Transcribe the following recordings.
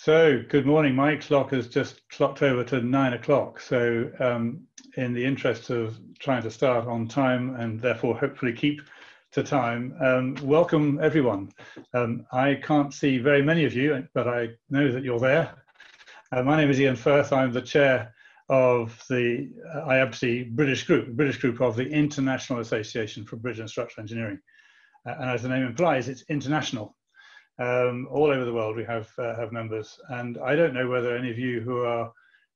So, good morning. My clock has just clocked over to nine o'clock. So, um, in the interest of trying to start on time and therefore hopefully keep to time, um, welcome everyone. Um, I can't see very many of you, but I know that you're there. Uh, my name is Ian Firth. I'm the chair of the uh, IABSE British group, British group of the International Association for Bridge and Structural Engineering. Uh, and as the name implies, it's international. Um, all over the world, we have uh, have members, and I don't know whether any of you who are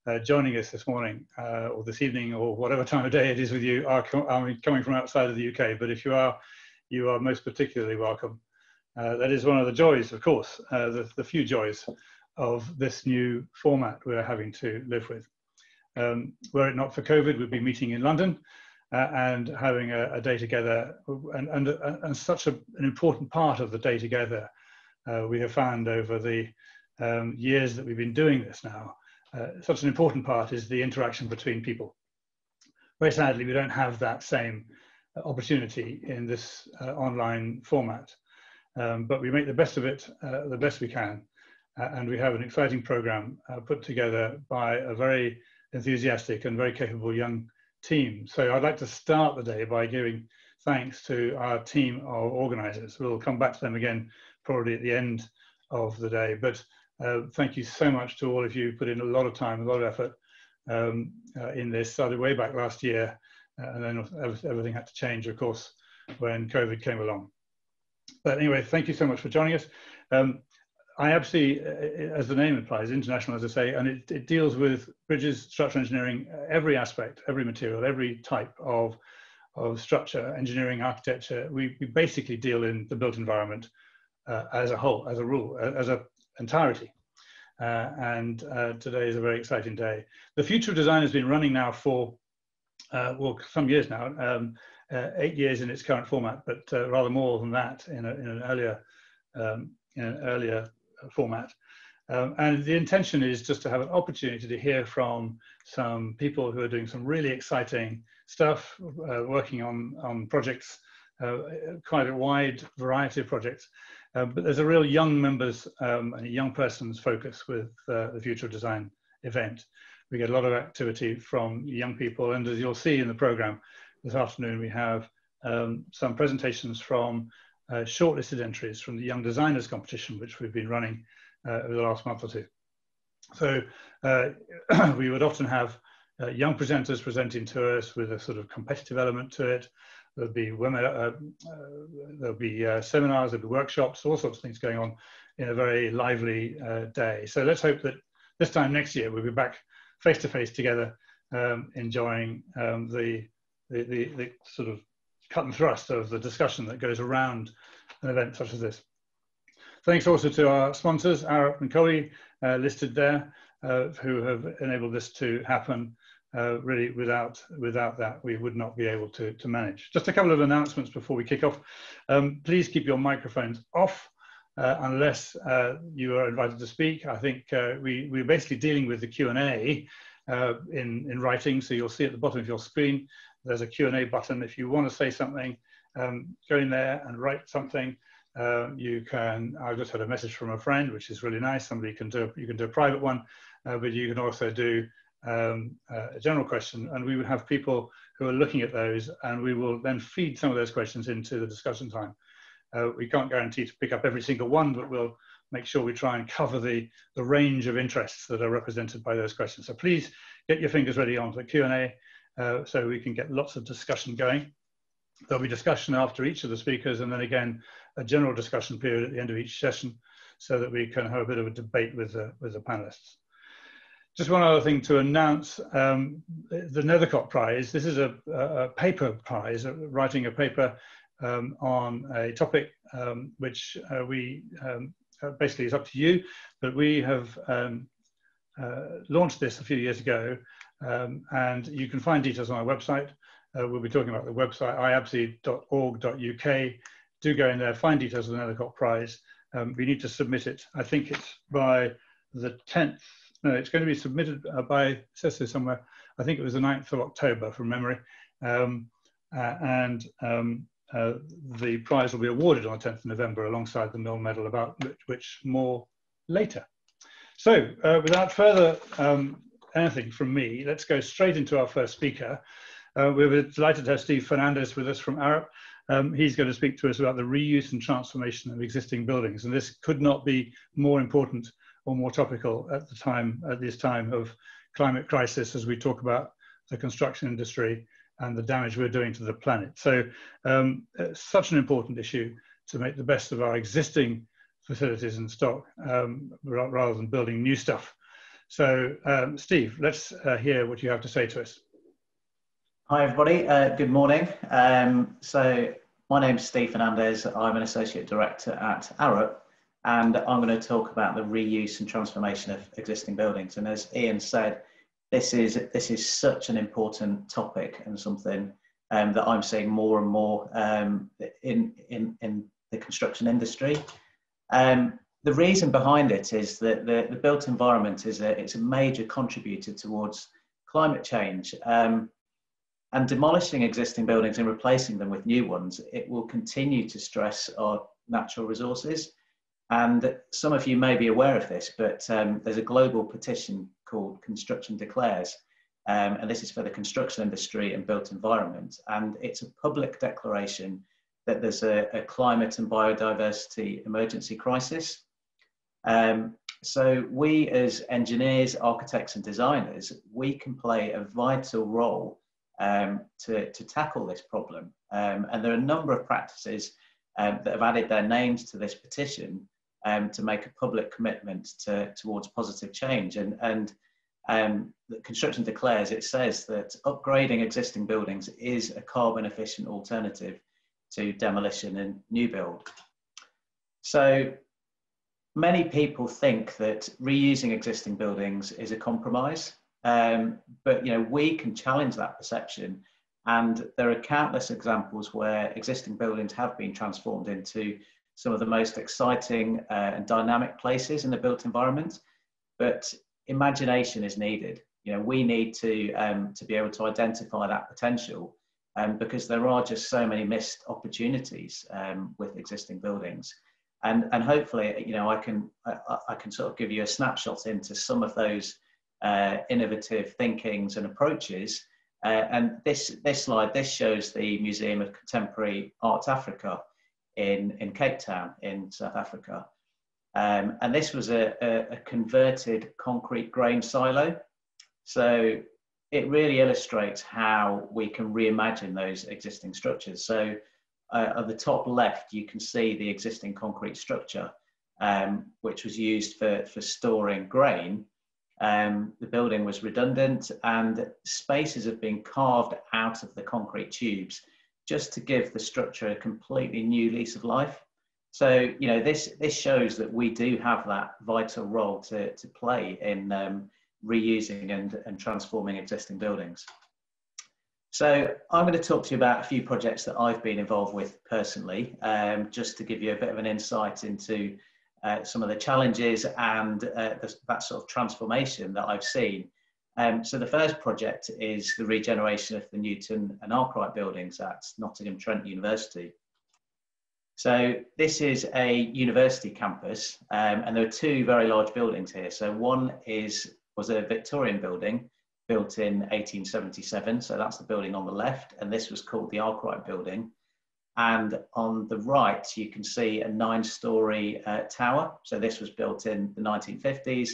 uh, joining us this morning uh, or this evening or whatever time of day it is with you are, com are coming from outside of the UK. But if you are, you are most particularly welcome. Uh, that is one of the joys, of course, uh, the, the few joys of this new format we're having to live with. Um, were it not for COVID, we'd be meeting in London. Uh, and having a, a, day together and, and, and such a, an important part of the day together uh, we have found over the um, years that we've been doing this now, uh, such an important part is the interaction between people. Very sadly, we don't have that same opportunity in this uh, online format, um, but we make the best of it, uh, the best we can. Uh, and we have an exciting program uh, put together by a very enthusiastic and very capable young team. So I'd like to start the day by giving thanks to our team of organizers. We'll come back to them again probably at the end of the day. But uh, thank you so much to all of you. Put in a lot of time, a lot of effort um, uh, in this. Started way back last year, uh, and then everything had to change, of course, when COVID came along. But anyway, thank you so much for joining us. Um, IABSE, uh, as the name implies, international, as I say, and it, it deals with bridges, structural engineering, every aspect, every material, every type of, of structure, engineering, architecture. We, we basically deal in the built environment uh, as a whole, as a rule, as an entirety. Uh, and uh, today is a very exciting day. The Future of Design has been running now for, uh, well, some years now, um, uh, eight years in its current format, but uh, rather more than that in, a, in an earlier, um, in an earlier format. Um, and the intention is just to have an opportunity to hear from some people who are doing some really exciting stuff, working on, on projects, quite a wide variety of projects. Uh, but there's a real young members um, and young persons focus with uh, the Future of Design event. We get a lot of activity from young people, and as you'll see in the program this afternoon, we have um, some presentations from uh, shortlisted entries from the Young Designers competition, which we've been running uh, over the last month or two. So uh, we would often have young presenters presenting to us with a sort of competitive element to it, There'll be women, uh, uh, there'll be uh, seminars, there'll be workshops, all sorts of things going on in a very lively uh, day. So let's hope that this time next year we'll be back face to face together, um, enjoying um, the, the, the, the, sort of cut and thrust of the discussion that goes around an event such as this. Thanks also to our sponsors, Arup and COWI, uh, listed there, uh, who have enabled this to happen uh, really without without that we would not be able to, to manage. Just a couple of announcements before we kick off. Um, please keep your microphones off uh, unless uh, you are invited to speak. I think uh, we, we're basically dealing with the Q&A uh, in, in writing, so you'll see at the bottom of your screen there's a Q&A button. If you want to say something, um, go in there and write something. Um, you can, I just had a message from a friend, which is really nice. Somebody can do, you can do a private one, uh, but you can also do um, uh, a general question, and we would have people who are looking at those, and we will then feed some of those questions into the discussion time. Uh, we can't guarantee to pick up every single one, but we'll make sure we try and cover the, the range of interests that are represented by those questions. So please get your fingers ready on the Q&A uh, so we can get lots of discussion going. There'll be discussion after each of the speakers, and then again, a general discussion period at the end of each session so that we can have a bit of a debate with the, with the panelists. Just one other thing to announce, um, the Nethercott Prize, this is a, a paper prize, writing a paper um, on a topic um, which uh, we, um, uh, basically is up to you, but we have um, uh, launched this a few years ago um, and you can find details on our website. Uh, we'll be talking about the website iabse.org.uk. Do go in there, find details of the Nethercott Prize. we need to submit it. I think it's by the 10th no, it's going to be submitted uh, by, it somewhere, I think it was the 9th of October from memory. Um, uh, and um, uh, the prize will be awarded on the 10th of November alongside the Milne Medal, about which, which more later. So, uh, without further um, anything from me, let's go straight into our first speaker. Uh, we're delighted to have Steve Fernandez with us from Arup. Um, he's going to speak to us about the reuse and transformation of existing buildings. And this could not be more important or more topical at the time, at this time of climate crisis, as we talk about the construction industry and the damage we're doing to the planet. So um, such an important issue to make the best of our existing facilities and stock um, rather than building new stuff. So um, Steve, let's uh, hear what you have to say to us. Hi, everybody. Uh, good morning. Um, so, my name is Steve Fernandez. I'm an Associate Director at Arup, and I'm going to talk about the reuse and transformation of existing buildings. And as Ian said, this is, this is such an important topic and something um, that I'm seeing more and more um, in, in, in the construction industry. Um, the reason behind it is that the, the built environment is a, it's a major contributor towards climate change. Um, and demolishing existing buildings and replacing them with new ones, it will continue to stress our natural resources. And some of you may be aware of this, but um, there's a global petition called Construction Declares, um, and this is for the construction industry and built environment. And it's a public declaration that there's a, a climate and biodiversity emergency crisis. Um, so we as engineers, architects and designers, we can play a vital role um, to, to tackle this problem. Um, and there are a number of practices um, that have added their names to this petition um, to make a public commitment to, towards positive change. And, and um, the construction declares, it says that upgrading existing buildings is a carbon efficient alternative to demolition and new build. So many people think that reusing existing buildings is a compromise um, but you know, we can challenge that perception. And there are countless examples where existing buildings have been transformed into some of the most exciting uh, and dynamic places in the built environment. But imagination is needed. You know, we need to um, to be able to identify that potential, um, because there are just so many missed opportunities um, with existing buildings. And, and hopefully, you know, I can I, I can sort of give you a snapshot into some of those uh, innovative thinkings and approaches. Uh, and this, this slide, this shows the Museum of Contemporary Art Africa in, in Cape Town in South Africa. Um, and this was a, a, a, converted concrete grain silo. So it really illustrates how we can reimagine those existing structures. So uh, at the top left, you can see the existing concrete structure, um, which was used for, for storing grain. Um, the building was redundant and spaces have been carved out of the concrete tubes just to give the structure a completely new lease of life. So, you know, this, this shows that we do have that vital role to, to play in um, reusing and, and transforming existing buildings. So I'm going to talk to you about a few projects that I've been involved with personally, um, just to give you a bit of an insight into uh, some of the challenges and uh, the, that sort of transformation that I've seen. Um, so the first project is the regeneration of the Newton and Arkwright buildings at Nottingham Trent University. So this is a university campus, um, and there are two very large buildings here. So one is was a Victorian building built in 1877. So that's the building on the left, and this was called the Arkwright building. And on the right, you can see a nine story uh, tower. So this was built in the 1950s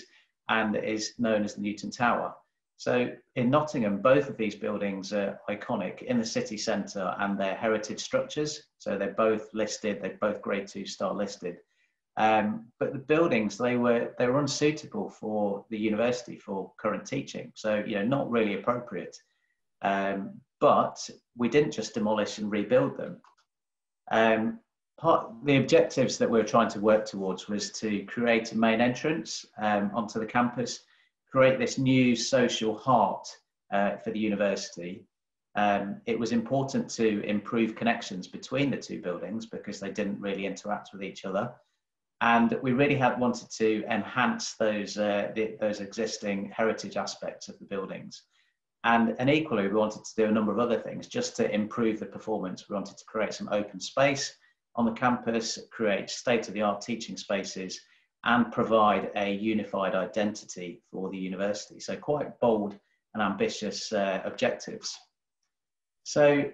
and is known as the Newton Tower. So in Nottingham, both of these buildings are iconic in the city centre and they're heritage structures. So they're both listed, they're both grade two star listed. Um, but the buildings, they were, they were unsuitable for the university for current teaching. So, you know, not really appropriate. Um, but we didn't just demolish and rebuild them. Um, part the objectives that we were trying to work towards was to create a main entrance um, onto the campus, create this new social heart uh, for the university. Um, it was important to improve connections between the two buildings because they didn't really interact with each other. And we really had wanted to enhance those, uh, the, those existing heritage aspects of the buildings. And, and equally, we wanted to do a number of other things just to improve the performance. We wanted to create some open space on the campus, create state of the art teaching spaces, and provide a unified identity for the university. So quite bold and ambitious uh, objectives. So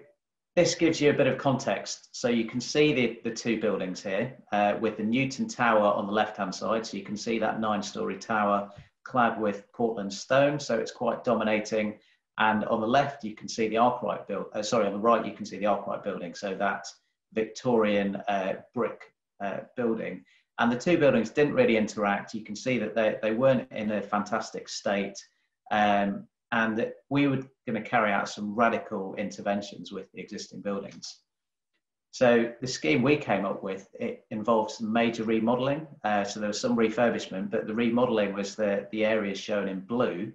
this gives you a bit of context. So you can see the, the two buildings here uh, with the Newton Tower on the left-hand side. So you can see that nine-story tower clad with Portland stone. So it's quite dominating. And on the left, you can see the Arkwright build. Uh, sorry, on the right, you can see the Arkwright building. So that Victorian uh, brick uh, building. And the two buildings didn't really interact. You can see that they, they weren't in a fantastic state. Um, and we were going to carry out some radical interventions with the existing buildings. So the scheme we came up with, it involved some major remodeling. Uh, so there was some refurbishment, but the remodeling was the, the areas shown in blue,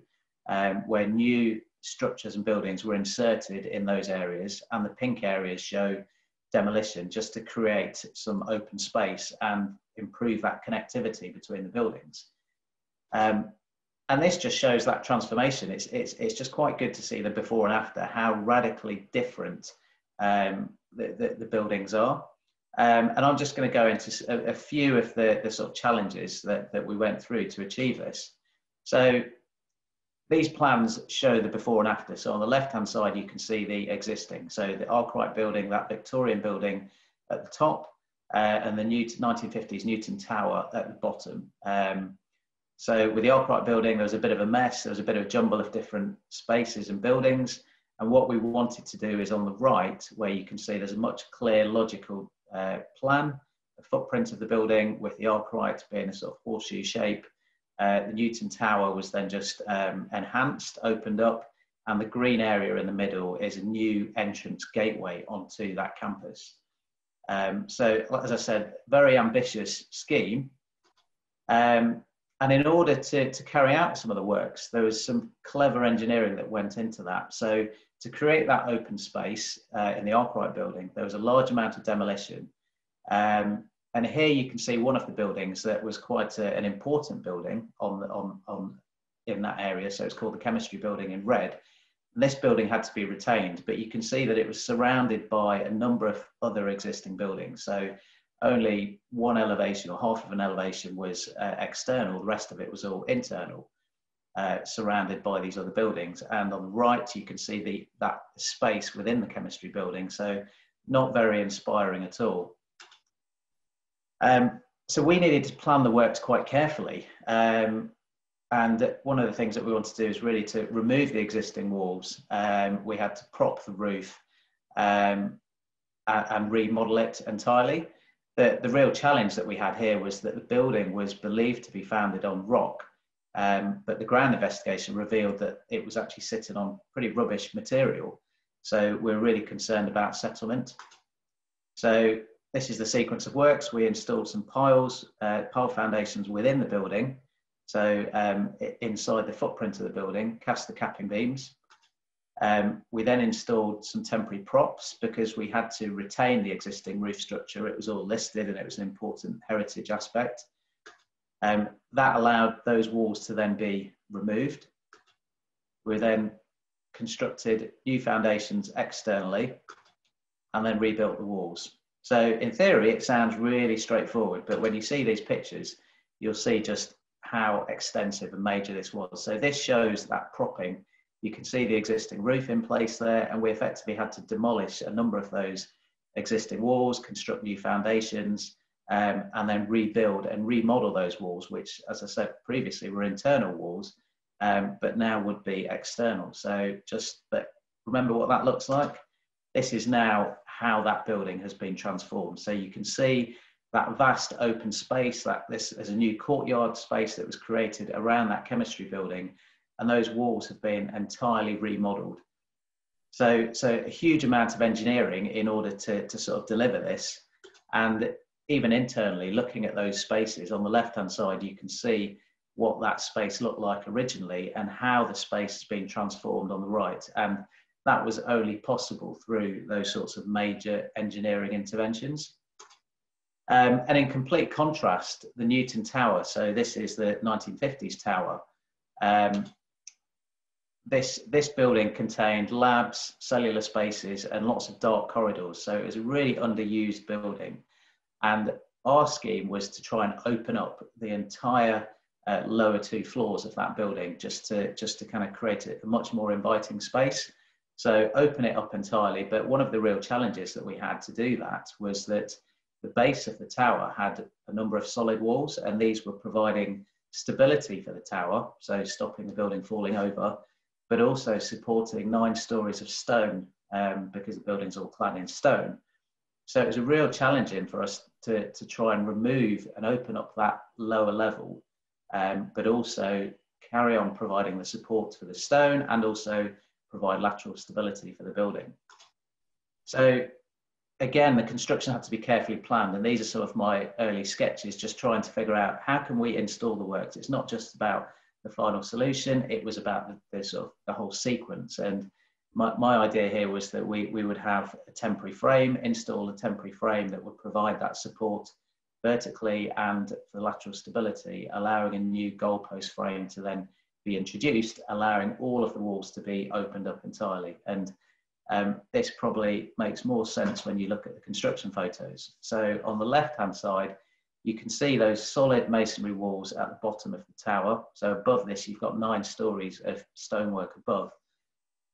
um, where new structures and buildings were inserted in those areas, and the pink areas show demolition just to create some open space and improve that connectivity between the buildings. Um, and this just shows that transformation. It's, it's, it's just quite good to see the before and after, how radically different um, the, the, the, buildings are. Um, and I'm just going to go into a, a, few of the, the sort of challenges that, that we went through to achieve this. So these plans show the before and after. So on the left-hand side, you can see the existing. So the Arkwright building, that Victorian building at the top, uh, and the new 1950s Newton Tower at the bottom. Um, so with the Arkwright building, there was a bit of a mess. There was a bit of a jumble of different spaces and buildings. And what we wanted to do is on the right, where you can see there's a much clear logical uh, plan, the footprint of the building with the Arkwright being a sort of horseshoe shape. Uh, the Newton Tower was then just um, enhanced, opened up, and the green area in the middle is a new entrance gateway onto that campus. Um, so, as I said, very ambitious scheme. Um, and in order to, to carry out some of the works, there was some clever engineering that went into that. So to create that open space uh, in the Arkwright building, there was a large amount of demolition. Um, and here you can see one of the buildings that was quite a, an important building on, on, on in that area. So it's called the chemistry building in red. And this building had to be retained, but you can see that it was surrounded by a number of other existing buildings. So only one elevation or half of an elevation was uh, external, the rest of it was all internal, uh, surrounded by these other buildings. And on the right, you can see the, that space within the chemistry building, so not very inspiring at all. Um, so we needed to plan the works quite carefully. Um, and one of the things that we wanted to do is really to remove the existing walls. Um, we had to prop the roof um, and, and remodel it entirely the, the real challenge that we had here was that the building was believed to be founded on rock, um, but the ground investigation revealed that it was actually sitting on pretty rubbish material. So we're really concerned about settlement. So this is the sequence of works. We installed some piles, uh, pile foundations within the building. So um, inside the footprint of the building, cast the capping beams, um, we then installed some temporary props because we had to retain the existing roof structure. It was all listed and it was an important heritage aspect. Um, that allowed those walls to then be removed. We then constructed new foundations externally and then rebuilt the walls. So in theory, it sounds really straightforward, but when you see these pictures, you'll see just how extensive and major this was. So this shows that propping you can see the existing roof in place there, and we effectively had to demolish a number of those existing walls, construct new foundations, um, and then rebuild and remodel those walls, which, as I said previously, were internal walls, um, but now would be external. So just remember what that looks like. This is now how that building has been transformed. So you can see that vast open space, that this is a new courtyard space that was created around that chemistry building and those walls have been entirely remodeled. So, so a huge amount of engineering in order to, to sort of deliver this. And even internally, looking at those spaces on the left hand side, you can see what that space looked like originally and how the space has been transformed on the right. And that was only possible through those sorts of major engineering interventions. Um, and in complete contrast, the Newton Tower, so this is the 1950s tower, um, this this building contained labs, cellular spaces, and lots of dark corridors. So it was a really underused building. And our scheme was to try and open up the entire uh, lower two floors of that building just to just to kind of create a, a much more inviting space. So open it up entirely. But one of the real challenges that we had to do that was that the base of the tower had a number of solid walls, and these were providing stability for the tower, so stopping the building falling over, but also supporting nine stories of stone um, because the building's all clad in stone. So it was a real challenging for us to, to try and remove and open up that lower level, um, but also carry on providing the support for the stone and also provide lateral stability for the building. So again, the construction had to be carefully planned, and these are some of my early sketches, just trying to figure out how can we install the works. It's not just about the final solution; it was about the, the sort of the whole sequence. And my, my idea here was that we we would have a temporary frame, install a temporary frame that would provide that support vertically and for lateral stability, allowing a new goalpost frame to then be introduced, allowing all of the walls to be opened up entirely. And um, this probably makes more sense when you look at the construction photos. So on the left-hand side, you can see those solid masonry walls at the bottom of the tower. So above this, you've got nine stories of stonework above.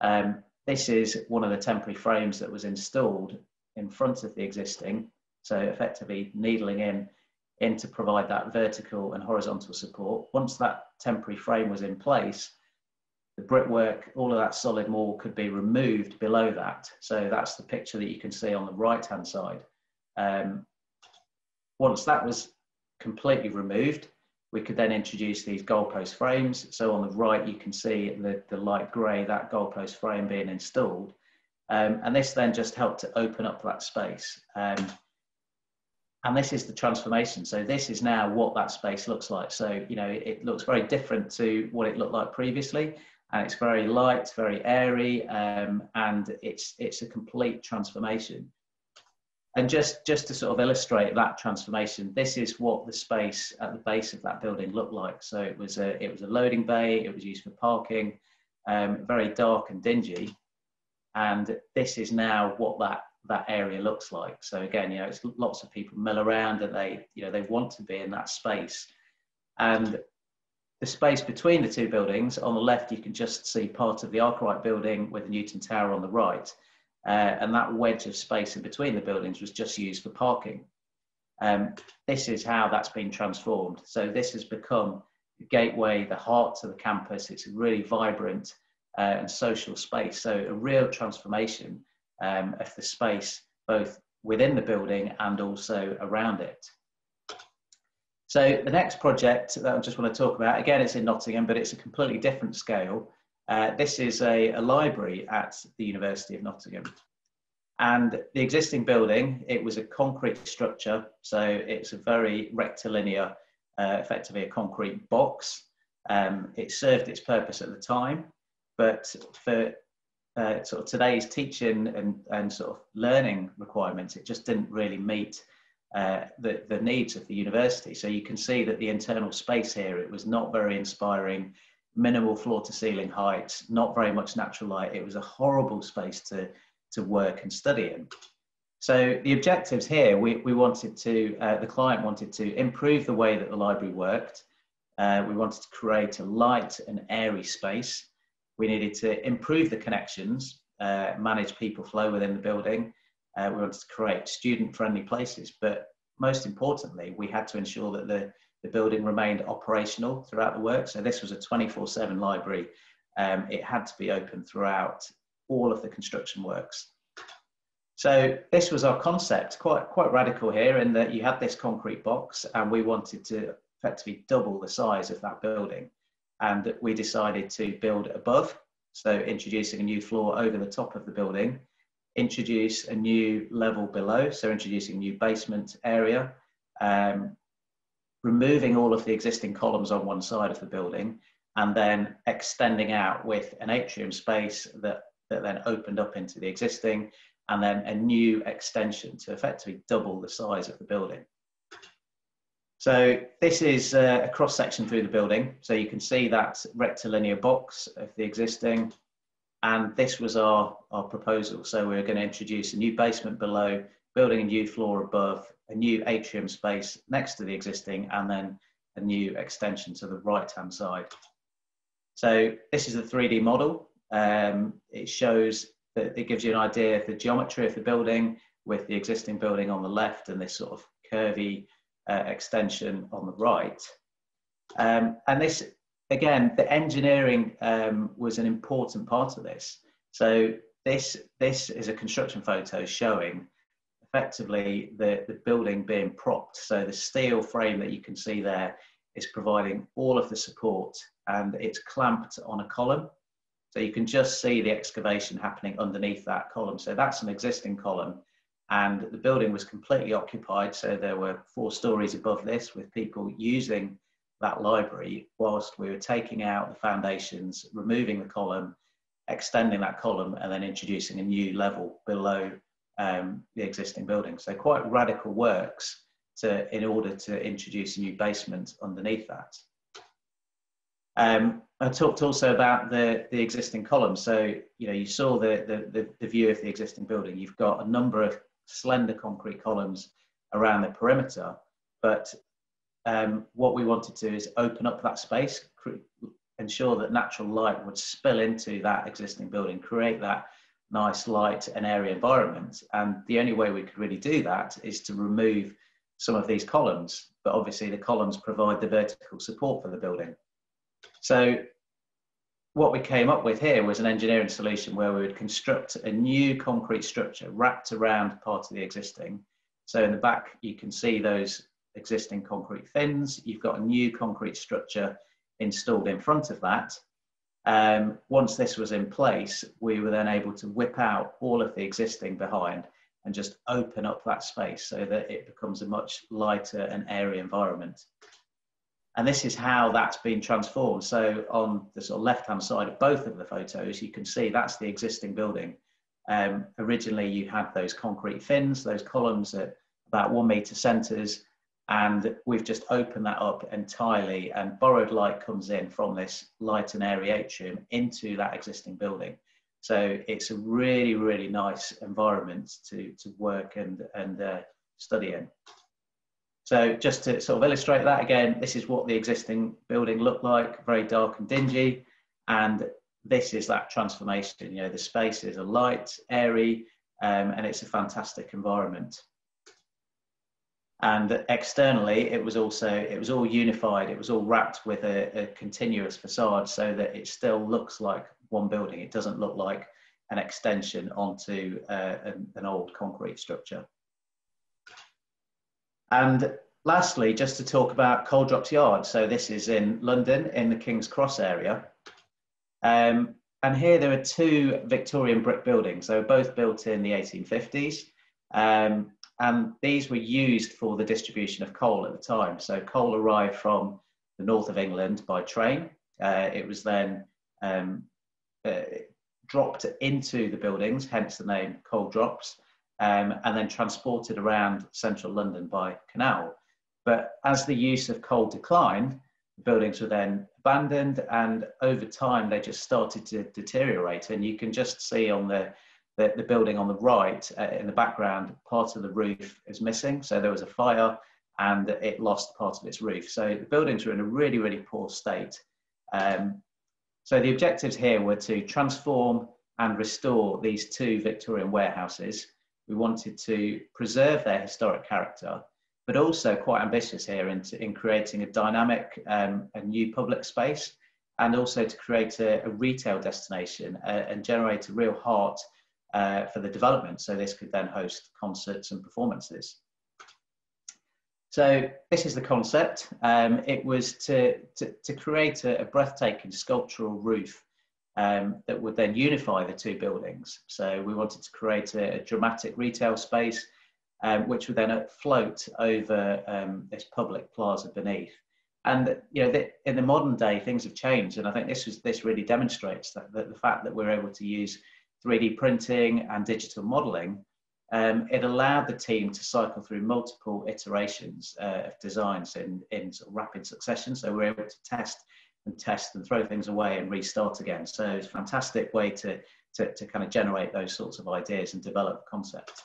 Um, this is one of the temporary frames that was installed in front of the existing. So effectively needling in, in to provide that vertical and horizontal support. Once that temporary frame was in place, the brickwork, all of that solid wall could be removed below that. So that's the picture that you can see on the right hand side. Um, once that was completely removed, we could then introduce these goalpost frames. So on the right, you can see the, the light grey, that goalpost frame being installed. Um, and this then just helped to open up that space. Um, and this is the transformation. So this is now what that space looks like. So, you know, it looks very different to what it looked like previously and it's very light, very airy, um, and it's it's a complete transformation. And just just to sort of illustrate that transformation, this is what the space at the base of that building looked like. So it was a it was a loading bay. It was used for parking, um, very dark and dingy, and this is now what that that area looks like. So again, you know, it's lots of people mill around and they you know they want to be in that space, and the space between the two buildings, on the left, you can just see part of the Arkwright building with the Newton Tower on the right. Uh, and that wedge of space in between the buildings was just used for parking. Um, this is how that's been transformed. So this has become the gateway, the heart of the campus. It's a really vibrant uh, and social space. So a real transformation um, of the space, both within the building and also around it. So the next project that I just want to talk about, again, it's in Nottingham, but it's a completely different scale. Uh, this is a, a, library at the University of Nottingham. And the existing building, it was a concrete structure. So it's a very rectilinear, uh, effectively a concrete box. Um, it served its purpose at the time, but for uh, sort of today's teaching and, and sort of learning requirements, it just didn't really meet uh, the, the needs of the university. So you can see that the internal space here, it was not very inspiring, minimal floor to ceiling heights, not very much natural light. It was a horrible space to, to work and study in. So the objectives here, we, we wanted to, uh, the client wanted to improve the way that the library worked. Uh, we wanted to create a light and airy space. We needed to improve the connections, uh, manage people flow within the building, uh, we wanted to create student-friendly places, but most importantly, we had to ensure that the, the building remained operational throughout the work. So this was a 24-7 library. Um, it had to be open throughout all of the construction works. So this was our concept, quite, quite radical here in that you had this concrete box and we wanted to effectively double the size of that building. And we decided to build above, so introducing a new floor over the top of the building introduce a new level below, so introducing a new basement area, um, removing all of the existing columns on one side of the building, and then extending out with an atrium space that, that then opened up into the existing, and then a new extension to effectively double the size of the building. So this is uh, a cross section through the building. So you can see that rectilinear box of the existing, and this was our, our proposal. So we are going to introduce a new basement below, building a new floor above, a new atrium space next to the existing, and then a new extension to the right hand side. So this is a 3D model. Um, it shows that it gives you an idea of the geometry of the building with the existing building on the left and this sort of curvy uh, extension on the right. Um, and this, again, the engineering um, was an important part of this. So this, this is a construction photo showing effectively the, the building being propped. So the steel frame that you can see there is providing all of the support and it's clamped on a column. So you can just see the excavation happening underneath that column. So that's an existing column and the building was completely occupied. So there were four stories above this with people using that library whilst we were taking out the foundations, removing the column, extending that column and then introducing a new level below um, the existing building. So quite radical works to, in order to introduce a new basement underneath that. Um, I talked also about the, the existing columns. So, you know, you saw the, the, the view of the existing building. You've got a number of slender concrete columns around the perimeter, but um, what we wanted to do is open up that space, ensure that natural light would spill into that existing building, create that nice light and airy environment. And the only way we could really do that is to remove some of these columns, but obviously the columns provide the vertical support for the building. So what we came up with here was an engineering solution where we would construct a new concrete structure wrapped around part of the existing. So in the back, you can see those existing concrete fins. You've got a new concrete structure installed in front of that. Um, once this was in place, we were then able to whip out all of the existing behind and just open up that space so that it becomes a much lighter and airy environment. And this is how that's been transformed. So on the sort of left-hand side of both of the photos, you can see that's the existing building. Um, originally, you had those concrete fins, those columns at about one meter centers, and we've just opened that up entirely and borrowed light comes in from this light and airy atrium into that existing building so it's a really really nice environment to to work and and uh, study in so just to sort of illustrate that again this is what the existing building looked like very dark and dingy. And this is that transformation you know the spaces are light airy um, and it's a fantastic environment. And externally it was also it was all unified. It was all wrapped with a, a, continuous facade so that it still looks like one building. It doesn't look like an extension onto uh, an, an, old concrete structure and lastly just to talk about Coaldrops Yard. So this is in london in the king's cross area. Um, and here there are two victorian brick buildings. They were both built in the 1850s um, and these were used for the distribution of coal at the time. So coal arrived from the north of England by train. Uh, it was then um, uh, dropped into the buildings, hence the name Coaldrops, um, and then transported around central London by canal. But as the use of coal declined, the buildings were then abandoned, and over time they just started to deteriorate. And you can just see on the the, the building on the right uh, in the background, part of the roof is missing. So there was a fire and it lost part of its roof. So the buildings were in a really, really poor state. Um, so the objectives here were to transform and restore these two Victorian warehouses. We wanted to preserve their historic character, but also quite ambitious here in, in creating a dynamic um, a new public space and also to create a, a retail destination uh, and generate a real heart uh, for the development. So this could then host concerts and performances. So this is the concept. Um, it was to, to, to create a, a, breathtaking sculptural roof um, that would then unify the two buildings. So we wanted to create a, a dramatic retail space um, which would then float over um, this public plaza beneath. And you know, the, in the modern day, things have changed, and I think this was this really demonstrates that, that the fact that we're able to use 3D printing and digital modeling, um, it allowed the team to cycle through multiple iterations uh, of designs in, in sort of rapid succession. So we're able to test and test and throw things away and restart again. So it's a fantastic way to, to, to kind of generate those sorts of ideas and develop concepts.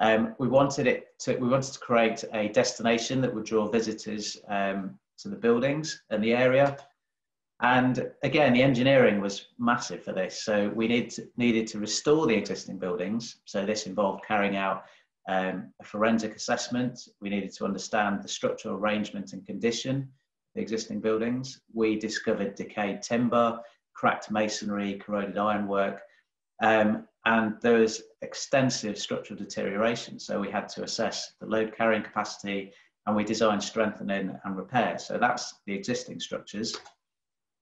Um, we wanted it to, we wanted to create a destination that would draw visitors um, to the buildings and the area. And again, the engineering was massive for this. So we need to, needed to restore the existing buildings. So this involved carrying out um, a forensic assessment. We needed to understand the structural arrangement and condition the existing buildings. We discovered decayed timber, cracked masonry, corroded ironwork, um, and there was extensive structural deterioration. So we had to assess the load carrying capacity and we designed strengthening and repair. So that's the existing structures.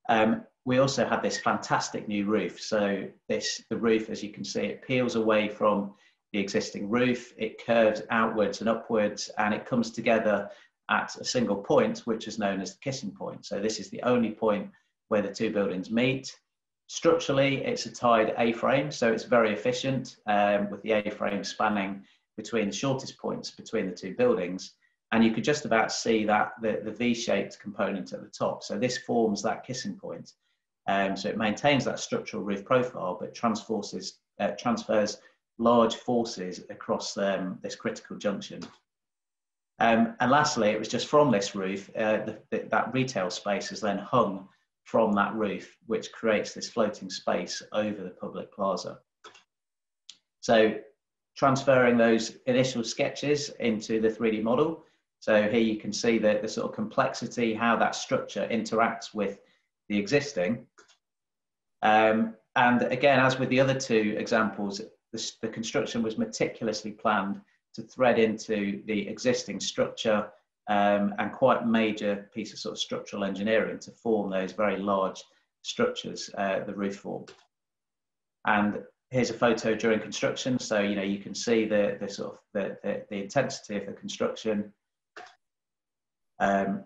Um, we also had this fantastic new roof. So this, the roof, as you can see, it peels away from the existing roof, it curves outwards and upwards, and it comes together at a single point, which is known as the kissing point. So this is the only point where the two buildings meet. Structurally, it's a tied A-frame, so it's very efficient um, with the A-frame spanning between the shortest points between the two buildings. And you could just about see that the, the V-shaped component at the top. So this forms that kissing point. Um, so it maintains that structural roof profile, but transfers, uh, transfers large forces across um, this critical junction. Um, and lastly, it was just from this roof, uh, the, the, that retail space is then hung from that roof, which creates this floating space over the public plaza. So transferring those initial sketches into the 3D model. So here you can see the, the sort of complexity, how that structure interacts with the existing. Um, and again, as with the other two examples, the, the construction was meticulously planned to thread into the existing structure um, and quite major piece of sort of structural engineering to form those very large structures, uh, the roof form. And here's a photo during construction. So, you know, you can see the, the sort of the, the, the intensity of the construction. Um,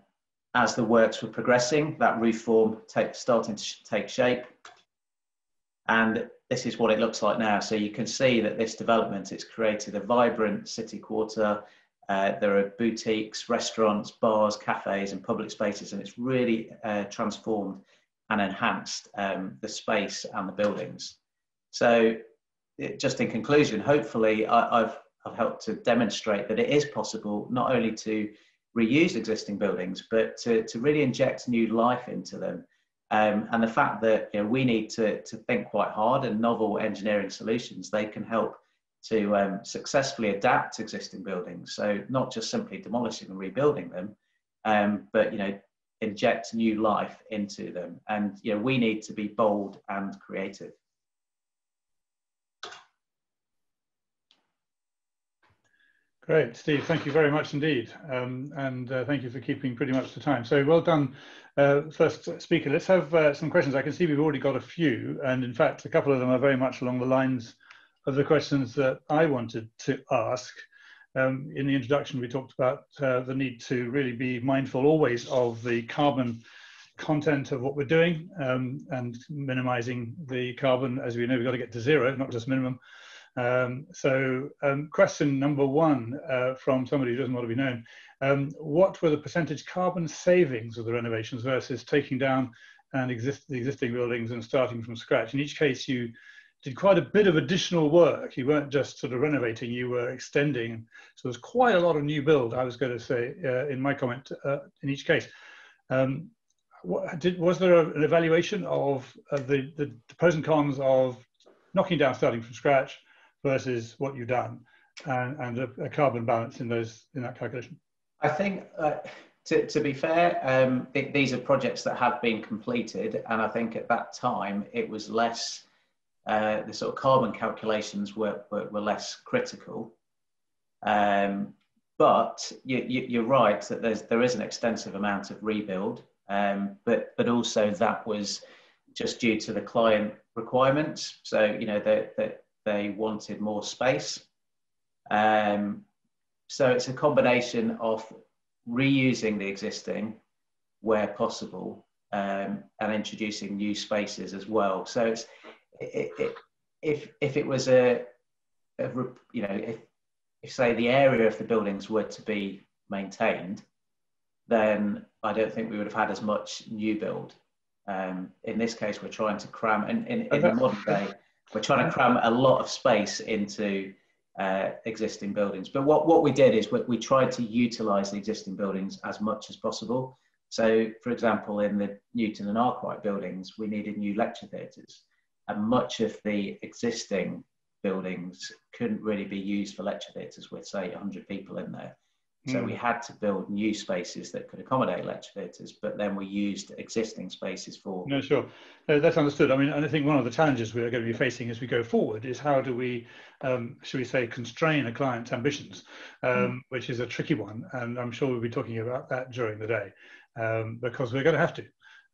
as the works were progressing, that roof form take, starting to take shape. And this is what it looks like now. So you can see that this development, it's created a vibrant city quarter, uh, there are boutiques, restaurants, bars, cafes, and public spaces, and it's really uh, transformed and enhanced um, the space and the buildings. So, it, just in conclusion, hopefully, I, have I've helped to demonstrate that it is possible not only to reuse existing buildings, but to, to really inject new life into them. Um, and the fact that you know, we need to, to think quite hard and novel engineering solutions, they can help to um, successfully adapt existing buildings. So not just simply demolishing and rebuilding them, um, but you know inject new life into them. And you know we need to be bold and creative. Great, Steve. Thank you very much indeed, um, and uh, thank you for keeping pretty much the time. So well done, uh, first speaker. Let's have uh, some questions. I can see we've already got a few, and in fact, a couple of them are very much along the lines of the questions that I wanted to ask. Um, in the introduction, we talked about uh, the need to really be mindful always of the carbon content of what we're doing um, and minimizing the carbon. As we know, we've got to get to zero, not just minimum. Um, so um, question number one uh, from somebody who doesn't want to be known. Um, what were the percentage carbon savings of the renovations versus taking down and exist the existing buildings and starting from scratch? In each case, you did quite a bit of additional work. You weren't just sort of renovating, you were extending. So there's quite a lot of new build, I was going to say, uh, in my comment uh, in each case. Um, what, did, was there a, an evaluation of, the, the, the, pros and cons of knocking down starting from scratch versus what you've done and, and a, a carbon balance in, those, in that calculation? I think, uh, to, to be fair, um, th these are projects that have been completed. And I think at that time it was less uh, the sort of carbon calculations were, were, were less critical. Um, but you, are right that there's, there is an extensive amount of rebuild, um, but, but also that was just due to the client requirements. So, you know, that they, wanted more space. Um, so it's a combination of reusing the existing where possible um, and introducing new spaces as well. So it's, it, it, if if it was a, a, you know if if say the area of the buildings were to be maintained, then I don't think we would have had as much new build. Um, in this case, we're trying to cram in, in, in the modern day, we're trying to cram a lot of space into uh, existing buildings. But what, what we did is we, we tried to utilize the existing buildings as much as possible. So, for example, in the Newton and Arkwright buildings, we needed new lecture theatres, and much of the existing buildings couldn't really be used for lecture theatres with, say, 100 people in there. So mm. we had to build new spaces that could accommodate lecture theatres, but then we used existing spaces for. No, sure, no, that's understood. I mean, and I think one of the challenges we're going to be facing as we go forward is how do we, um, should we say, constrain a client's ambitions, um, mm. which is a tricky one, and I'm sure we'll be talking about that during the day, um, because we're going to have to.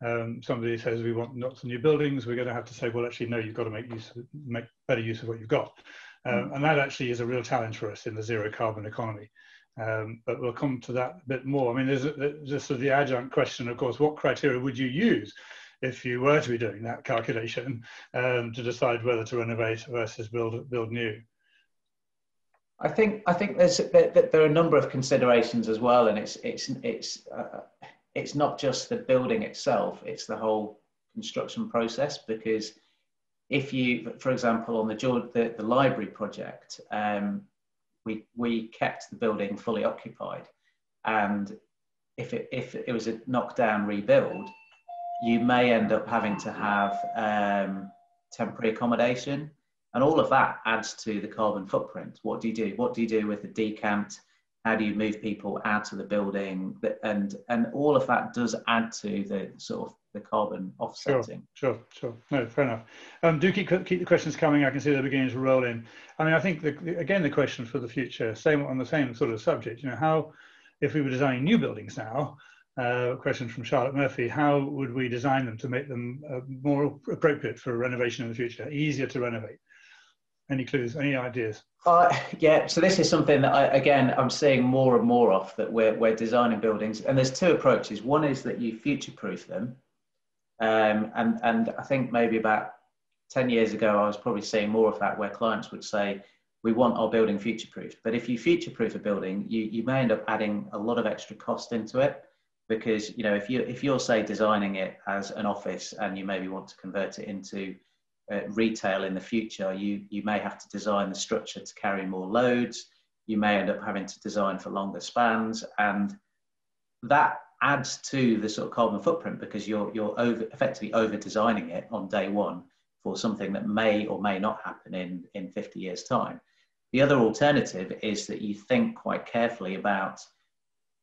Um, somebody says we want lots of new buildings, we're going to have to say, well, actually, no, you've got to make use, of, make better use of what you've got, um, mm. and that actually is a real challenge for us in the zero carbon economy. Um, but we'll come to that a bit more. I mean, there's, a, there's the adjunct question, of course, what criteria would you use if you were to be doing that calculation um, to decide whether to renovate versus build build new? I think I think there's there, there are a number of considerations as well, and it's it's it's uh, it's not just the building itself; it's the whole construction process. Because if you, for example, on the the, the library project, um, we, we kept the building fully occupied. And if it, if it was a knockdown rebuild, you may end up having to have um, temporary accommodation. And all of that adds to the carbon footprint. What do you do? What do you do with the decant? How do you move people out of the building? And, and all of that does add to the sort of the carbon offsetting. Sure, sure, sure. No, fair enough. Um, do keep keep the questions coming. I can see they're beginning to roll in. I mean, I think the, again the question for the future, same on the same sort of subject. You know, how if we were designing new buildings now, uh, question from Charlotte Murphy, how would we design them to make them uh, more appropriate for renovation in the future, easier to renovate? Any clues, any ideas? Uh, yeah, so this is something that I, again, I'm seeing more and more of that we're, we're designing buildings. And there's two approaches. One is that you future proof them um, and, and I think maybe about 10 years ago, I was probably seeing more of that where clients would say, we want our building future proof. But if you future proof a building, you, you may end up adding a lot of extra cost into it because you know if you if you're say designing it as an office and you maybe want to convert it into uh, retail in the future, you you may have to design the structure to carry more loads. You may end up having to design for longer spans, and that adds to the sort of carbon footprint because you're you're over effectively over designing it on day one for something that may or may not happen in in 50 years time. The other alternative is that you think quite carefully about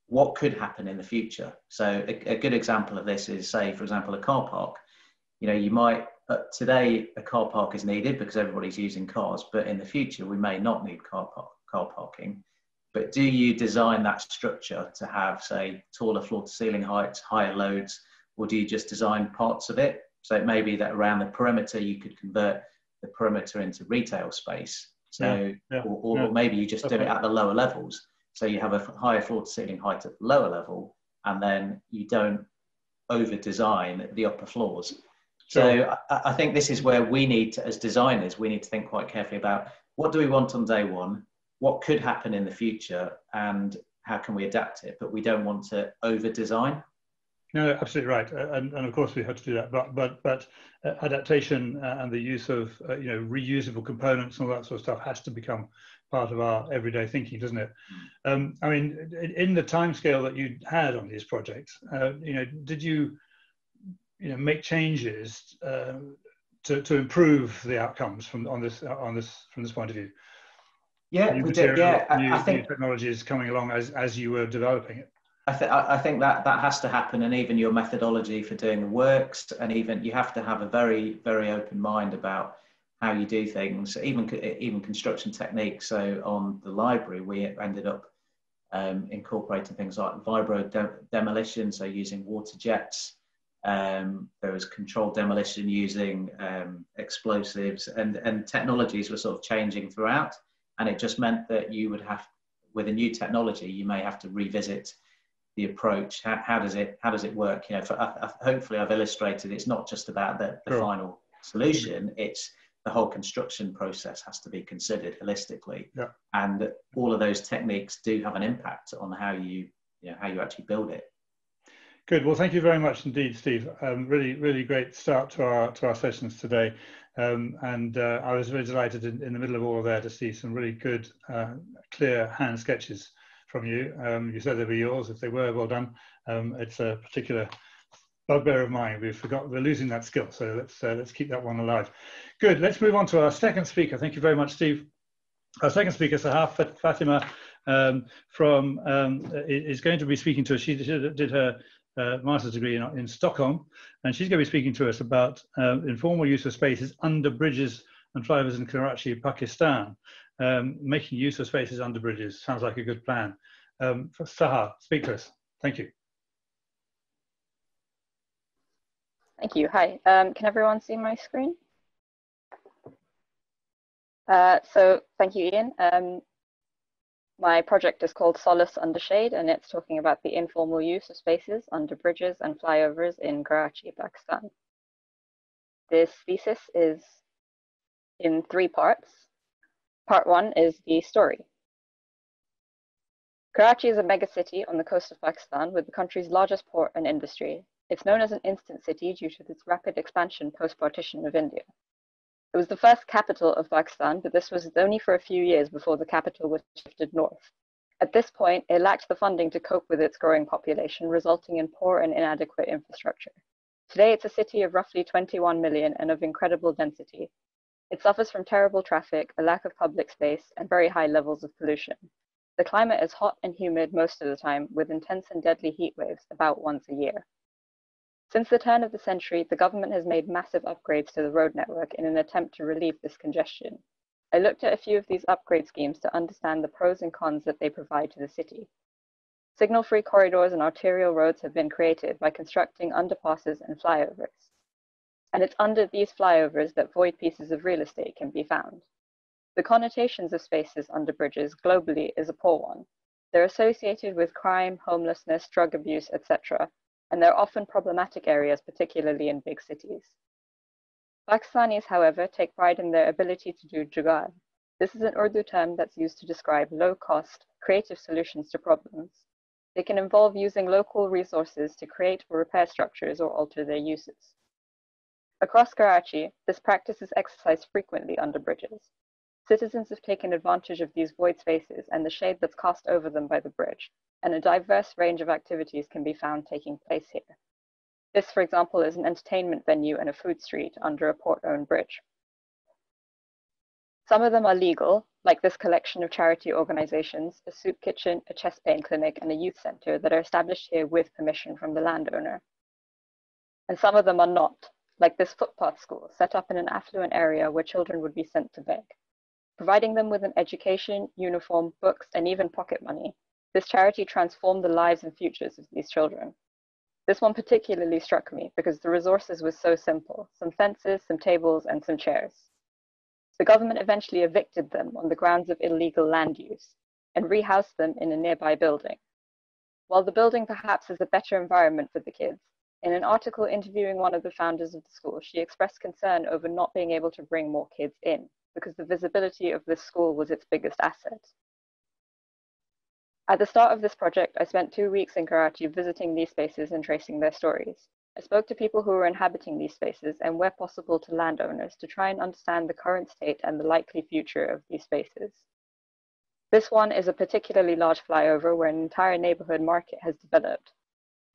what could happen in the future. So a, a good example of this is say for example a car park. You know you might uh, today a car park is needed because everybody's using cars but in the future we may not need car park car parking but do you design that structure to have, say, taller floor to ceiling heights, higher loads, or do you just design parts of it? So it may be that around the perimeter you could convert the perimeter into retail space. So, yeah, yeah, or, or, yeah. maybe you just do it at the lower levels. So you have a higher floor to ceiling height at the lower level, and then you don't over design the upper floors. Sure. So I, I think this is where we need to, as designers, we need to think quite carefully about what do we want on day one what could happen in the future and how can we adapt it but we don't want to over design no absolutely right. And, and of course we have to do that but but but uh, adaptation uh, and the use of uh, you know reusable components and all that sort of stuff has to become part of our everyday thinking doesn't it? Mm. um, i mean in the time scale that you had on these projects uh, you know did you you know make changes uh, to, to improve the outcomes from on this on this from this point of view yeah, new we did. Yeah, new, I think new technologies coming along as as you were developing it. I think I think that that has to happen, and even your methodology for doing the works, and even you have to have a very very open mind about how you do things, even even construction techniques. So on the library, we ended up um, incorporating things like hydro de demolition, so using water jets. Um, there was controlled demolition using um, explosives, and and technologies were sort of changing throughout and it just meant that you would have with a new technology you may have to revisit the approach how, how does it how does it work you know for, uh, hopefully i've illustrated it's not just about the, the sure. final solution it's the whole construction process has to be considered holistically yeah. and all of those techniques do have an impact on how you you know how you actually build it Good. Well, thank you very much indeed, Steve. Um, really, really great start to our to our sessions today. Um, and uh, I was very delighted in, in, the middle of all of that to see some really good, uh, clear hand sketches from you. Um, you said they were yours. If they were, well done. Um, it's a particular bugbear of mine. We've forgot we're losing that skill, so let's uh, let's keep that one alive. Good. Let's move on to our second speaker. Thank you very much, Steve. Our second speaker, Sahar Fatema, um, from um, is going to be speaking to us. She did her uh, master's degree in, in, Stockholm, and she's going to be speaking to us about uh, informal use of spaces under bridges and flyovers in Karachi, Pakistan. Um, making use of spaces under bridges sounds like a good plan. Um, Sahar, speak to us. Thank you. Thank you. Hi. Um, can everyone see my screen? Uh, so thank you, Ian. Um, my project is called Solace Under Shade, and it's talking about the informal use of spaces under bridges and flyovers in Karachi, Pakistan. This thesis is in three parts. Part one is the story. Karachi is a megacity on the coast of Pakistan with the country's largest port and industry. It's known as an instant city due to its rapid expansion post-partition of India. It was the first capital of Pakistan, but this was only for a few years before the capital was shifted north. At this point, it lacked the funding to cope with its growing population, resulting in poor and inadequate infrastructure. Today, it's a city of roughly 21 million and of incredible density. It suffers from terrible traffic, a lack of public space, and very high levels of pollution. The climate is hot and humid most of the time, with intense and deadly heat waves about once a year. Since the turn of the century, the government has made massive upgrades to the road network in an attempt to relieve this congestion. I looked at a few of these upgrade schemes to understand the pros and cons that they provide to the city. Signal-free corridors and arterial roads have been created by constructing underpasses and flyovers. And it's under these flyovers that void pieces of real estate can be found. The connotations of spaces under bridges globally is a poor one. They're associated with crime, homelessness, drug abuse, etc., and they're often problematic areas, particularly in big cities. Pakistanis, however, take pride in their ability to do jugaad. This is an Urdu term that's used to describe low-cost, creative solutions to problems. They can involve using local resources to create or repair structures or alter their uses. Across Karachi, this practice is exercised frequently under bridges. Citizens have taken advantage of these void spaces and the shade that's cast over them by the bridge and a diverse range of activities can be found taking place here. This, for example, is an entertainment venue and a food street under a port-owned bridge. Some of them are legal, like this collection of charity organizations, a soup kitchen, a chest pain clinic, and a youth center that are established here with permission from the landowner. And some of them are not, like this footpath school set up in an affluent area where children would be sent to beg. Providing them with an education, uniform, books, and even pocket money, this charity transformed the lives and futures of these children. This one particularly struck me because the resources were so simple some fences, some tables, and some chairs. The government eventually evicted them on the grounds of illegal land use and rehoused them in a nearby building. While the building perhaps is a better environment for the kids, in an article interviewing one of the founders of the school, she expressed concern over not being able to bring more kids in because the visibility of this school was its biggest asset. At the start of this project, I spent two weeks in Karachi visiting these spaces and tracing their stories. I spoke to people who were inhabiting these spaces and, where possible, to landowners to try and understand the current state and the likely future of these spaces. This one is a particularly large flyover where an entire neighborhood market has developed.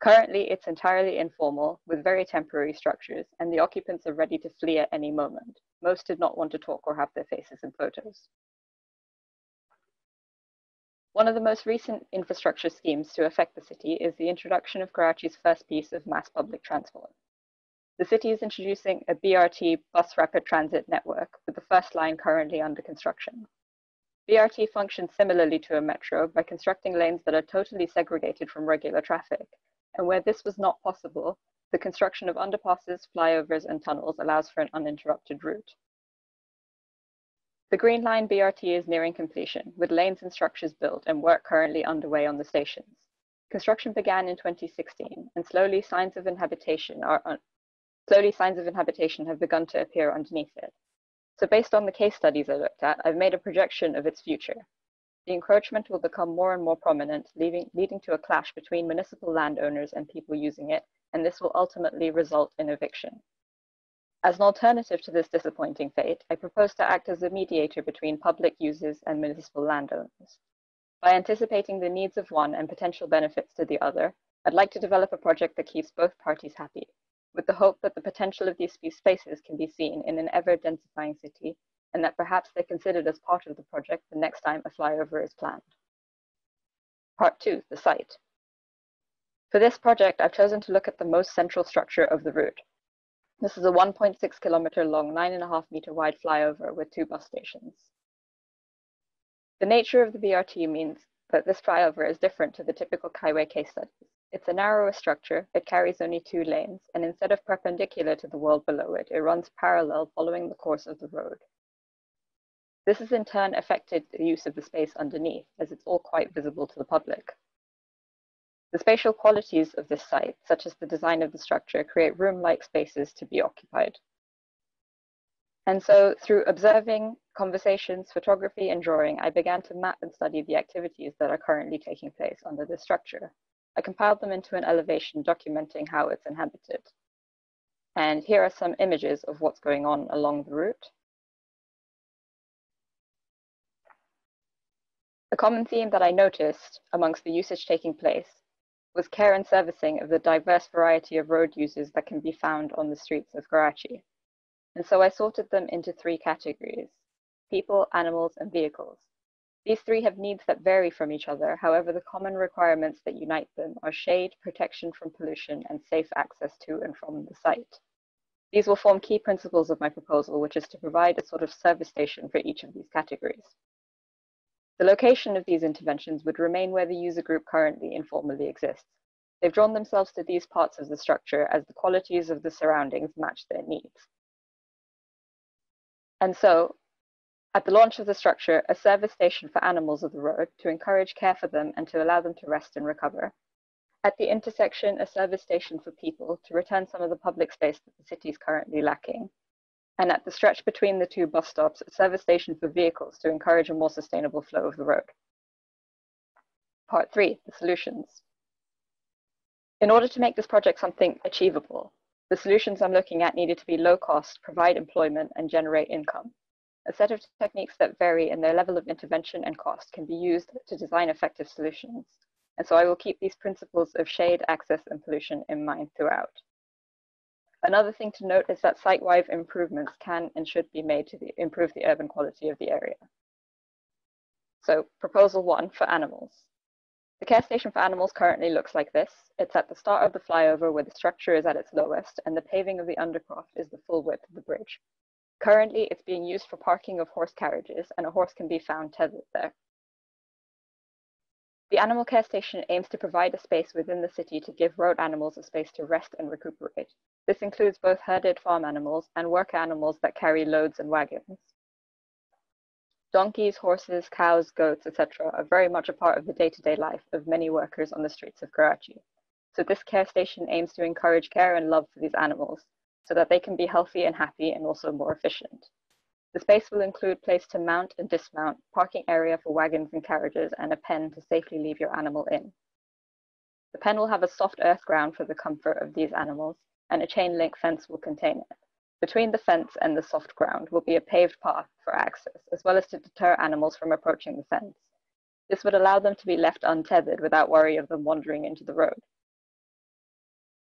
Currently, it's entirely informal with very temporary structures, and the occupants are ready to flee at any moment. Most did not want to talk or have their faces in photos. One of the most recent infrastructure schemes to affect the city is the introduction of Karachi's first piece of mass public transport. The city is introducing a BRT bus rapid transit network with the first line currently under construction. BRT functions similarly to a metro by constructing lanes that are totally segregated from regular traffic, and where this was not possible, the construction of underpasses, flyovers, and tunnels allows for an uninterrupted route. The Green Line BRT is nearing completion, with lanes and structures built and work currently underway on the stations. Construction began in 2016, and slowly signs of inhabitation are slowly signs of inhabitation have begun to appear underneath it. So based on the case studies I looked at, I've made a projection of its future. The encroachment will become more and more prominent, leaving, leading to a clash between municipal landowners and people using it, and this will ultimately result in eviction. As an alternative to this disappointing fate, I propose to act as a mediator between public users and municipal landowners. By anticipating the needs of one and potential benefits to the other, I'd like to develop a project that keeps both parties happy, with the hope that the potential of these spaces can be seen in an ever densifying city and that perhaps they're considered as part of the project the next time a flyover is planned. Part two, the site. For this project, I've chosen to look at the most central structure of the route. This is a 1.6 kilometer long, nine and a half meter wide flyover with two bus stations. The nature of the BRT means that this flyover is different to the typical Kaiway case studies. It's a narrower structure, it carries only two lanes, and instead of perpendicular to the world below it, it runs parallel following the course of the road. This has in turn affected the use of the space underneath, as it's all quite visible to the public. The spatial qualities of this site, such as the design of the structure, create room-like spaces to be occupied. And so through observing, conversations, photography, and drawing, I began to map and study the activities that are currently taking place under this structure. I compiled them into an elevation documenting how it's inhabited. And here are some images of what's going on along the route. A common theme that I noticed amongst the usage taking place was care and servicing of the diverse variety of road users that can be found on the streets of Karachi. And so I sorted them into three categories, people, animals, and vehicles. These three have needs that vary from each other. However, the common requirements that unite them are shade, protection from pollution, and safe access to and from the site. These will form key principles of my proposal, which is to provide a sort of service station for each of these categories. The location of these interventions would remain where the user group currently informally exists. They've drawn themselves to these parts of the structure as the qualities of the surroundings match their needs. And so at the launch of the structure, a service station for animals of the road to encourage care for them and to allow them to rest and recover. At the intersection, a service station for people to return some of the public space that the city is currently lacking. And at the stretch between the two bus stops, a service station for vehicles to encourage a more sustainable flow of the road. Part three, the solutions. In order to make this project something achievable, the solutions I'm looking at needed to be low cost, provide employment, and generate income. A set of techniques that vary in their level of intervention and cost can be used to design effective solutions. And so I will keep these principles of shade, access, and pollution in mind throughout. Another thing to note is that site-wide improvements can and should be made to the, improve the urban quality of the area. So proposal one for animals. The care station for animals currently looks like this. It's at the start of the flyover where the structure is at its lowest and the paving of the undercroft is the full width of the bridge. Currently, it's being used for parking of horse carriages, and a horse can be found tethered there. The animal care station aims to provide a space within the city to give road animals a space to rest and recuperate. This includes both herded farm animals and work animals that carry loads and wagons. Donkeys, horses, cows, goats, etc. are very much a part of the day-to-day -day life of many workers on the streets of Karachi. So this care station aims to encourage care and love for these animals so that they can be healthy and happy and also more efficient. The space will include place to mount and dismount, parking area for wagons and carriages, and a pen to safely leave your animal in. The pen will have a soft earth ground for the comfort of these animals, and a chain link fence will contain it. Between the fence and the soft ground will be a paved path for access, as well as to deter animals from approaching the fence. This would allow them to be left untethered without worry of them wandering into the road.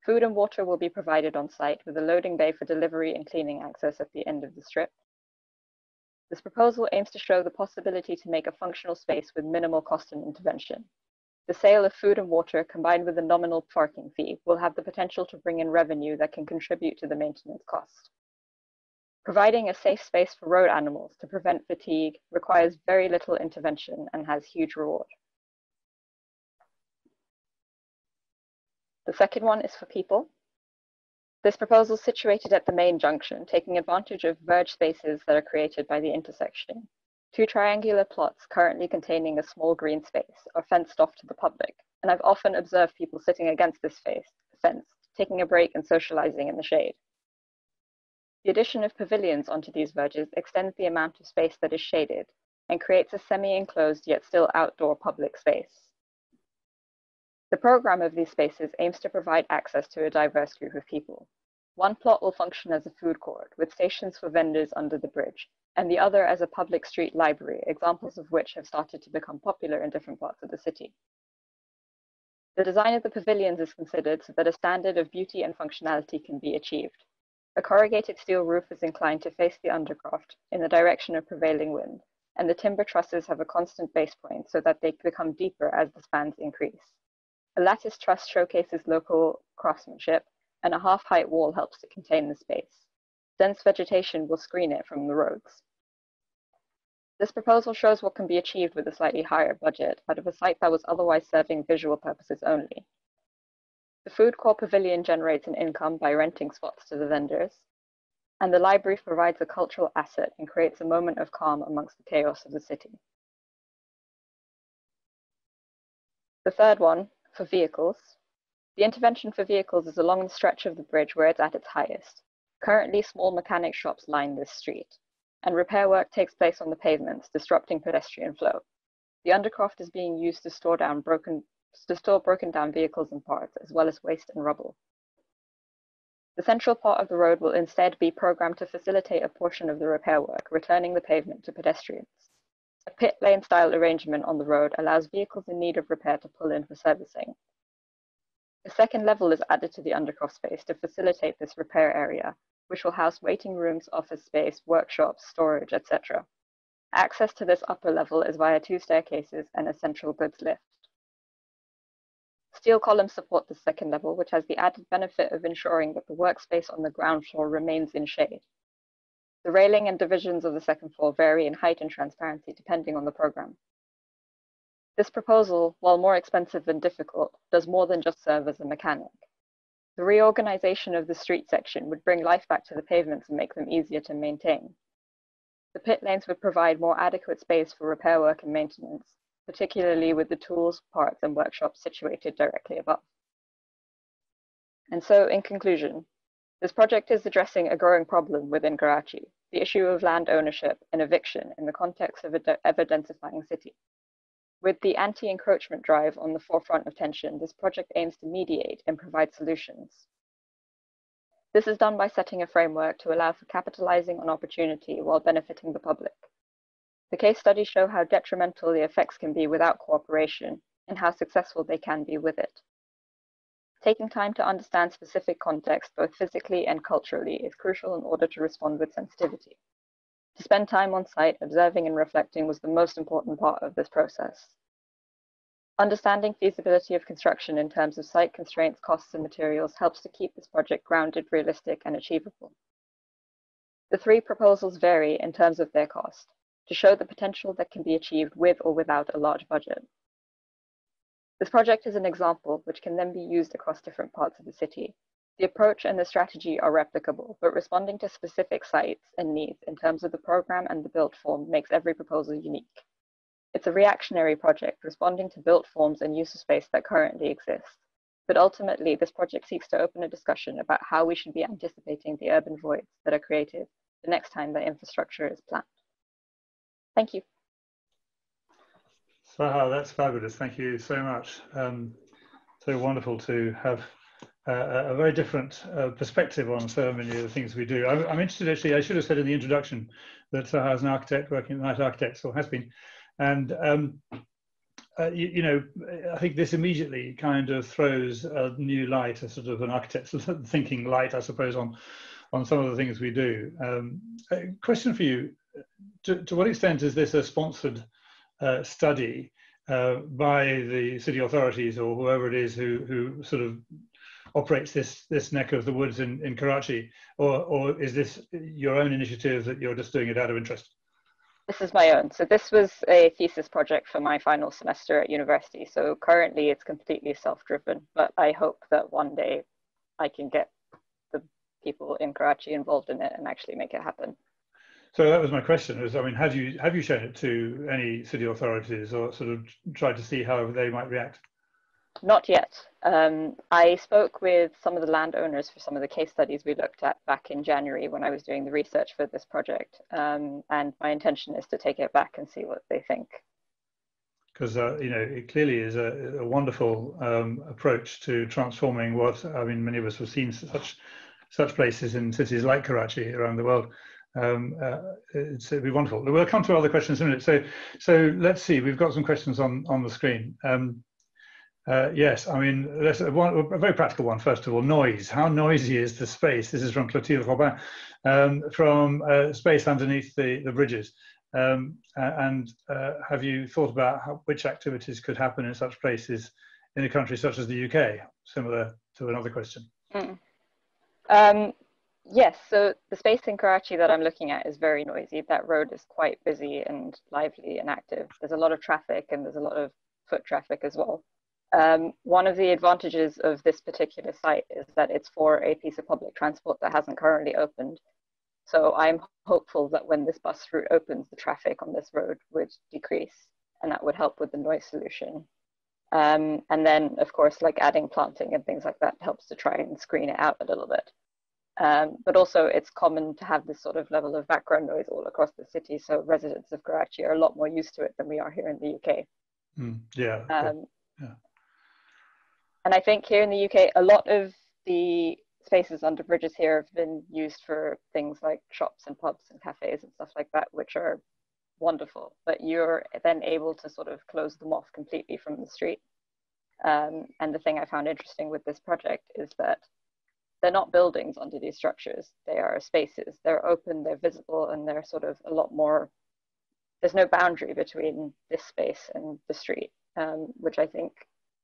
Food and water will be provided on site with a loading bay for delivery and cleaning access at the end of the strip. This proposal aims to show the possibility to make a functional space with minimal cost and intervention. The sale of food and water combined with a nominal parking fee will have the potential to bring in revenue that can contribute to the maintenance cost. Providing a safe space for road animals to prevent fatigue requires very little intervention and has huge reward. The second one is for people. This proposal is situated at the main junction, taking advantage of verge spaces that are created by the intersection. Two triangular plots currently containing a small green space are fenced off to the public, and I've often observed people sitting against this face, fence, taking a break and socializing in the shade. The addition of pavilions onto these verges extends the amount of space that is shaded and creates a semi-enclosed yet still outdoor public space. The program of these spaces aims to provide access to a diverse group of people. One plot will function as a food court with stations for vendors under the bridge, and the other as a public street library, examples of which have started to become popular in different parts of the city. The design of the pavilions is considered so that a standard of beauty and functionality can be achieved. A corrugated steel roof is inclined to face the undercroft in the direction of prevailing wind, and the timber trusses have a constant base point so that they become deeper as the spans increase. A lattice truss showcases local craftsmanship, and a half-height wall helps to contain the space. Dense vegetation will screen it from the roads. This proposal shows what can be achieved with a slightly higher budget out of a site that was otherwise serving visual purposes only. The food court pavilion generates an income by renting spots to the vendors, and the library provides a cultural asset and creates a moment of calm amongst the chaos of the city. The third one, for vehicles. The intervention for vehicles is along the stretch of the bridge where it's at its highest. Currently, small mechanic shops line this street and repair work takes place on the pavements, disrupting pedestrian flow. The undercroft is being used to store down broken to store broken down vehicles and parts, as well as waste and rubble. The central part of the road will instead be programmed to facilitate a portion of the repair work, returning the pavement to pedestrians. A pit lane style arrangement on the road allows vehicles in need of repair to pull in for servicing. A second level is added to the undercroft space to facilitate this repair area, which will house waiting rooms, office space, workshops, storage, etc. Access to this upper level is via two staircases and a central goods lift. Steel columns support the second level, which has the added benefit of ensuring that the workspace on the ground floor remains in shade. The railing and divisions of the second floor vary in height and transparency depending on the program. This proposal, while more expensive and difficult, does more than just serve as a mechanic. The reorganization of the street section would bring life back to the pavements and make them easier to maintain. The pit lanes would provide more adequate space for repair work and maintenance, particularly with the tools, parts, and workshops situated directly above. And so, in conclusion, this project is addressing a growing problem within Karachi, the issue of land ownership and eviction in the context of a ever-densifying city. With the anti-encroachment drive on the forefront of tension, this project aims to mediate and provide solutions. This is done by setting a framework to allow for capitalizing on opportunity while benefiting the public. The case studies show how detrimental the effects can be without cooperation and how successful they can be with it. Taking time to understand specific context, both physically and culturally, is crucial in order to respond with sensitivity. To spend time on site observing and reflecting was the most important part of this process. Understanding feasibility of construction in terms of site constraints, costs, and materials helps to keep this project grounded, realistic, and achievable. The three proposals vary in terms of their cost to show the potential that can be achieved with or without a large budget. This project is an example which can then be used across different parts of the city the approach and the strategy are replicable, but responding to specific sites and needs in terms of the program and the built form makes every proposal unique. It's a reactionary project responding to built forms and use of space that currently exist. But ultimately, this project seeks to open a discussion about how we should be anticipating the urban voids that are created the next time the infrastructure is planned. Thank you. Sahar, that's fabulous. Thank you so much. Um, so wonderful to have uh, a very different uh, perspective on so many of the things we do. I'm, I'm, interested, actually, I should have said in the introduction that uh, as an architect working at Knight Architects, or has been, and um, uh, you, you, know, I think this immediately kind of throws a new light, a sort of an architect's thinking light, I suppose, on on some of the things we do. Um, question for you: to, to, what extent is this a sponsored uh, study uh, by the city authorities or whoever it is who who sort of operates this this neck of the woods in, in Karachi, or or is this your own initiative that you're just doing it out of interest? This is my own. So this was a thesis project for my final semester at university. So currently it's completely self-driven, but I hope that one day I can get the people in Karachi involved in it and actually make it happen. So that was my question. Was I mean, have you have you shown it to any city authorities or sort of tried to see how they might react? Not yet. Um, I spoke with some of the landowners for some of the case studies we looked at back in January when I was doing the research for this project. Um, and my intention is to take it back and see what they think. Because, uh, you know, it clearly is a, a wonderful um, approach to transforming what, I mean, many of us have seen such such places in cities like Karachi around the world. Um, uh, it's, it'd be wonderful. We'll come to other questions in a minute. So, so let's see. We've got some questions on on the screen. Um, uh, yes, I mean, let's, one, a very practical one, first of all, noise. How noisy is the space? This is from Clotilde Robin, um, from uh, space underneath the, the bridges. Um, and uh, have you thought about how, which activities could happen in such places in a country such as the UK, similar to another question? Mm. Um, yes, so the space in Karachi that I'm looking at is very noisy. That road is quite busy and lively and active. There's a lot of traffic and there's a lot of foot traffic as well. Um, one of the advantages of this particular site is that it's for a piece of public transport that hasn't currently opened. So I'm hopeful that when this bus route opens, the traffic on this road would decrease and that would help with the noise solution. Um, and then, of course, like adding planting and things like that helps to try and screen it out a little bit. Um, but also, it's common to have this sort of level of background noise all across the city. So residents of Karachi are a lot more used to it than we are here in the UK. Mm, yeah. Um, yeah. And I think here in the UK, a lot of the spaces under bridges here have been used for things like shops and pubs and cafes and stuff like that, which are wonderful. But you're then able to sort of close them off completely from the street. Um, and the thing I found interesting with this project is that they're not buildings under these structures. They are spaces. They're open, they're visible, and they're sort of a lot more. There's no boundary between this space and the street, um, which I think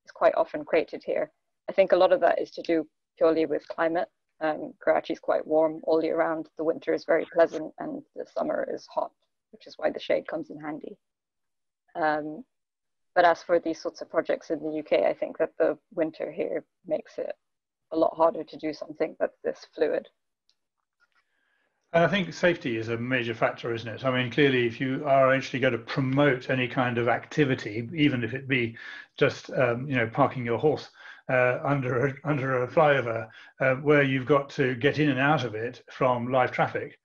is quite often created here. I think a lot of that is to do purely with climate. Um, Karachi is quite warm all year round. The winter is very pleasant and the summer is hot, which is why the shade comes in handy. Um, but as for these sorts of projects in the UK, I think that the winter here makes it a lot harder to do something that's this fluid. And I think safety is a major factor, isn't it? I mean, clearly, if you are actually going to promote any kind of activity, even if it be just um, you know parking your horse uh, under a, under a flyover, uh, where you've got to get in and out of it from live traffic,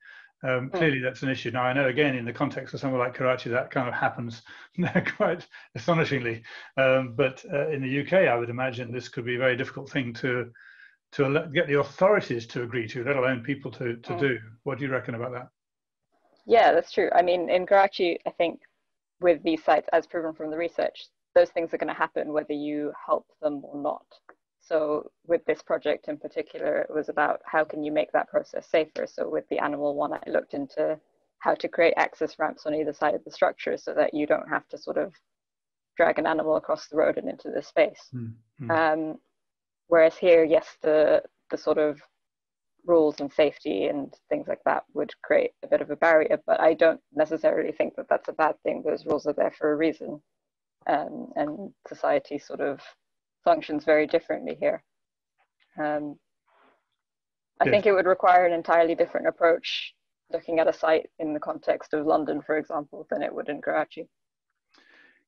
um, hmm. clearly that's an issue. Now I know again in the context of somewhere like Karachi that kind of happens quite astonishingly, um, but uh, in the UK I would imagine this could be a very difficult thing to to get the authorities to agree to, let alone people to, to mm. do. What do you reckon about that? Yeah, that's true. I mean, in Karachi, I think with these sites, as proven from the research, those things are going to happen whether you help them or not. So with this project in particular, it was about how can you make that process safer. So with the animal one, I looked into how to create access ramps on either side of the structure so that you don't have to sort of drag an animal across the road and into the space. Mm-hmm. Um, Whereas here, yes, the the sort of rules and safety and things like that would create a bit of a barrier, but I don't necessarily think that that's a bad thing. Those rules are there for a reason, um, and society sort of functions very differently here. Um, I yeah. think it would require an entirely different approach looking at a site in the context of London, for example, than it would in Karachi.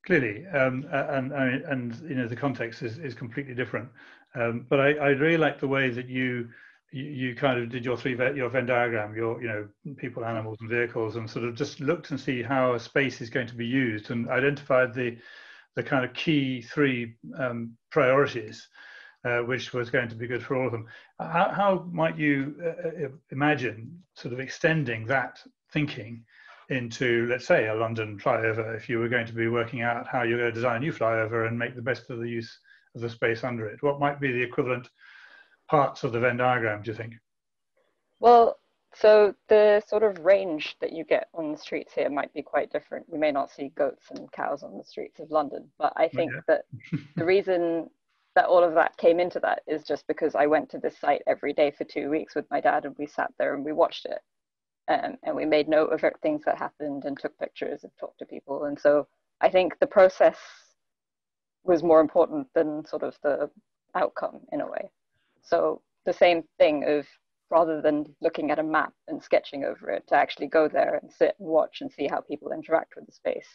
Clearly, um, and, and, and you know the context is, is completely different. Um, but I, I really like the way that you, you, kind of did your three your Venn diagram, your you know people, animals, and vehicles, and sort of just looked and see how a space is going to be used, and identified the the kind of key three um, priorities, uh, which was going to be good for all of them. How, how might you uh, uh imagine sort of extending that thinking into, let's say, a London flyover, if you were going to be working out how you're going to design a new flyover and make the best of the use the space under it? What might be the equivalent parts of the Venn diagram, do you think? Well, so the sort of range that you get on the streets here might be quite different. You may not see goats and cows on the streets of London, but I think yeah. that the reason that all of that came into that is just because I went to this site every day for two weeks with my dad and we sat there and we watched it. Um, and we made note of things that happened and took pictures and talked to people. And so I think the process was more important than sort of the outcome in a way. So the same thing of rather than looking at a map and sketching over it, to actually go there and sit and watch and see how people interact with the space.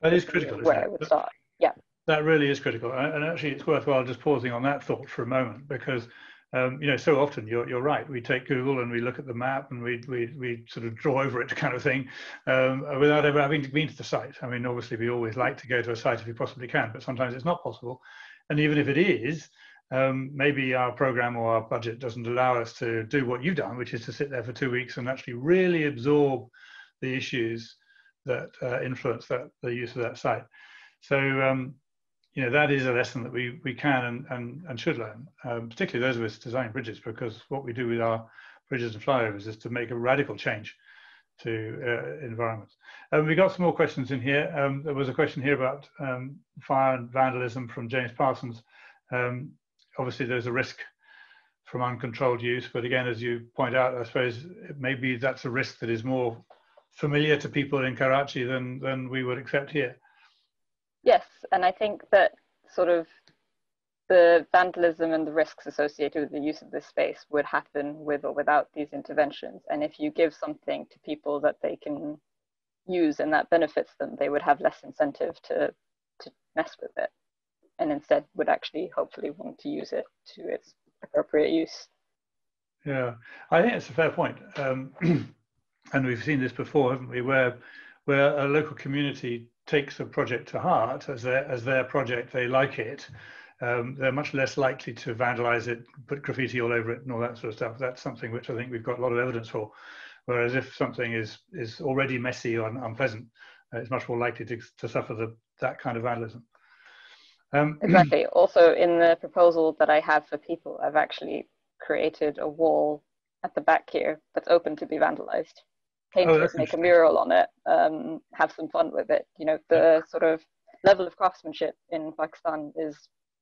That is critical. Where it would start. Yeah. That really is critical. And actually, it's worthwhile just pausing on that thought for a moment because um, you know, so often you're, you're right. We take Google and we look at the map and we, we, we sort of draw over it kind of thing um, without ever having been to the site. I mean, obviously we always like to go to a site if we possibly can, but sometimes it's not possible. And even if it is, um, maybe our program or our budget doesn't allow us to do what you've done, which is to sit there for two weeks and actually really absorb the issues that uh, influence that the use of that site. So um, you know that is a lesson that we we can and and, and should learn, um, particularly those of us designing bridges, because what we do with our bridges and flyovers is to make a radical change to uh, environments. Um, we got some more questions in here. Um, there was a question here about um, fire and vandalism from James Parsons. Um, obviously, there's a risk from uncontrolled use, but again, as you point out, I suppose maybe that's a risk that is more familiar to people in Karachi than than we would accept here. Yes, and I think that sort of the vandalism and the risks associated with the use of this space would happen with or without these interventions. And if you give something to people that they can use and that benefits them, they would have less incentive to, to mess with it and instead would actually hopefully want to use it to its appropriate use. Yeah, I think it's a fair point. Um, and we've seen this before, haven't we, where, where a local community takes a project to heart as their, as their project, they like it, um, they're much less likely to vandalize it, put graffiti all over it, and all that sort of stuff. That's something which I think we've got a lot of evidence for. Whereas if something is is already messy or unpleasant, uh, it's much more likely to, to suffer the, that kind of vandalism. Um, exactly. also, in the proposal that I have for people, I've actually created a wall at the back here that's open to be vandalized. Paint oh, make a mural on it, um, have some fun with it. You know, the yeah. sort of level of craftsmanship in Pakistan is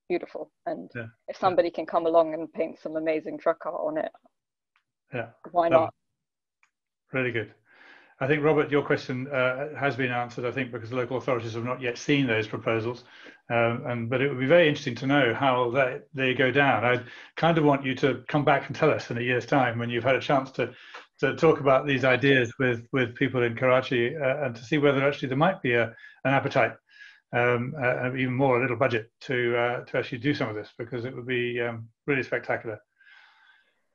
beautiful. And yeah. if somebody can come along and paint some amazing truck art on it, yeah, why not? really good. I think Robert, your question uh, has been answered. I think because the local authorities have not yet seen those proposals, um, and but it would be very interesting to know how they they go down. I kind of want you to come back and tell us in a year's time when you've had a chance to to talk about these ideas with with people in Karachi uh, and to see whether actually there might be a an appetite um, uh, even more a little budget to uh, to actually do some of this because it would be um, really spectacular.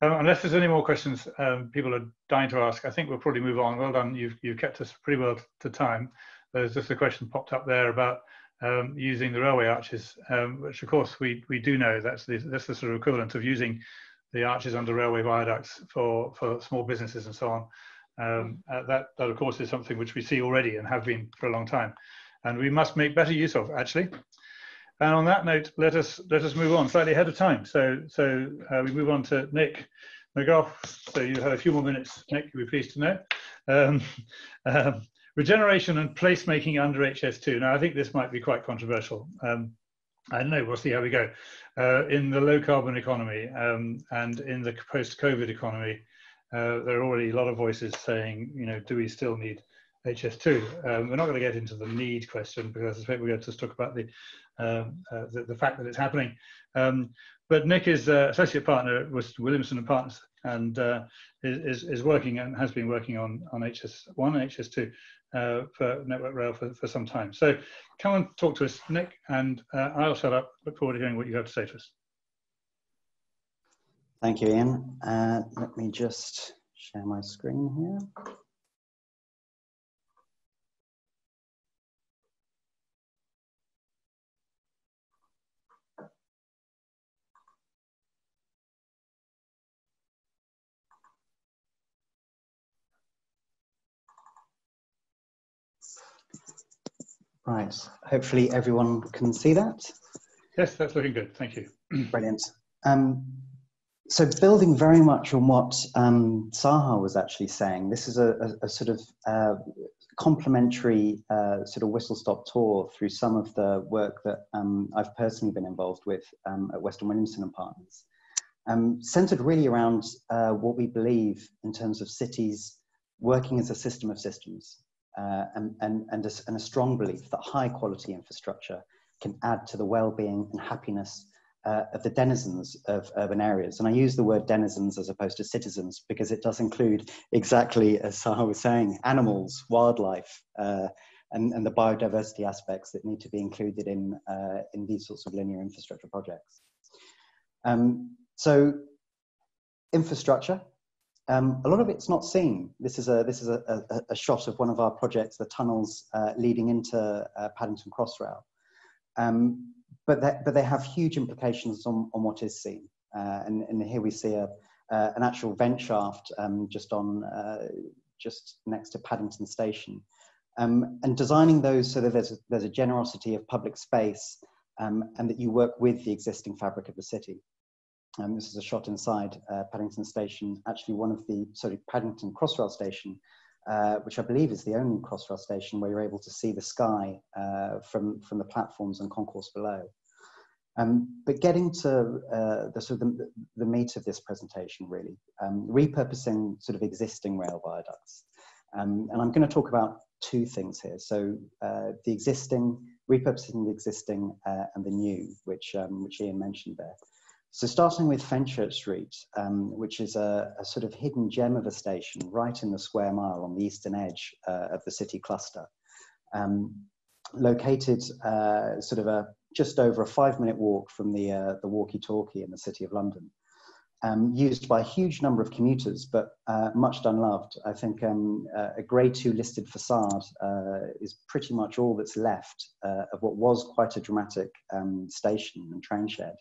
Um, unless there's any more questions um, people are dying to ask, I think we'll probably move on. Well done, you've, you've kept us pretty well to time. There's just a question popped up there about um, using the railway arches, um, which of course we, we do know that's the, that's the sort of equivalent of using the arches under railway viaducts for, for small businesses and so on. Um, uh, that, that of course is something which we see already and have been for a long time and we must make better use of actually. And on that note, let us let us move on slightly ahead of time. So so uh, we move on to Nick McGough. So you have a few more minutes, Nick. You'll be pleased to know. Um, um, regeneration and placemaking under HS2. Now I think this might be quite controversial. Um, I don't know. We'll see how we go. Uh, in the low carbon economy um, and in the post-COVID economy, uh, there are already a lot of voices saying, you know, do we still need HS2. Um, we're not going to get into the need question because I suspect we're going to just talk about the, um, uh, the, the, fact that it's happening. Um, but Nick is uh, associate partner with Williamson and Partners and uh, is, is working and has been working on, on HS1 and HS2 uh, for Network Rail for, for some time. So come and talk to us, Nick, and uh, I'll shut up. Look forward to hearing what you have to say to us. Thank you, Ian. Uh, let me just share my screen here. Right. Hopefully everyone can see that. Yes, that's looking good. Thank you. Brilliant. Um, so building very much on what um, Sahar was actually saying, this is a, a, a sort of uh, complementary uh, sort of whistle-stop tour through some of the work that um, I've personally been involved with um, at Weston Williamson and Partners, um, centered really around uh, what we believe in terms of cities working as a system of systems uh, and, and, and, a, and a strong belief that high quality infrastructure can add to the well-being and happiness uh, of the denizens of urban areas. And I use the word denizens as opposed to citizens because it does include exactly, as Sahar was saying, animals, wildlife, uh, and, and the biodiversity aspects that need to be included in, uh, in these sorts of linear infrastructure projects. Um, so infrastructure um, a lot of it's not seen. This is a this is a, a, a shot of one of our projects, the tunnels uh, leading into uh, Paddington Crossrail. Um, but, that, but they have huge implications on, on what is seen. Uh, and, and here we see a, uh, an actual vent shaft um, just on uh, just next to Paddington Station. Um, and designing those so that there's a, there's a generosity of public space um, and that you work with the existing fabric of the city. Um, this is a shot inside uh, Paddington Station, actually one of the, sorry, Paddington Crossrail Station, uh, which I believe is the only Crossrail station where you're able to see the sky uh, from, from the platforms and concourse below. Um, but getting to uh, the sort of the, the, meat of this presentation, really, um, repurposing sort of existing rail viaducts. Um, and I'm going to talk about two things here. So uh, the existing, repurposing the existing uh, and the new, which, um, which Ian mentioned there. So starting with Fenchurch Street, um, which is a, a, sort of hidden gem of a station right in the square mile on the eastern edge uh, of the city cluster. Um, located uh, sort of a just over a five minute walk from the, uh, the walkie-talkie in the city of London. Um, used by a huge number of commuters, but uh, much unloved. I think um, uh, a grade two listed facade uh, is pretty much all that's left uh, of what was quite a dramatic um, station and train shed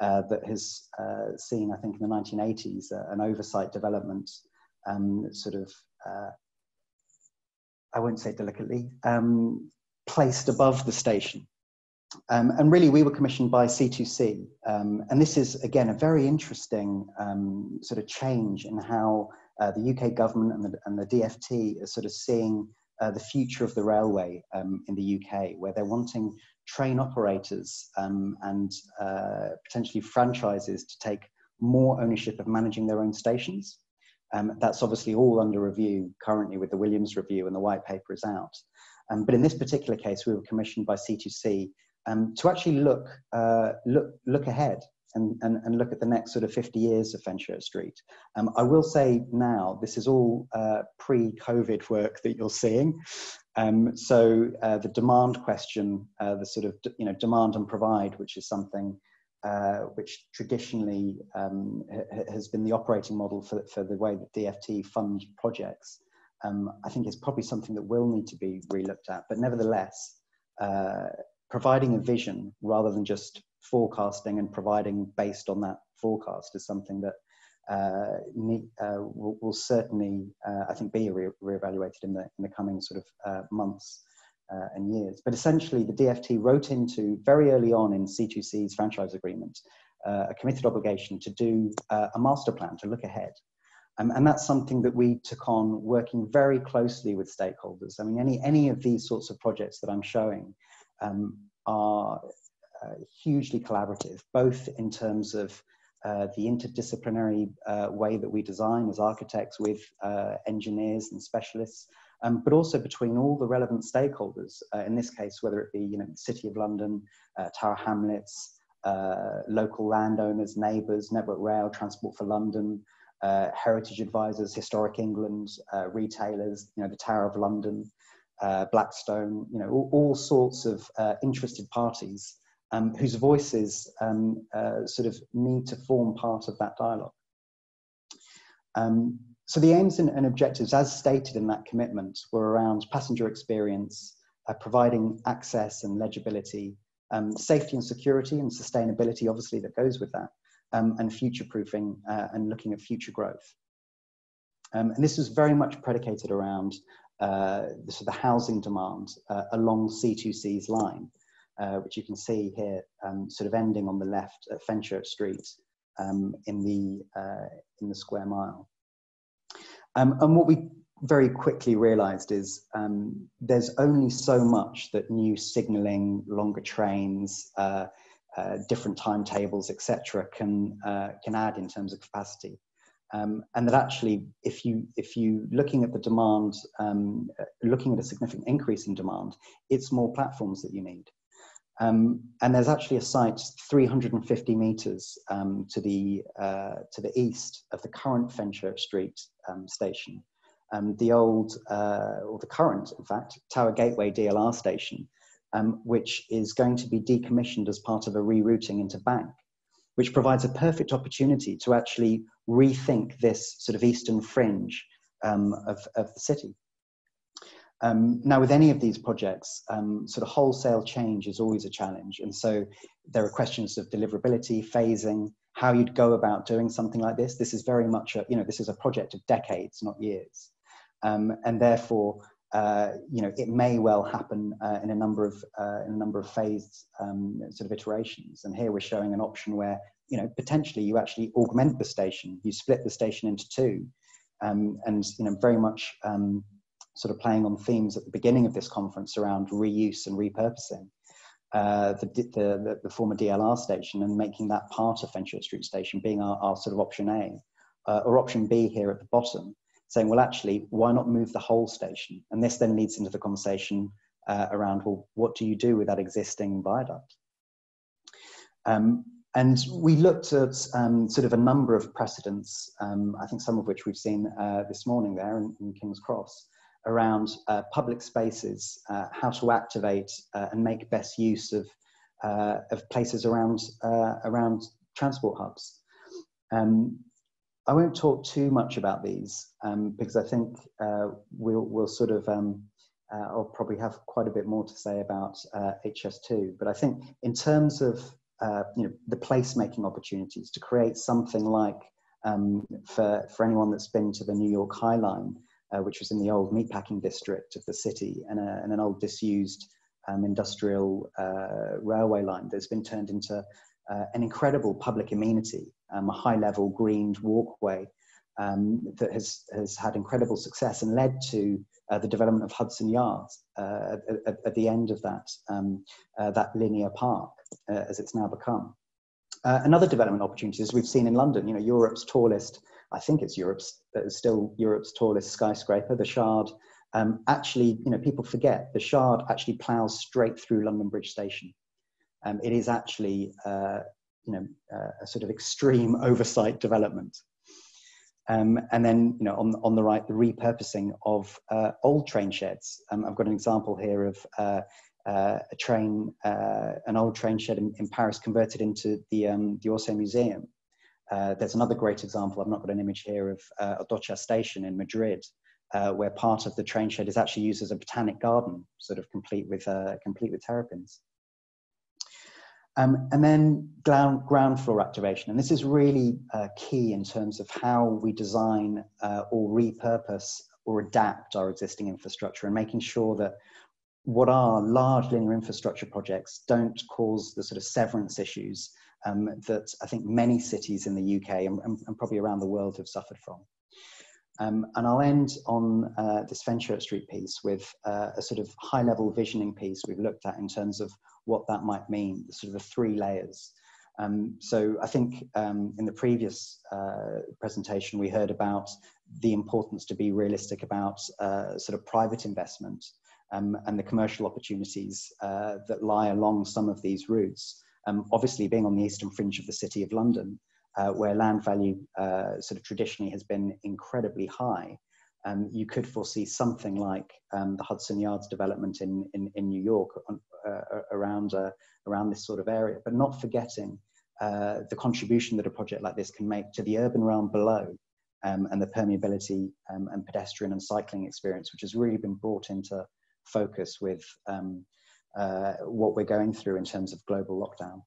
uh, that has uh, seen, I think, in the 1980s, uh, an oversite development um, sort of, uh, I won't say delicately, um, placed above the station. Um, and really, we were commissioned by C2C. Um, and this is, again, a very interesting um, sort of change in how uh, the UK government and the, and the DFT are sort of seeing uh, the future of the railway um, in the UK, where they're wanting train operators um, and uh, potentially franchises to take more ownership of managing their own stations. Um, that's obviously all under review currently with the Williams review and the white paper is out. Um, but in this particular case, we were commissioned by C2C um, to actually look, uh, look, look ahead and, and, and look at the next sort of 50 years of Fenchurch Street. Um, I will say now, this is all uh, pre-COVID work that you're seeing. Um, so uh, the demand question, uh, the sort of you know demand and provide, which is something uh, which traditionally um, ha has been the operating model for, for the way that DFT fund projects, um, I think is probably something that will need to be relooked at. But nevertheless, uh, providing a vision rather than just forecasting and providing based on that forecast is something that uh, uh, will, will, certainly, uh, I think, be re- reevaluated in the in the coming sort of months and years. But essentially, the DFT wrote into very early on in C2C's franchise agreement a committed obligation to do a master plan to look ahead. Um, and that's something that we took on working very closely with stakeholders. I mean, any, any of these sorts of projects that I'm showing um, are uh, hugely collaborative, both in terms of uh, the interdisciplinary uh, way that we design as architects with uh, engineers and specialists, um, but also between all the relevant stakeholders. Uh, in this case, whether it be you know the City of London, uh, Tower Hamlets, local landowners, neighbours, Network Rail, Transport for London, heritage advisors, Historic England, retailers, you know the Tower of London, Blackstone, you know all, all sorts of interested parties um, whose voices um, uh, sort of need to form part of that dialogue. Um, so the aims and, and, objectives, as stated in that commitment, were around passenger experience, uh, providing access and legibility, um, safety and security and sustainability, obviously, that goes with that, um, and future-proofing uh, and looking at future growth. Um, and this was very much predicated around uh, the, so the housing demand uh, along C2C's line uh, which you can see here, um, sort of ending on the left at Fenchurch Street um, in, the, uh, in the square mile. Um, and what we very quickly realized is um, there's only so much that new signaling, longer trains, uh, uh, different timetables, etc., can uh, can add in terms of capacity, um, and that actually, if you if you looking at the demand, um, looking at a significant increase in demand, it's more platforms that you need. Um, and there's actually a site 350 meters um, to, the, uh, to the east of the current Fenchurch Street um, station. Um, the old, uh, or the current, in fact, Tower Gateway DLR station, um, which is going to be decommissioned as part of a rerouting into Bank, which provides a perfect opportunity to actually rethink this sort of eastern fringe um, of, of the city. Um, now, with any of these projects, um, sort of wholesale change is always a challenge. And so there are questions of deliverability, phasing, how you'd go about doing something like this. This is very much a, you know, this is a project of decades, not years. Um, and therefore, uh, you know, it may well happen uh, in a number of uh, in a number of phased um, sort of iterations. And here we're showing an option where you know potentially you actually augment the station, you split the station into two, um, and you know very much um, sort of playing on themes at the beginning of this conference around reuse and repurposing. Uh, the, the, the, former DLR station and making that part of Fenchurch Street Station being our, our sort of option A, uh, or option B here at the bottom, saying, well, actually, why not move the whole station? And this then leads into the conversation uh, around, well, what do you do with that existing viaduct? Um, and we looked at um, sort of a number of precedents, um, I think some of which we've seen uh, this morning there in, in King's Cross, around uh, public spaces, uh, how to activate uh, and make best use of, uh, of places around, uh, around transport hubs. Um, I won't talk too much about these um, because I think we'll, we'll sort of, um, I'll probably have quite a bit more to say about HS2. But I think in terms of you know, the placemaking opportunities to create something like um, for, for anyone that's been to the New York High Line, uh, which was in the old meatpacking district of the city and, a, and an old disused um, industrial uh, railway line that's been turned into uh, an incredible public amenity, um, a high level greened walkway um, that has, has had incredible success and led to uh, the development of Hudson Yards uh, at, at, the end of that, um, uh, that linear park, uh, as it's now become. Uh, another development opportunities we've seen in London, you know, Europe's tallest, I think it's Europe's, still Europe's tallest skyscraper, the Shard. Um, actually, you know, people forget the Shard actually plows straight through London Bridge Station. Um, it is actually, uh, you know, a sort of extreme oversite development. Um, and then, you know, on, on the right, the repurposing of uh, old train sheds. Um, I've got an example here of uh, uh, a train, uh, an old train shed in, in, Paris converted into the, um, the Orsay Museum. Uh, there's another great example, I've not got an image here, of uh, Atocha Station in Madrid, where part of the train shed is actually used as a botanic garden, sort of complete with, complete with terrapins. Um, and then ground, ground floor activation. And this is really uh, key in terms of how we design uh, or repurpose or adapt our existing infrastructure and making sure that what are large linear infrastructure projects don't cause the sort of severance issues um, that I think many cities in the UK and, and, probably around the world have suffered from. Um, and I'll end on uh, this Fenchurch Street piece with uh, a sort of high level visioning piece we've looked at in terms of what that might mean, sort of the three layers. Um, so I think um, in the previous uh, presentation, we heard about the importance to be realistic about uh, sort of private investment um, and the commercial opportunities uh, that lie along some of these routes. Um, obviously being on the eastern fringe of the city of London, uh, where land value uh, sort of traditionally has been incredibly high, um, you could foresee something like um, the Hudson Yards development in, in, in New York on, uh, around, uh, around this sort of area, but not forgetting uh, the contribution that a project like this can make to the urban realm below um, and the permeability um, and pedestrian and cycling experience, which has really been brought into focus with um, uh, what we're going through in terms of global lockdown.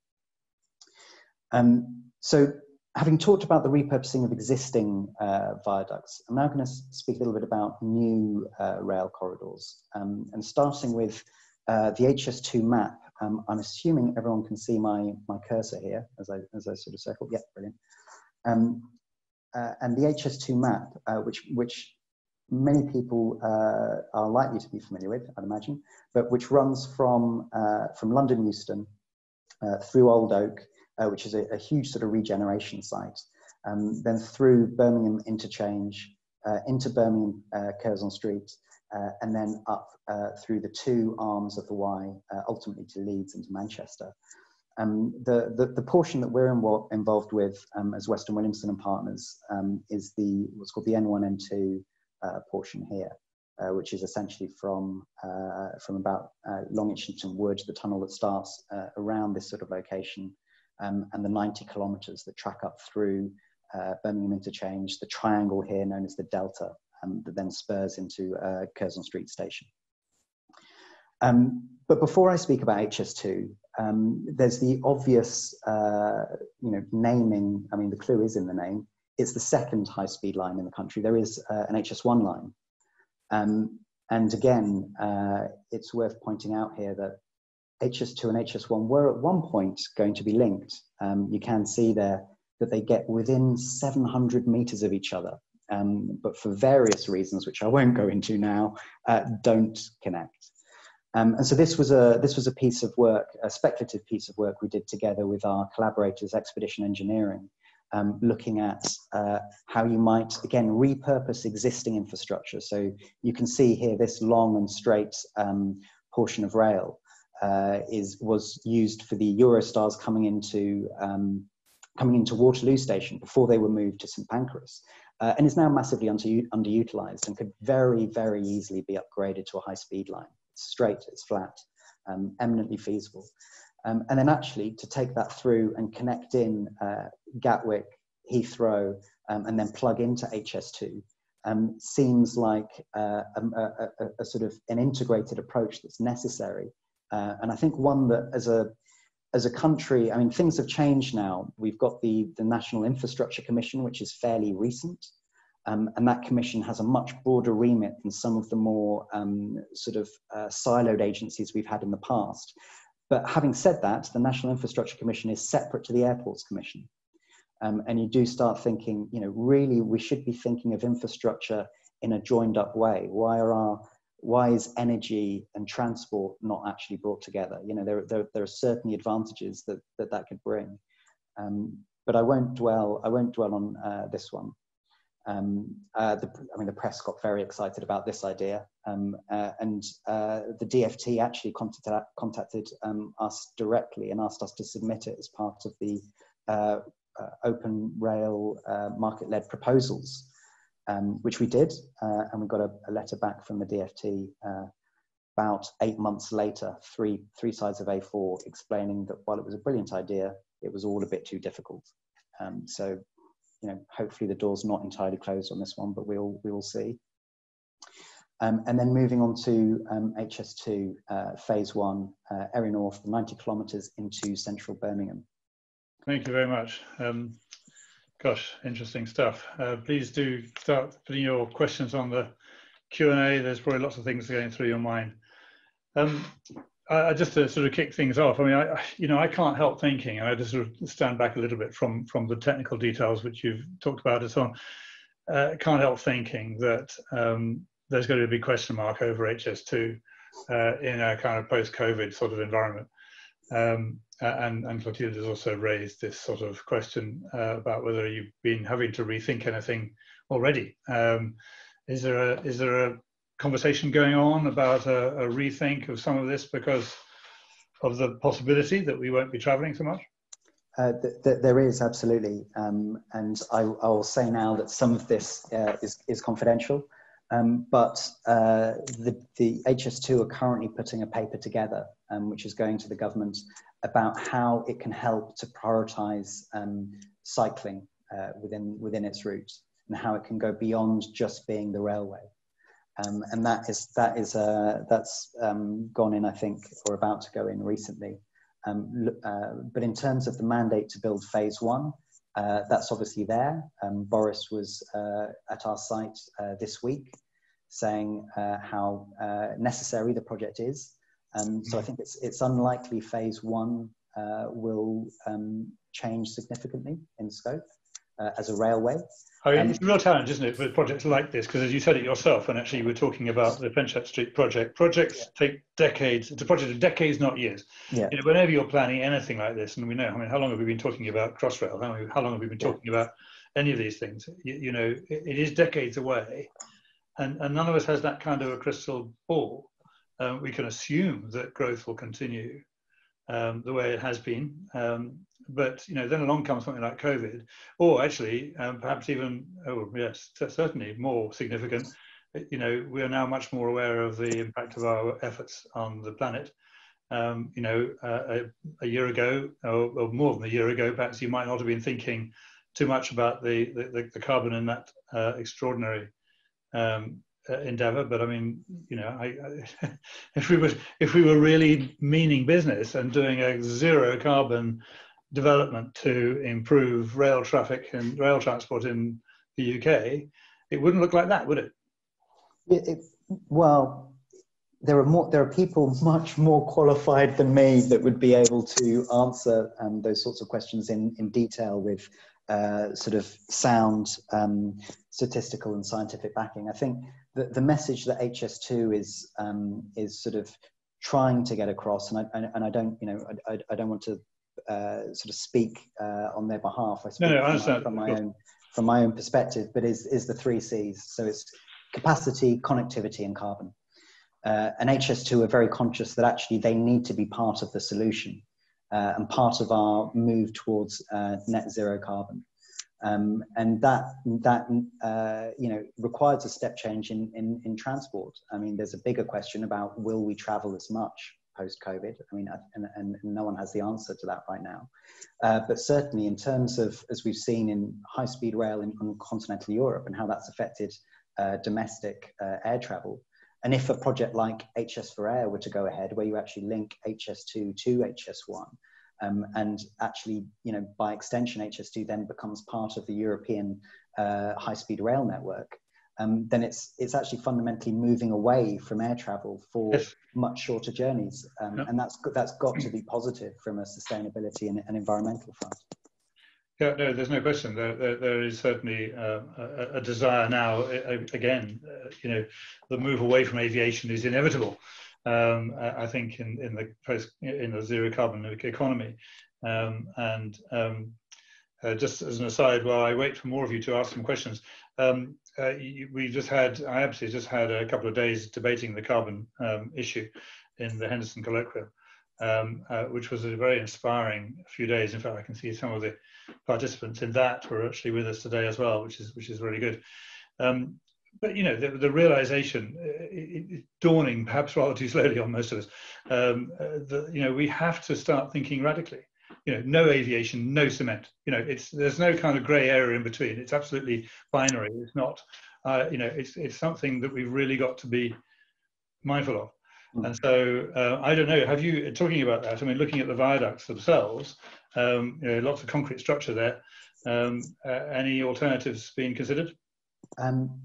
Um, so having talked about the repurposing of existing uh, viaducts, I'm now going to speak a little bit about new uh, rail corridors. Um, and starting with uh, the HS2 map, um, I'm assuming everyone can see my, my cursor here as I, as I sort of circle. Yeah, brilliant. Um, uh, and the HS2 map, uh, which, which many people uh, are likely to be familiar with, I'd imagine, but which runs from, from London Euston through Old Oak, uh, which is a, a, huge sort of regeneration site. Um, then through Birmingham Interchange, uh, into Birmingham uh, Curzon Street, uh, and then up uh, through the two arms of the Y, uh, ultimately to Leeds and to Manchester. Um, the, the, the, portion that we're involved with um, as Weston Williamson and partners um, is the what's called the N1 N2 portion here. Uh, which is essentially from uh, from about uh, Long Itchington Wood, the tunnel that starts around this sort of location, um, and the 90 kilometers that track up through uh, Birmingham Interchange, the triangle here known as the Delta, um, that then spurs into uh, Curzon Street Station. Um, but before I speak about HS2, um, there's the obvious, uh, you know, naming. I mean, the clue is in the name. It's the second high-speed line in the country. There is uh, an HS1 line, um, and again, uh, it's worth pointing out here that HS2 and HS1 were at one point going to be linked. Um, you can see there that they get within 700 meters of each other, um, but for various reasons, which I won't go into now, uh, don't connect. Um, and so this was a this was a piece of work, a speculative piece of work we did together with our collaborators, Expedition Engineering, um, looking at uh, how you might again repurpose existing infrastructure. So you can see here this long and straight um, portion of rail uh, is was used for the Eurostars coming into um, coming into Waterloo Station before they were moved to St Pancras. Uh, and is now massively under, underutilized and could very, very easily be upgraded to a high speed line. It's straight, it's flat, um, eminently feasible. Um, and then actually to take that through and connect in uh, Gatwick, Heathrow, um, and then plug into HS2 um, seems like uh, a, a, a, a, sort of an integrated approach that's necessary. Uh, and I think one that as a as a country, I mean, things have changed now. We've got the, the National Infrastructure Commission, which is fairly recent. Um, and that commission has a much broader remit than some of the more um, sort of uh, siloed agencies we've had in the past. But having said that, the National Infrastructure Commission is separate to the Airports Commission. Um, and you do start thinking, you know, really we should be thinking of infrastructure in a joined up way. Why are our why is energy and transport not actually brought together? You know, there, there, there are certainly advantages that that, that could bring. Um, but I won't dwell, I won't dwell on uh, this one. Um, uh, the, I mean, the press got very excited about this idea, um, uh, and uh, the DFT actually contacted, contacted um, us directly and asked us to submit it as part of the uh, uh, open rail market-led proposals um, which we did, uh, and we got a, a, letter back from the DFT uh, about eight months later, three three sides of A4, explaining that while it was a brilliant idea, it was all a bit too difficult. Um, so, you know, hopefully the door's not entirely closed on this one, but we'll we will see. Um, and then moving on to um, HS2 uh, phase one, uh, Area North, 90 kilometres into central Birmingham. Thank you very much. Um, Gosh, interesting stuff. Uh, please do start putting your questions on the Q&A. There's probably lots of things going through your mind. I, just to sort of kick things off, I mean, I, you know, I can't help thinking, and I just sort of stand back a little bit from, from the technical details which you've talked about and so on. Uh, can't help thinking that um, there's going to be a big question mark over HS2 uh, in a kind of post-COVID sort of environment. Um, and, and Clotilde has also raised this sort of question uh, about whether you've been having to rethink anything already. Um, is there a is there a conversation going on about a, a, rethink of some of this because of the possibility that we won't be travelling so much? Uh, th th there is absolutely, um, and I, I, will say now that some of this uh, is is confidential. Um, but uh, the, the, HS2 are currently putting a paper together, um, which is going to the government about how it can help to prioritize um, cycling uh, within, within its route and how it can go beyond just being the railway. Um, and that is, that is uh, that's um, gone in, I think, or about to go in recently. Um, uh, but in terms of the mandate to build phase one, uh, that's obviously there. Um, Boris was uh, at our site uh, this week saying uh, how necessary the project is. Um, so I think it's, it's unlikely phase one will um, change significantly in scope as a railway. I mean, um, it's a real challenge, isn't it, with projects like this? Because as you said it yourself, and actually you were talking about the Fenchurch Street project, projects yeah. take decades. It's a project of decades, not years. Yeah. You know, whenever you're planning anything like this, and we know, I mean, how long have we been talking about Crossrail? How, how long have we been talking yeah. about any of these things? You, you know, it, it is decades away, and, and none of us has that kind of a crystal ball. Um, we can assume that growth will continue um, the way it has been. Um, but you know, then along comes something like COVID, or actually, um, perhaps even, oh yes, certainly more significant. You know, we are now much more aware of the impact of our efforts on the planet. Um, you know, uh, a, a, year ago, or, or, more than a year ago, perhaps you might not have been thinking too much about the the, the carbon in that uh, extraordinary um, uh, endeavor. But I mean, you know, I, I, if we were if we were really meaning business and doing a zero carbon development to improve rail traffic and rail transport in the UK, it wouldn't look like that, would it? it, it well, there are more. There are people much more qualified than me that would be able to answer um, those sorts of questions in in detail with uh, sort of sound um, statistical and scientific backing. I think the, the message that HS2 is um, is sort of trying to get across, and I, and I don't, you know, I, I don't want to uh, sort of speak uh, on their behalf. I speak no, no, from, my, from my own from my own perspective, but is is the three C's. So it's capacity, connectivity, and carbon. Uh, and HS2 are very conscious that actually they need to be part of the solution uh, and part of our move towards uh, net zero carbon. Um, and that that uh, you know requires a step change in, in, in transport. I mean, there's a bigger question about will we travel as much post COVID? I mean, and, and, no one has the answer to that right now. Uh, but certainly, in terms of as we've seen in high speed rail in, in continental Europe and how that's affected uh, domestic uh, air travel, and if a project like HS4Air were to go ahead, where you actually link HS2 to HS1, um, and actually, you know, by extension, HS2 then becomes part of the European uh, high-speed rail network, um, then it's it's actually fundamentally moving away from air travel for yes. much shorter journeys, um, and that's that's got to be positive from a sustainability and, and environmental front. Yeah, no, there's no question. There, there, there is certainly uh, a, a, desire now. again, uh, you know, the move away from aviation is inevitable. Um, I think in, in the post in the zero carbon economy, um, and um, uh, just as an aside, while I wait for more of you to ask some questions, um, uh, we just had IABSE just had a couple of days debating the carbon um, issue in the Henderson Colloquium um, uh, which was a very inspiring few days. In fact, I can see some of the participants in that were actually with us today as well, which is which is really good. Um, but you know, the, the realization uh, dawning perhaps rather too slowly on most of us. Um, uh, the, you know, we have to start thinking radically. You know, no aviation, no cement. You know, it's there's no kind of grey area in between. It's absolutely binary. It's not. Uh, you know, it's it's something that we've really got to be mindful of. Mm. And so uh, I don't know. Have you talking about that? I mean, looking at the viaducts themselves, um, you know, lots of concrete structure there. Um, uh, any alternatives being considered? Um,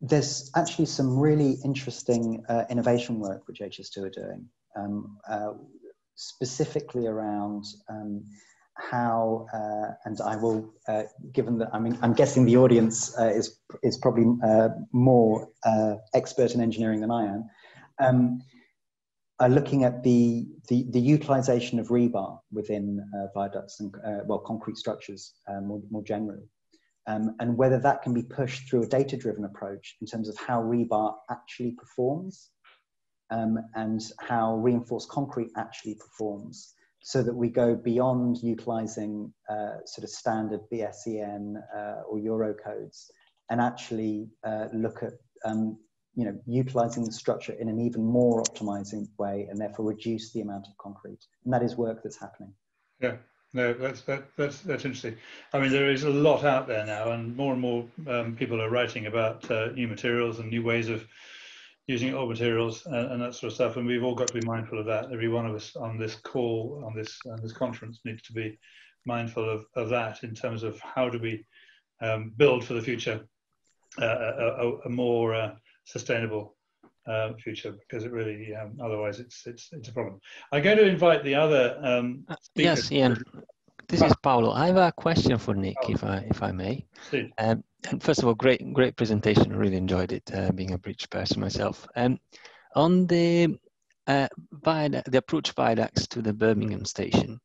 there's actually some really interesting uh, innovation work which HS2 are doing, um, uh, specifically around um, how, uh, and I will, uh, given that I mean, I'm guessing the audience is is probably more expert in engineering than I am. Um, are looking at the, the, the utilization of rebar within uh, viaducts and, uh, well, concrete structures uh, more, more generally. Um, and whether that can be pushed through a data driven approach in terms of how rebar actually performs um, and how reinforced concrete actually performs so that we go beyond utilizing uh, sort of standard BSEN uh, or Euro codes and actually uh, look at um, you know, utilizing the structure in an even more optimizing way and therefore reduce the amount of concrete. And that is work that's happening. Yeah, no, that's, that, that's, that's interesting. I mean, there is a lot out there now and more and more um, people are writing about uh, new materials and new ways of using old materials and, and, that sort of stuff. And we've all got to be mindful of that. Every one of us on this call, on this, on this conference needs to be mindful of, of that in terms of how do we um, build for the future uh, a, a, a, more uh, sustainable uh, future because it really um, otherwise it's it's it's a problem. I'm going to invite the other um, uh, yes, Ian. This is Paolo. I have a question for Nick, if I if I may. Um, and first of all, great great presentation. I really enjoyed it, uh, being a bridge person myself. Um, on the uh, the approach viaducts to the Birmingham station,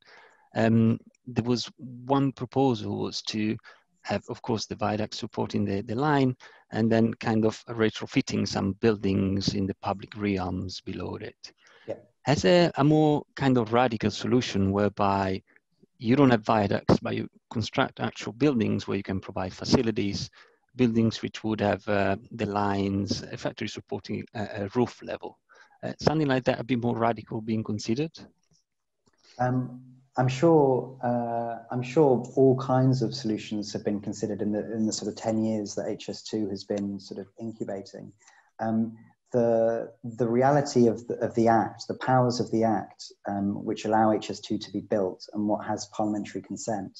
um, there was one proposal was to have, of course, the viaduct supporting the, the line, and then kind of retrofitting some buildings in the public realms below it. Yeah. Has a, a more kind of radical solution whereby you don't have viaducts, but you construct actual buildings where you can provide facilities, buildings which would have uh, the lines effectively supporting a, a roof level. Uh, something like that, a bit more radical being considered? Um, I'm sure uh, I'm sure all kinds of solutions have been considered in the in the sort of ten years that HS2 has been sort of incubating. Um, the, the reality of the, of the Act, the powers of the Act, um, which allow HS2 to be built and what has parliamentary consent,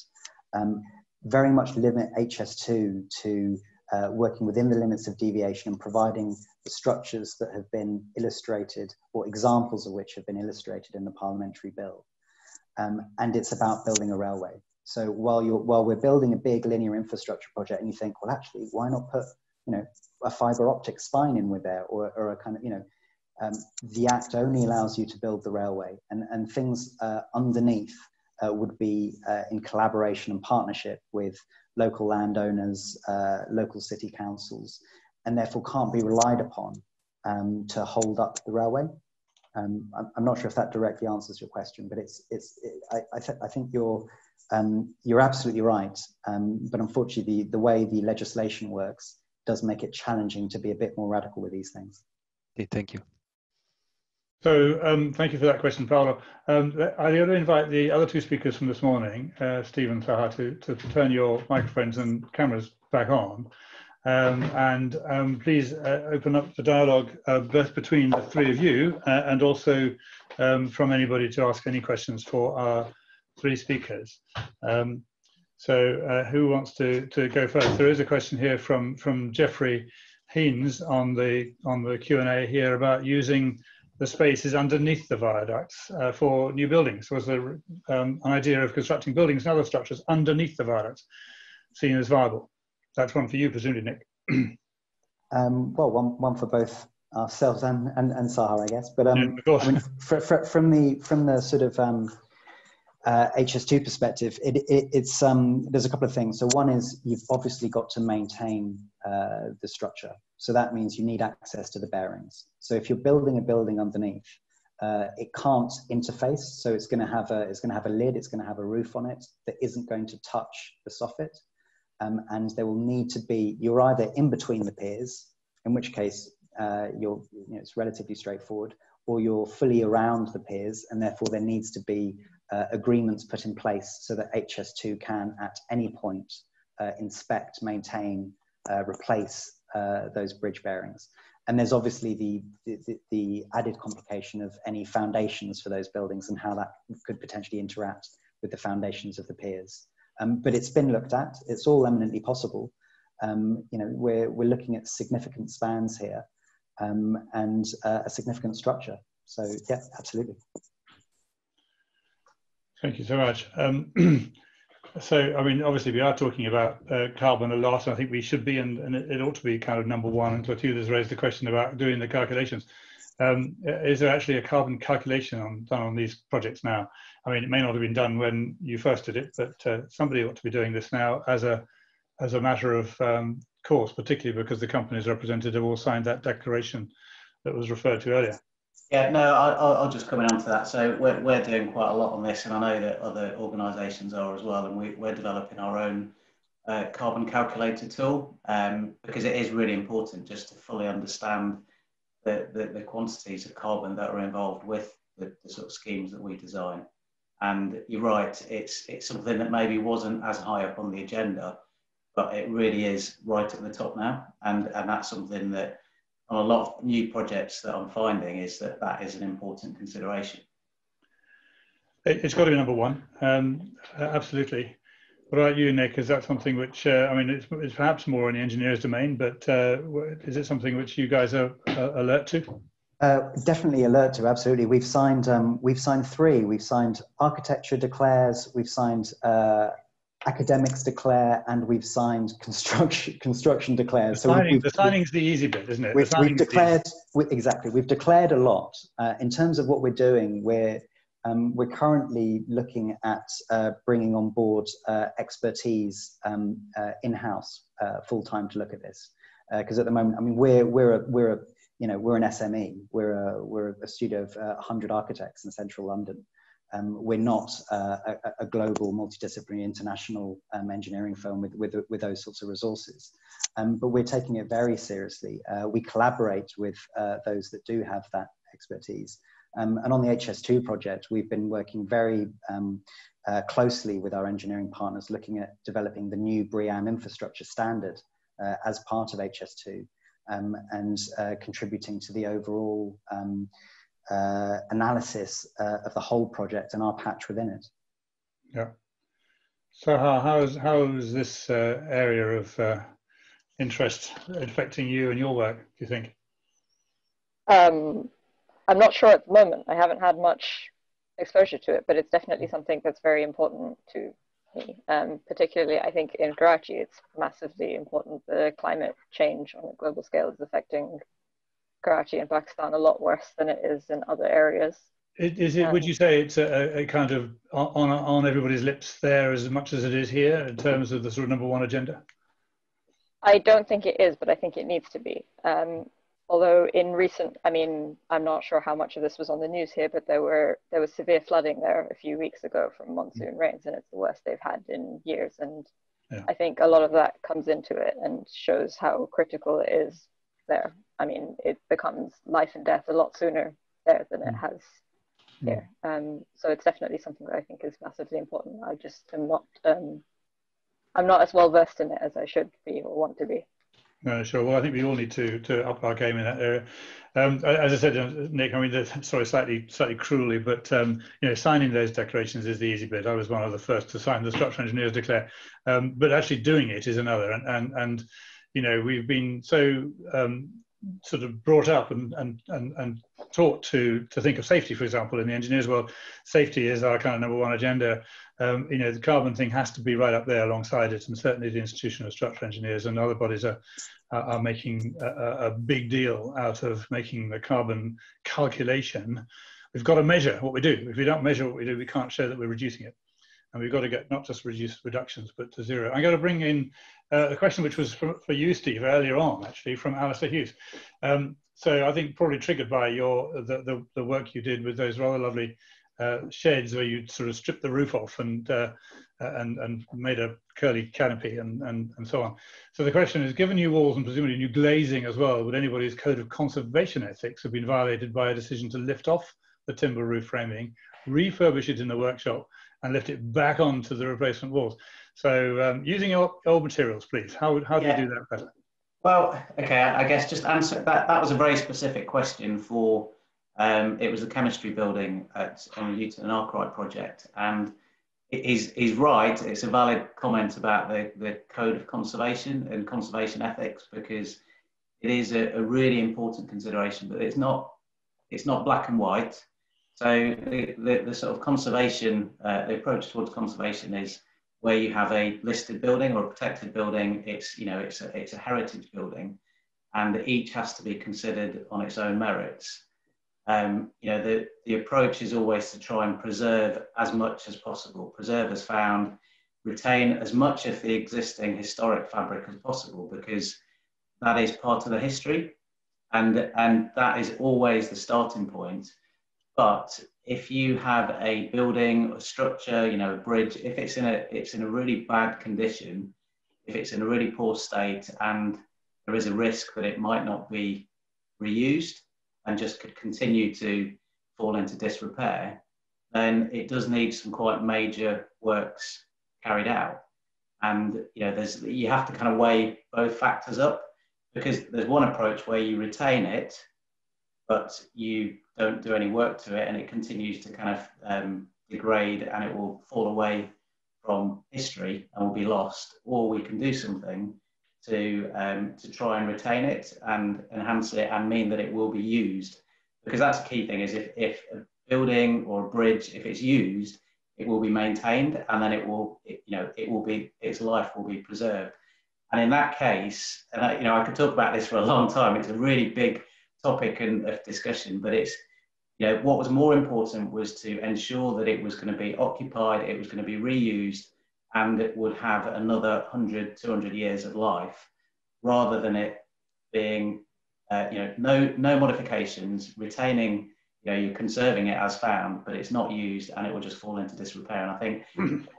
um, very much limit HS2 to uh, working within the limits of deviation and providing the structures that have been illustrated or examples of which have been illustrated in the parliamentary bill. Um, and it's about building a railway. So while, you're, while we're building a big linear infrastructure project and you think, well, actually, why not put you know, a fiber optic spine in with there or, or a kind of, you know, um, the act only allows you to build the railway and, and things uh, underneath uh, would be uh, in collaboration and partnership with local landowners, uh, local city councils, and therefore can't be relied upon um, to hold up the railway. Um, I'm, I'm, not sure if that directly answers your question, but it's, it's, it, I, I, th I, think you're, um, you're absolutely right. Um, but unfortunately, the, the way the legislation works does make it challenging to be a bit more radical with these things. Okay, thank you. So um, thank you for that question, Paolo. Um, I'm going to invite the other two speakers from this morning, uh, Steve and Sahar, to, to turn your microphones and cameras back on. Um, and um, please uh, open up the dialogue uh, both between the three of you uh, and also um, from anybody to ask any questions for our three speakers. So uh, who wants to, to go first? There is a question here from, from Jeffrey Haynes on the, on the Q&A here about using the spaces underneath the viaducts uh, for new buildings. Was there um, an idea of constructing buildings and other structures underneath the viaducts seen as viable? That's one for you, presumably, Nick. um, well, one, one for both ourselves and, and, and Sahar, I guess. But um, yeah, of course. I mean, for, for, from the from the sort of um, uh, HS2 perspective, it, it, it's um, there's a couple of things. So one is you've obviously got to maintain uh, the structure. So that means you need access to the bearings. So if you're building a building underneath, uh, it can't interface. So it's going to have a it's going to have a lid. It's going to have a roof on it that isn't going to touch the soffit, um, and there will need to be you're either in between the piers, in which case uh, you're you know, it's relatively straightforward, or you're fully around the piers, and therefore there needs to be uh, agreements put in place so that HS2 can at any point uh, inspect, maintain, uh, replace uh, those bridge bearings. And there's obviously the, the, the, added complication of any foundations for those buildings and how that could potentially interact with the foundations of the piers. Um, but it's been looked at. It's all eminently possible. Um, you know, we're, we're looking at significant spans here um, and uh, a significant structure. So yeah, absolutely. Thank you so much. Um, so, I mean, obviously we are talking about uh, carbon a lot, and I think we should be, and, and it, ought to be kind of number one. And Clotilde has raised the question about doing the calculations. Um, is there actually a carbon calculation on, done on these projects now? I mean, it may not have been done when you first did it, but uh, somebody ought to be doing this now as a as a matter of um, course, particularly because the companies represented have all signed that declaration that was referred to earlier. Yeah, no, I'll, I'll just come in onto that. So we're, we're doing quite a lot on this, and I know that other organisations are as well, and we, we're developing our own uh, carbon calculator tool um, because it is really important just to fully understand the, the, the, quantities of carbon that are involved with the, the sort of schemes that we design. And you're right, it's, it's something that maybe wasn't as high up on the agenda, but it really is right at the top now. And, and that's something that on a lot of new projects that I'm finding is that that is an important consideration. It's got to be number one, um, absolutely. What about you, Nick? Is that something which, uh, I mean, it's, it's, perhaps more in the engineer's domain, but uh, is it something which you guys are uh, alert to? Uh, definitely alert to. Absolutely, we've signed. Um, we've signed three. We've signed architecture declares. We've signed uh, academics declare and we've signed construction construction declares. The, signing, so the signing's the easy bit, isn't it? We've, we've declared we, exactly. We've declared a lot uh, in terms of what we're doing. We're um, we're currently looking at uh, bringing on board uh, expertise um, uh, in house uh, full time to look at this because uh, at the moment, I mean, we're we're a, we're a you know we're an SME. We're a we're a studio of 100 architects in central London. Um, we're not uh, a, a, global, multidisciplinary, international um, engineering firm with, with, with, those sorts of resources. Um, but we're taking it very seriously. Uh, we collaborate with uh, those that do have that expertise. Um, and on the HS2 project, we've been working very um, uh, closely with our engineering partners, looking at developing the new BREEAM infrastructure standard uh, as part of HS2. um, and uh, contributing to the overall uh, analysis uh, of the whole project and our patch within it. Yeah. So how, how, is, how is this uh, area of uh, interest affecting you and your work, do you think? Um, I'm not sure at the moment. I haven't had much exposure to it, but it's definitely something that's very important to me. Um, particularly, I think in Karachi, it's massively important. The climate change on a global scale is affecting And Pakistan a lot worse than it is in other areas. Is it? Um, would you say it's a, a, kind of on on everybody's lips there as much as it is here in terms of the sort of number one agenda? I don't think it is, but I think it needs to be. Um, although in recent i mean i'm not sure how much of this was on the news here but there were there was severe flooding there a few weeks ago from monsoon mm. rains and it's the worst they've had in years and yeah. i think a lot of that comes into it and shows how critical it is there i mean it becomes life and death a lot sooner there than it mm. has mm. here um, so it's definitely something that i think is massively important i just am not um, i'm not as well versed in it as i should be or want to be no, sure. Well, I think we all need to to up our game in that area. Um, as I said, uh, Nick, I mean, sorry, slightly slightly cruelly, but um, you know, signing those declarations is the easy bit. I was one of the first to sign the structural engineers declare, um, but actually doing it is another. And and and you know, we've been so um, sort of brought up and, and, and, and taught to, to think of safety, for example, in the engineers world. Safety is our kind of number one agenda. Um, you know, the carbon thing has to be right up there alongside it, and certainly the Institution of Structural Engineers and other bodies are, are making a, a big deal out of making the carbon calculation. We've got to measure what we do. If we don't measure what we do, we can't show that we're reducing it and we've got to get not just reduce reductions but to zero. I'm going to bring in uh, a question which was for, for, you, Steve, earlier on, actually, from Alistair Hughes. Um, so I think probably triggered by your the, the, the, work you did with those rather lovely uh, sheds where you sort of stripped the roof off and uh, and and made a curly canopy and, and and so on. So the question is, given new walls and presumably new glazing as well, would anybody's code of conservation ethics have been violated by a decision to lift off the timber roof framing, refurbish it in the workshop, and lift it back onto the replacement walls? So um, using old, old materials, please. How, how do yeah. you do that better? Well, okay, I guess just answer that. That was a very specific question for, um, it was a chemistry building at, on the Newton and Arkwright project. And he's, he's right, it's a valid comment about the, the code of conservation and conservation ethics because it is a, a really important consideration, but it's not, it's not black and white. So the, the, the sort of conservation, uh, the approach towards conservation is where you have a listed building or a protected building, it's, you know, it's a, it's a heritage building and each has to be considered on its own merits. Um, you know, the, the approach is always to try and preserve as much as possible, preserve as found, retain as much of the existing historic fabric as possible because that is part of the history and, and that is always the starting point. But if you have a building, a structure, you know, a bridge, if it's in a it's in a really bad condition, if it's in a really poor state, and there is a risk that it might not be reused and just could continue to fall into disrepair, then it does need some quite major works carried out. And you know, there's you have to kind of weigh both factors up because there's one approach where you retain it, but you don't do any work to it and it continues to kind of um, degrade and it will fall away from history and will be lost, or we can do something to um, to try and retain it and enhance it and mean that it will be used. Because that's the key thing is if, if a building or a bridge, if it's used, it will be maintained and then it will, it, you know, it will be, its life will be preserved. And in that case, and I, you know, I could talk about this for a long time. It's a really big topic and of discussion, but it's you know, what was more important was to ensure that it was going to be occupied, it was going to be reused, and it would have another 100, 200 years of life, rather than it being, uh, you know, no, no modifications, retaining, you know, you're conserving it as found, but it's not used and it will just fall into disrepair. And I think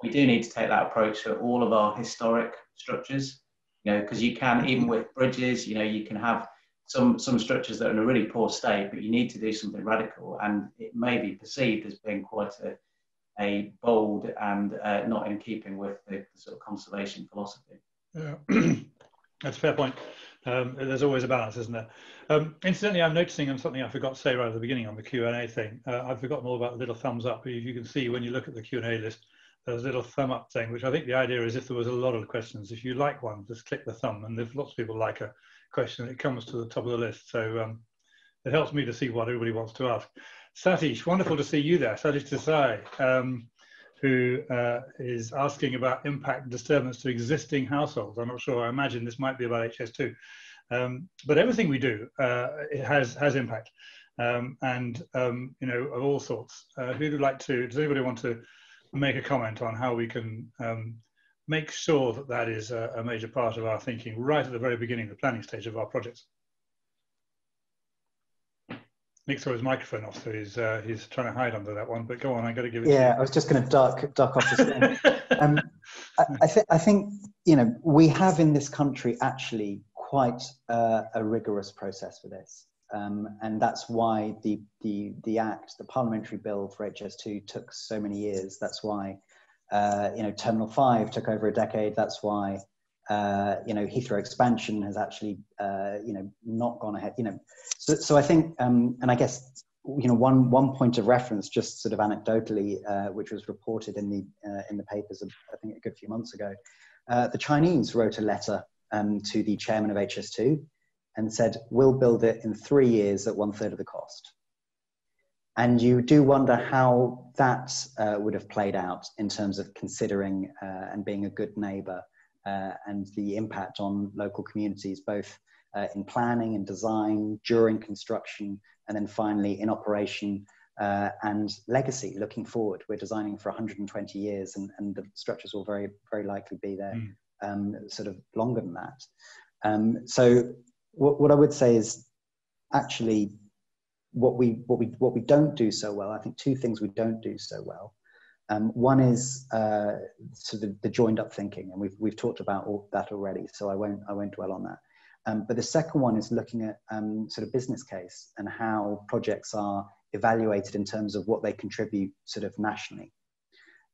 we do need to take that approach for all of our historic structures, you know, because you can, even with bridges, you know, you can have some some structures that are in a really poor state, but you need to do something radical, and it may be perceived as being quite a, a bold and uh, not in keeping with the, the, sort of conservation philosophy. Yeah, that's a fair point. Um, there's always a balance, isn't there? Um, incidentally, I'm noticing something I forgot to say right at the beginning on the Q&A thing. Uh, I've forgotten all about the little thumbs up. If you can see when you look at the Q&A list, there's a little thumb up thing, which I think the idea is if there was a lot of questions, if you like one, just click the thumb. And if lots of people like a question, it comes to the top of the list. So um, it helps me to see what everybody wants to ask. Satish, wonderful to see you there. Satish Desai, um, who uh, is asking about impact disturbance to existing households. I'm not sure, I imagine this might be about HS2. Um, but everything we do, uh, it has, has impact. Um, and, um, you know, of all sorts. Uh, who would like to, does anybody want to make a comment on how we can um, make sure that that is a, a major part of our thinking right at the very beginning, the planning stage of our projects? Nick saw his microphone off, so he's uh, he's trying to hide under that one. But go on, I got to give it. Yeah, I was just going to duck duck off the screen. um, I, I, th- I think you know we have in this country actually quite uh, a rigorous process for this, um, and that's why the the the act, the parliamentary bill for HS2 took so many years. That's why uh, you know Terminal Five took over a decade. That's why uh, you know, Heathrow expansion has actually, uh, you know, not gone ahead. You know, so, so I think, um, and I guess, you know, one one point of reference, just sort of anecdotally, uh, which was reported in the uh, in the papers, I think a good few months ago, uh, the Chinese wrote a letter um, to the chairman of HS2 and said, "We'll build it in three years at one third of the cost." And you do wonder how that uh, would have played out in terms of considering and being a good neighbour uh, and the impact on local communities, both uh, in planning and design, during construction, and then finally in operation uh, and legacy looking forward. We're designing for 120 years, and, and the structures will very, very likely be there mm. um, sort of longer than that. Um, so, what, what I would say is actually what we, what, we, what we don't do so well, I think two things we don't do so well um, one is uh, sort of the joined up thinking, and we've, we've talked about all that already, so I won't, I won't dwell on that. Um, but the second one is looking at um, sort of business case and how projects are evaluated in terms of what they contribute sort of nationally.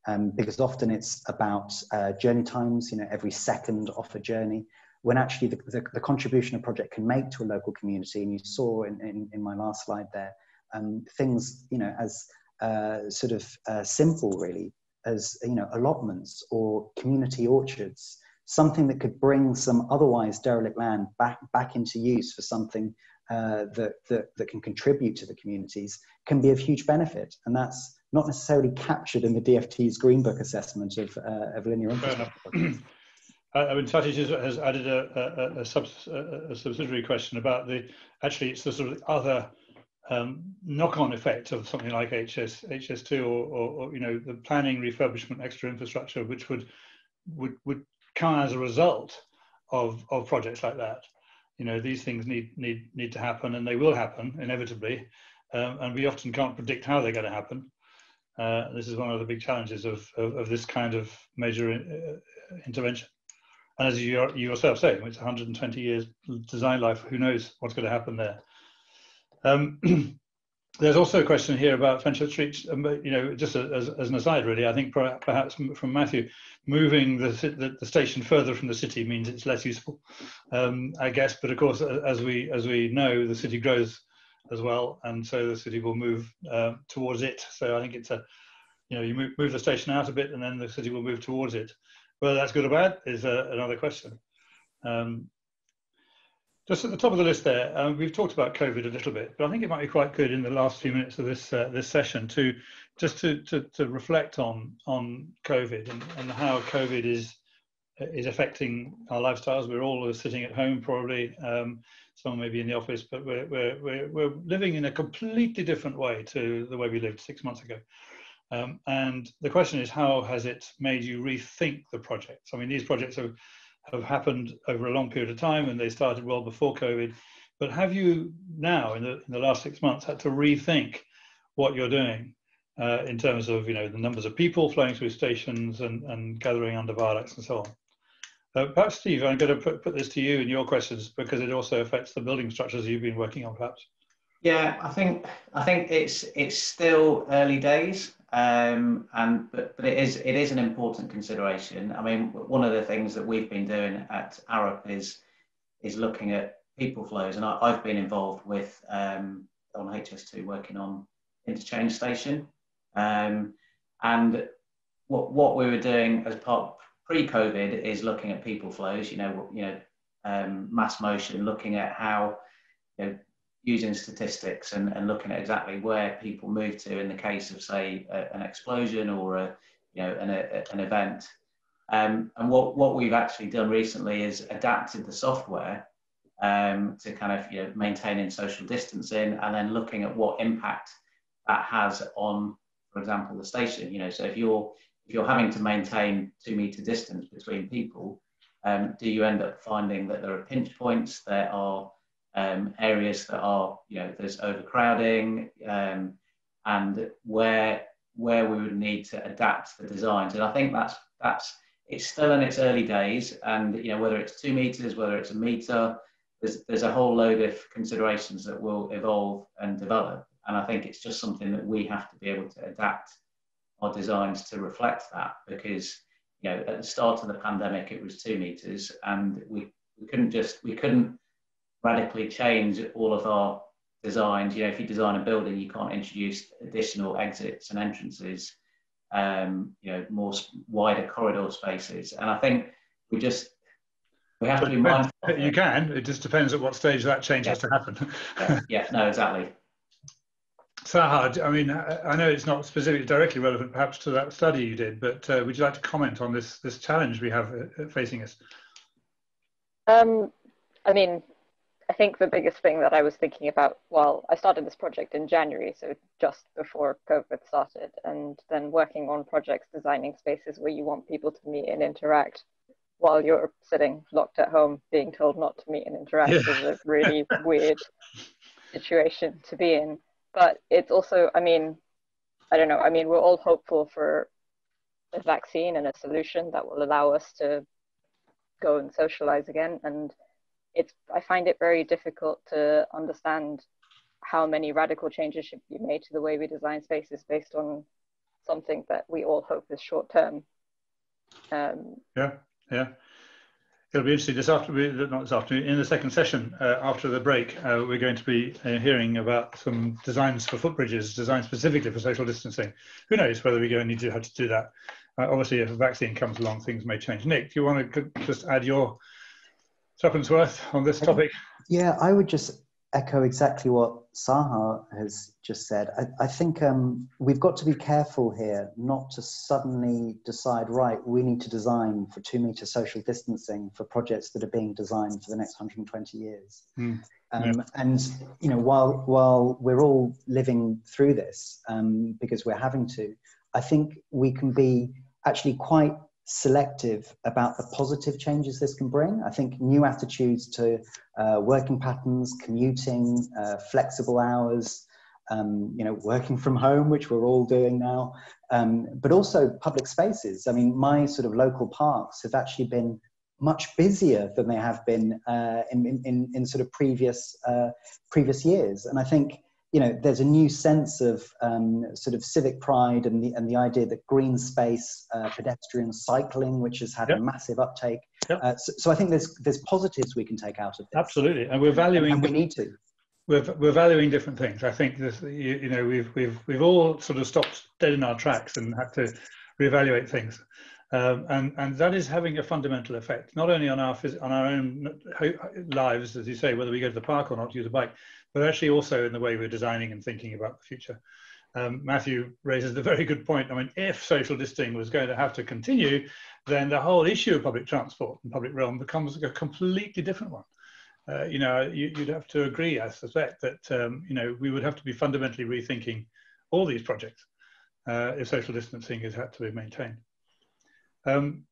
Um, because often it's about uh, journey times, you know, every second off a journey, when actually the, the, the, contribution a project can make to a local community, and you saw in, in, in my last slide there, um, things, you know, as uh, sort of uh, simple, really, as you know, allotments or community orchards, something that could bring some otherwise derelict land back back into use for something uh, that, that that can contribute to the communities can be of huge benefit, and that's not necessarily captured in the DFT's Green Book assessment of, uh, of linear infrastructure. I mean, Satish has added a, a, a, a, subsidiary question about the actually it's the sort of other um, knock-on effect of something like HS, HS2 or, or, or, you know, the planning, refurbishment, extra infrastructure, which would, would, would come as a result of, of projects like that. You know, these things need, need, need to happen and they will happen inevitably. Um, and we often can't predict how they're going to happen. Uh, this is one of the big challenges of, of, of this kind of major uh, intervention. And as you, you yourself say, it's 120 years design life, who knows what's going to happen there. Um, there's also a question here about Fenchurch Street, um, you know, just as, as, an aside, really, I think perhaps from Matthew, moving the, the, the, station further from the city means it's less useful, um, I guess. But of course, as we as we know, the city grows as well, and so the city will move uh, towards it. So I think it's a, you know, you move, move the station out a bit, and then the city will move towards it. Whether that's good or bad is uh, another question. Um, just at the top of the list there, um, we've talked about COVID a little bit, but I think it might be quite good in the last few minutes of this uh, this session to just to, to, to reflect on on COVID and, and how COVID is is affecting our lifestyles. We're all sitting at home probably. Um, some may be in the office, but we're, we're, we're, we're living in a completely different way to the way we lived six months ago. Um, and the question is, how has it made you rethink the projects? I mean, these projects have have happened over a long period of time and they started well before COVID. But have you now, in the, in the last six months, had to rethink what you're doing uh, in terms of you know the numbers of people flowing through stations and, and gathering under viaducts and so on? Uh, perhaps, Steve, I'm going to put, put this to you and your questions because it also affects the building structures you've been working on, perhaps. Yeah, I think I think it's it's still early days. Um, and but, but it is it is an important consideration. I mean, one of the things that we've been doing at Arup is is looking at people flows. And I, have been involved with um, on HS2 working on interchange station. Um, and what, what we were doing as part pre-COVID is looking at people flows, you know, you know, um, MassMotion, looking at how, you know, using statistics and, and looking at exactly where people move to in the case of, say, a, an explosion or a, you know, an, a, an event. Um, and what, what we've actually done recently is adapted the software um, to kind of you know, maintaining social distancing and then looking at what impact that has on, for example, the station. You know, so if you're if you're having to maintain two meter distance between people, um, do you end up finding that there are pinch points? There are um, areas that are, you know, there's overcrowding, um, and where where we would need to adapt the designs. And I think that's that's it's still in its early days, and you know whether it's two meters, whether it's a meter, there's there's a whole load of considerations that will evolve and develop. And I think it's just something that we have to be able to adapt our designs to reflect that because you know at the start of the pandemic it was two meters and we, we couldn't just we couldn't radically change all of our designs. You know, if you design a building, you can't introduce additional exits and entrances, um, you know, more wider corridor spaces. And I think we just we have to be mindful. You can. It just depends at what stage that change yeah. has to happen. yeah. yeah. No. Exactly. Sahar, I mean, I know it's not specifically directly relevant, perhaps, to that study you did, but uh, would you like to comment on this this challenge we have uh, facing us? Um, I mean, I think the biggest thing that I was thinking about, well, I started this project in January, so just before COVID started, and then working on projects designing spaces where you want people to meet and interact while you're sitting locked at home being told not to meet and interact yeah. is a really weird situation to be in. But it's also, I mean, I don't know, I mean, we're all hopeful for a vaccine and a solution that will allow us to go and socialize again. And it's I find it very difficult to understand how many radical changes should be made to the way we design spaces based on something that we all hope is short term. Um, yeah, yeah. It'll be interesting this afternoon, not this afternoon, in the second session uh, after the break, uh, we're going to be uh, hearing about some designs for footbridges designed specifically for social distancing. Who knows whether we're going to need to have to do that. Uh, obviously, if a vaccine comes along, things may change. Nick, do you want to just add your Tuppence worth on this topic? Yeah, I would just echo exactly what Sahar has just said. I, I think um, we've got to be careful here not to suddenly decide, right, we need to design for two meter social distancing for projects that are being designed for the next 120 years. Mm. Um, yeah. And you know, while while we're all living through this um, because we're having to, I think we can be actually quite selective about the positive changes this can bring. I think new attitudes to uh, working patterns, commuting, uh, flexible hours, um, you know, working from home, which we're all doing now, um, but also public spaces. I mean, my sort of local parks have actually been much busier than they have been uh, in, in, in, sort of previous uh, previous years, and I think you know, there's a new sense of um, sort of civic pride and the, and the idea that green space, uh, pedestrian cycling, which has had yep. a massive uptake. Yep. Uh, so, so, I think there's, there's positives we can take out of this. Absolutely. And we're valuing. And we need to. We're, we're valuing different things. I think this, you, you know, we've, we've, we've all sort of stopped dead in our tracks and had to reevaluate things. Um, and, and that is having a fundamental effect, not only on our, on our own lives, as you say, whether we go to the park or not to use a bike, but actually also in the way we're designing and thinking about the future. Um, Matthew raises a very good point. I mean, if social distancing was going to have to continue, then the whole issue of public transport and public realm becomes a completely different one. Uh, you know, you, would have to agree, I suspect, that um, you know we would have to be fundamentally rethinking all these projects uh, if social distancing is had to be maintained. Um,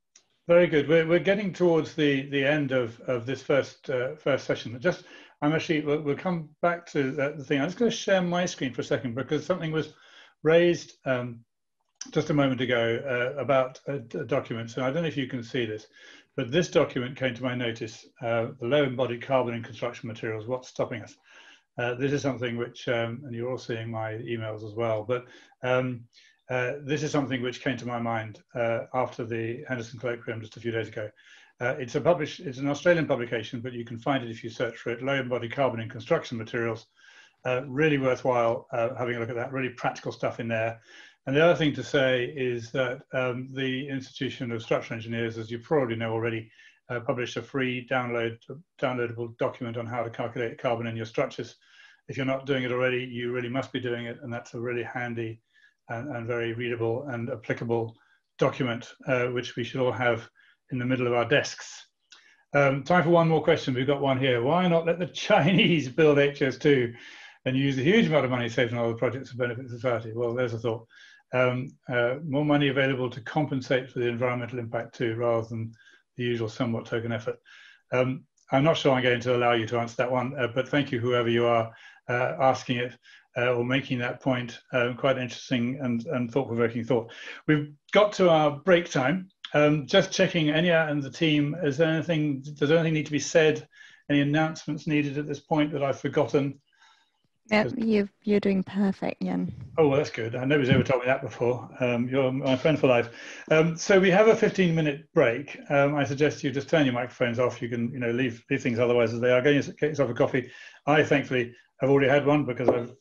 very good. We're, we're getting towards the, the end of, of this first uh, first session. Just I'm actually, we'll, we'll come back to that, the thing. I'm just going to share my screen for a second because something was raised um, just a moment ago uh, about a, a, document. So I don't know if you can see this, but this document came to my notice, uh, the low embodied carbon in construction materials, what's stopping us? Uh, this is something which, um, and you're all seeing my emails as well, but um, uh, this is something which came to my mind uh, after the Henderson colloquium just a few days ago. Uh, it's a publish, it's an Australian publication, but you can find it if you search for it. Low embodied carbon in construction materials. Uh, really worthwhile uh, having a look at that. Really practical stuff in there. And the other thing to say is that um, the Institution of Structural Engineers, as you probably know already, published a free download downloadable document on how to calculate carbon in your structures. If you're not doing it already, you really must be doing it, and that's a really handy and, and very readable and applicable document, uh, which we should all have in the middle of our desks. Um, time for one more question. We've got one here. Why not let the Chinese build HS2 and use a huge amount of money saved on other projects to benefit society? Well, there's a thought. Um, uh, more money available to compensate for the environmental impact too, rather than the usual somewhat token effort. Um, I'm not sure I'm going to allow you to answer that one, uh, but thank you, whoever you are, uh, asking it uh, or making that point. Um, quite interesting and, and thought-provoking thought. We've got to our break time. Um, just checking, Enea and the team, is there anything, does anything need to be said? Any announcements needed at this point that I've forgotten? Yep, you you're doing perfect, Jan. Oh, well, that's good. Nobody's ever told me that before. Um, you're my friend for life. Um, so we have a 15 minute break. Um, I suggest you just turn your microphones off. You can, you know, leave leave things otherwise as they are. Go get yourself a coffee. I thankfully have already had one because I've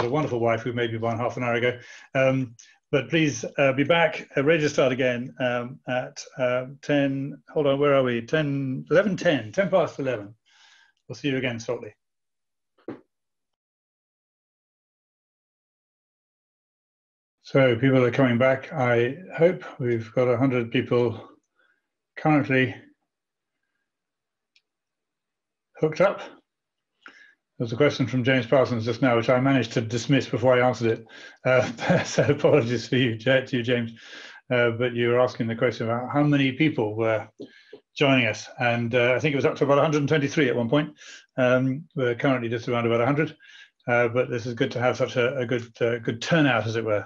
got a wonderful wife who made me one half an hour ago. Um, but please uh, be back, uh, start again um, at uh, 10, hold on, where are we? 10, 11, 10, 10 past 11. We'll see you again shortly. So people are coming back. I hope we've got 100 people currently hooked up. There's a question from James Parsons just now, which I managed to dismiss before I answered it. Uh, so apologies for you, to you James. Uh, but you were asking the question about how many people were joining us. And uh, I think it was up to about 123 at one point. Um, we're currently just around about 100. Uh, but this is good to have such a, a good, uh, good turnout, as it were.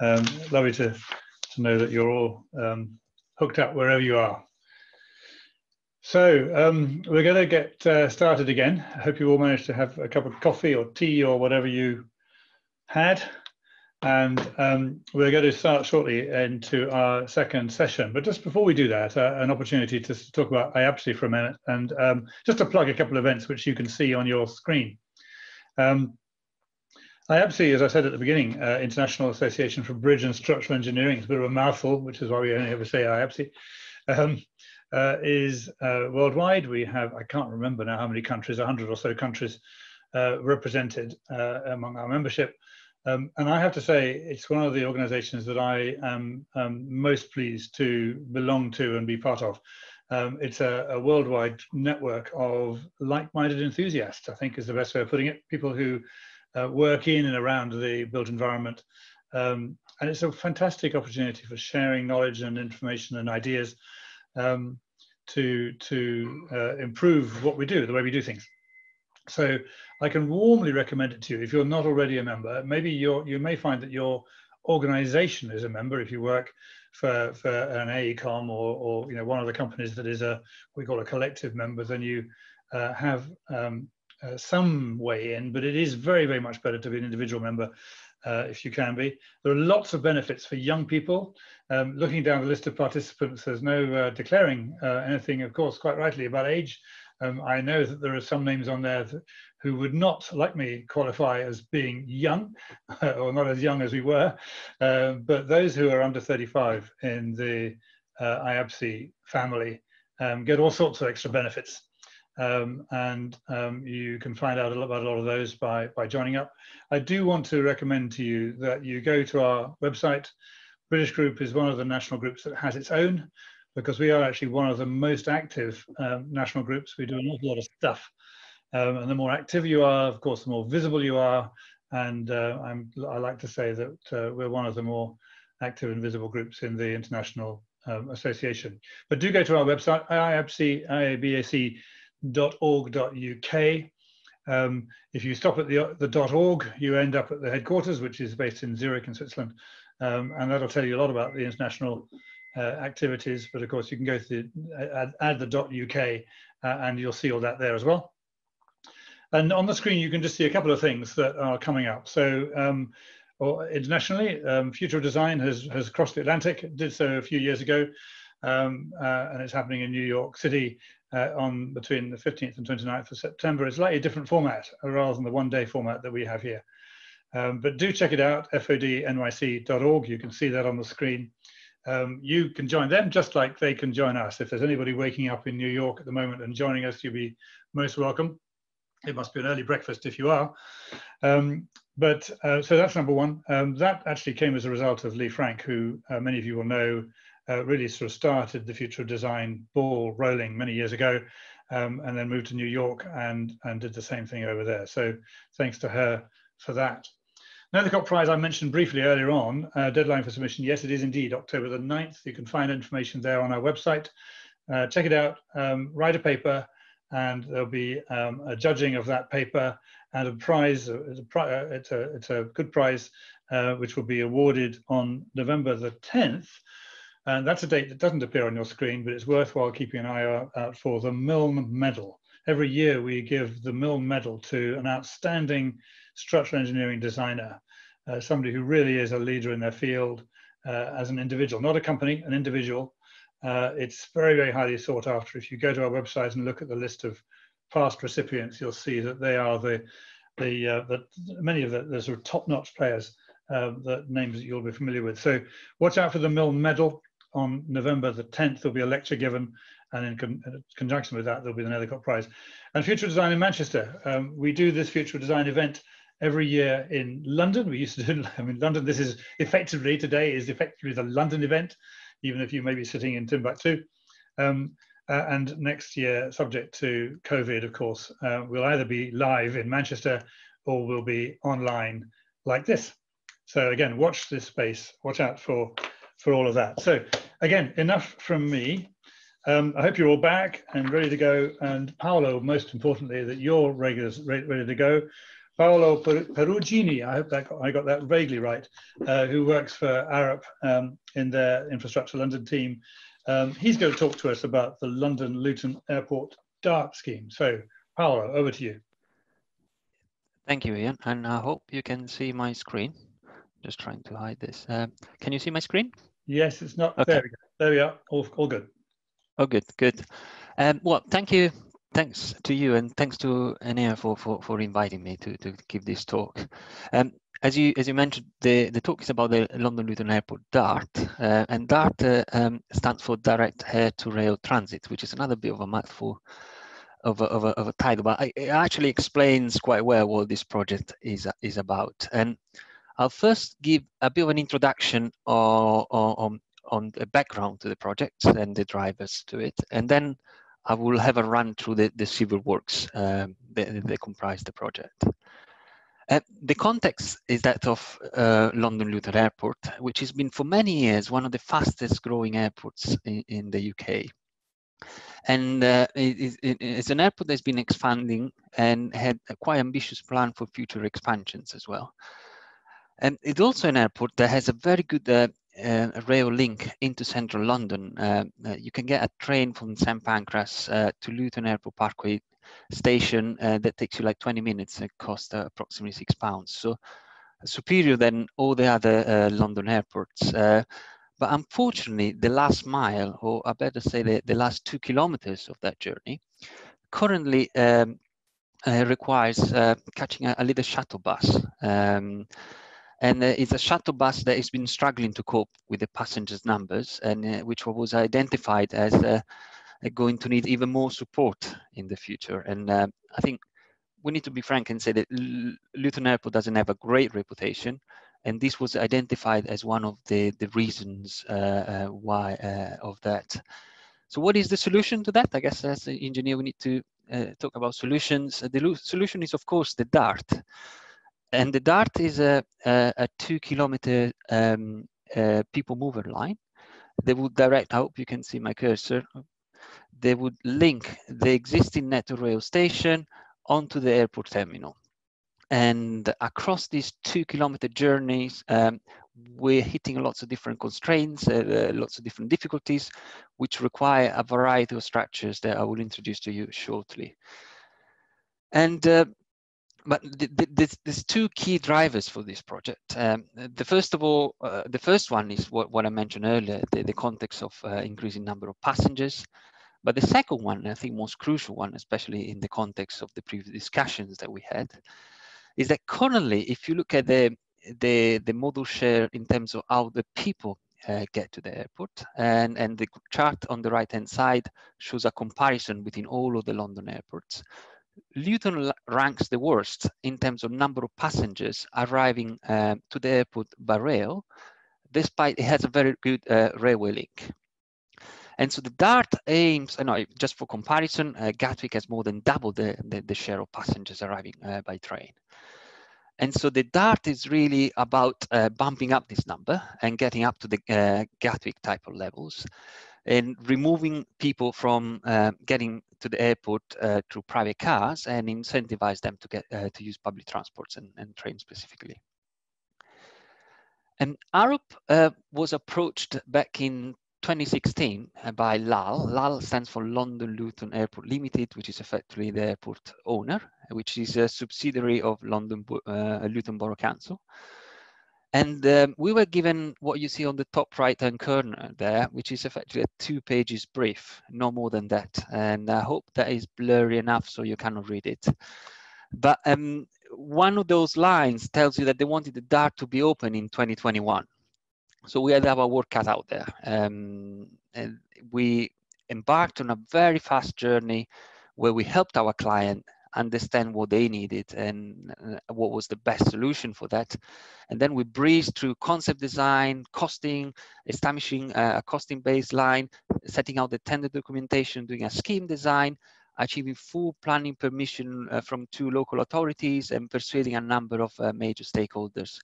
Um, lovely to, to know that you're all um, hooked up wherever you are. So um, we're going to get uh, started again. I hope you all managed to have a cup of coffee or tea or whatever you had. And um, we're going to start shortly into our second session. But just before we do that, uh, an opportunity to talk about IABSE for a minute and um, just to plug a couple of events which you can see on your screen. Um, IABSE, as I said at the beginning, uh, International Association for Bridge and Structural Engineering, it's a bit of a mouthful, which is why we only ever say IABSE, um, uh, is uh, worldwide. We have, I can't remember now how many countries, 100 or so countries uh, represented uh, among our membership. Um, and I have to say, it's one of the organizations that I am um, most pleased to belong to and be part of. Um, it's a, a, worldwide network of like-minded enthusiasts, I think is the best way of putting it. People who uh, work in and around the built environment. Um, and it's a fantastic opportunity for sharing knowledge and information and ideas um, to, to uh, improve what we do, the way we do things. So I can warmly recommend it to you if you're not already a member. Maybe you you may find that your organization is a member if you work for, for an AECOM or, or you know one of the companies that is a we call a collective member, then you uh, have um, uh, some way in, but it is very, very much better to be an individual member uh, if you can be. There are lots of benefits for young people. Um, looking down the list of participants, there's no uh, declaring uh, anything, of course, quite rightly about age. Um, I know that there are some names on there that, who would not, like me, qualify as being young, or not as young as we were, uh, but those who are under 35 in the uh, IABSE family um, get all sorts of extra benefits. Um, and um, you can find out about a lot of those by, by joining up. I do want to recommend to you that you go to our website. British Group is one of the national groups that has its own because we are actually one of the most active um, national groups. We do an awful lot of stuff. Um, and the more active you are, of course, the more visible you are. And uh, i like to say that uh, we're one of the more active and visible groups in the International um, Association. But do go to our website, IABSE, IABAC, .org.uk. Um, if you stop at the, the .org, you end up at the headquarters, which is based in Zurich in Switzerland. Um, and that'll tell you a lot about the international uh, activities. But of course, you can go to add, add the .uk uh, and you'll see all that there as well. And on the screen, you can just see a couple of things that are coming up. So um, internationally, um, Future of Design has, has crossed the Atlantic, did so a few years ago. um, uh, and it's happening in New York City uh, on between the 15th and 29th of September. It's slightly different format rather than the one-day format that we have here. Um, but do check it out, fodnyc.org. You can see that on the screen. Um, you can join them just like they can join us. If there's anybody waking up in New York at the moment and joining us, you'll be most welcome. It must be an early breakfast if you are. Um, but uh, so that's number one. Um, that actually came as a result of Lee Frank, who uh, many of you will know uh, really sort of started the Future of Design ball rolling many years ago, um, and then moved to New York and and did the same thing over there. So thanks to her for that. Nethercot Prize I mentioned briefly earlier on, uh, deadline for submission. Yes, it is indeed October the 9th. You can find information there on our website. Uh, check it out, um, write a paper, and there'll be um, a judging of that paper and a prize. It's a, uh, it's a, it's a good prize, uh, which will be awarded on November the 10th. And that's a date that doesn't appear on your screen, but it's worthwhile keeping an eye out for the Milne Medal. Every year we give the Milne Medal to an outstanding structural engineering designer, uh, somebody who really is a leader in their field uh, as an individual, not a company, an individual. Uh, it's very, very highly sought after. If you go to our website and look at the list of past recipients, you'll see that they are the, the, uh, the many of the, the sort of top-notch players, uh, the names that you'll be familiar with. So watch out for the Milne Medal on November the 10th. There'll be a lecture given and in con conjunction with that, there'll be the Nethercot Prize. And Future Design in Manchester. Um, we do this Future Design event every year in London. We used to do, I mean, London, this is effectively, today is effectively the London event, even if you may be sitting in Timbuktu. Um, uh, and next year, subject to COVID, of course, uh, we'll either be live in Manchester or we'll be online like this. So again, watch this space, watch out for, for all of that. So again, enough from me. Um, I hope you're all back and ready to go. And Paolo, most importantly, that you're ready, ready to go. Paolo Perugini, I hope that got, I got that vaguely right, uh, who works for Arup um, in their Infrastructure London team. Um, he's going to talk to us about the London Luton Airport DART scheme. So, Paolo, over to you. Thank you, Ian, and I hope you can see my screen. Just trying to hide this. Uh, can you see my screen? Yes, it's not. Okay. There we go. There we are. All, all good. Oh, good, good. Um, well, thank you thanks to you and thanks to Enea for, for, for inviting me to, to give this talk. Um, as you as you mentioned, the, the talk is about the London Luton Airport DART, uh, and DART uh, um, stands for Direct Air to Rail Transit, which is another bit of a mouthful of a, of a, of a title, but it actually explains quite well what this project is is about. And I'll first give a bit of an introduction on on, on the background to the project and the drivers to it, and then I will have a run through the, the civil works um, that, that, comprise the project. Uh, the context is that of uh, London Luton Airport, which has been for many years one of the fastest growing airports in, in the UK. And uh, it, it, it's an airport that's been expanding and had a quite ambitious plan for future expansions as well. And it's also an airport that has a very good uh, uh, rail link into central London. Uh, uh, you can get a train from St Pancras uh, to Luton Airport Parkway station uh, that takes you like 20 minutes. and costs approximately six pounds. So superior than all the other London airports. but unfortunately, the last mile, or I better say the, the last two kilometers of that journey, currently um, requires catching a, a, little shuttle bus. Um, and uh, it's a shuttle bus that has been struggling to cope with the passengers numbers and uh, which was identified as uh, going to need even more support in the future. And uh, I think we need to be frank and say that Luton Airport doesn't have a great reputation. And this was identified as one of the, the reasons uh, uh, why of that. So what is the solution to that? I guess as an engineer, we need to talk about solutions. The solution is, of course, the DART and the DART is a, a, a two kilometer um, uh, people mover line. They would direct, I hope you can see my cursor. They would link the existing network rail station onto the airport terminal. And across these two kilometer journeys, um, we're hitting lots of different constraints, uh, uh, lots of different difficulties, which require a variety of structures that I will introduce to you shortly. And uh, but there's, there's two key drivers for this project. Um, the first of all, uh, the first one is what, what I mentioned earlier, the, the context of uh, increasing number of passengers. But the second one, and I think most crucial one, especially in the context of the previous discussions that we had, is that currently, if you look at the the, the modal share in terms of how the people uh, get to the airport, and, and the chart on the right-hand side shows a comparison between all of the London airports. Luton ranks the worst in terms of number of passengers arriving uh, to the airport by rail, despite it has a very good uh, railway link. And so the DART aims, I know, just for comparison, uh, Gatwick has more than double the, the, the share of passengers arriving uh, by train. And so the DART is really about uh, bumping up this number and getting up to the uh, Gatwick type of levels and removing people from uh, getting to the airport uh, through private cars and incentivize them to get uh, to use public transports and, and trains specifically. And Arup uh, was approached back in 2016 uh, by LAL. LAL stands for London Luton Airport Limited, which is effectively the airport owner, which is a subsidiary of London uh, Luton Borough Council. And um, we were given what you see on the top right-hand corner there, which is effectively a two pages brief, no more than that. And I hope that is blurry enough so you cannot read it. But um, one of those lines tells you that they wanted the DART to be open in 2021. So we had our work cut out there. Um, and we embarked on a very fast journey where we helped our client understand what they needed and uh, what was the best solution for that. And then we breezed through concept design, costing, establishing a costing baseline, setting out the tender documentation, doing a scheme design, achieving full planning permission uh, from two local authorities and persuading a number of uh, major stakeholders.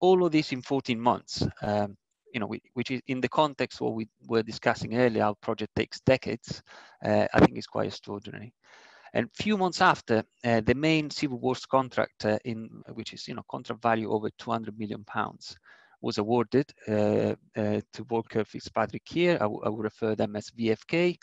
All of this in 14 months. Um, you know, which is in the context of what we were discussing earlier, our project takes decades, uh, I think is quite extraordinary. And few months after, uh, the main civil works contract, uh, in which is you know contract value over 200 million pounds, was awarded uh, uh to Volker Fitzpatrick here. I, will refer them as VFK,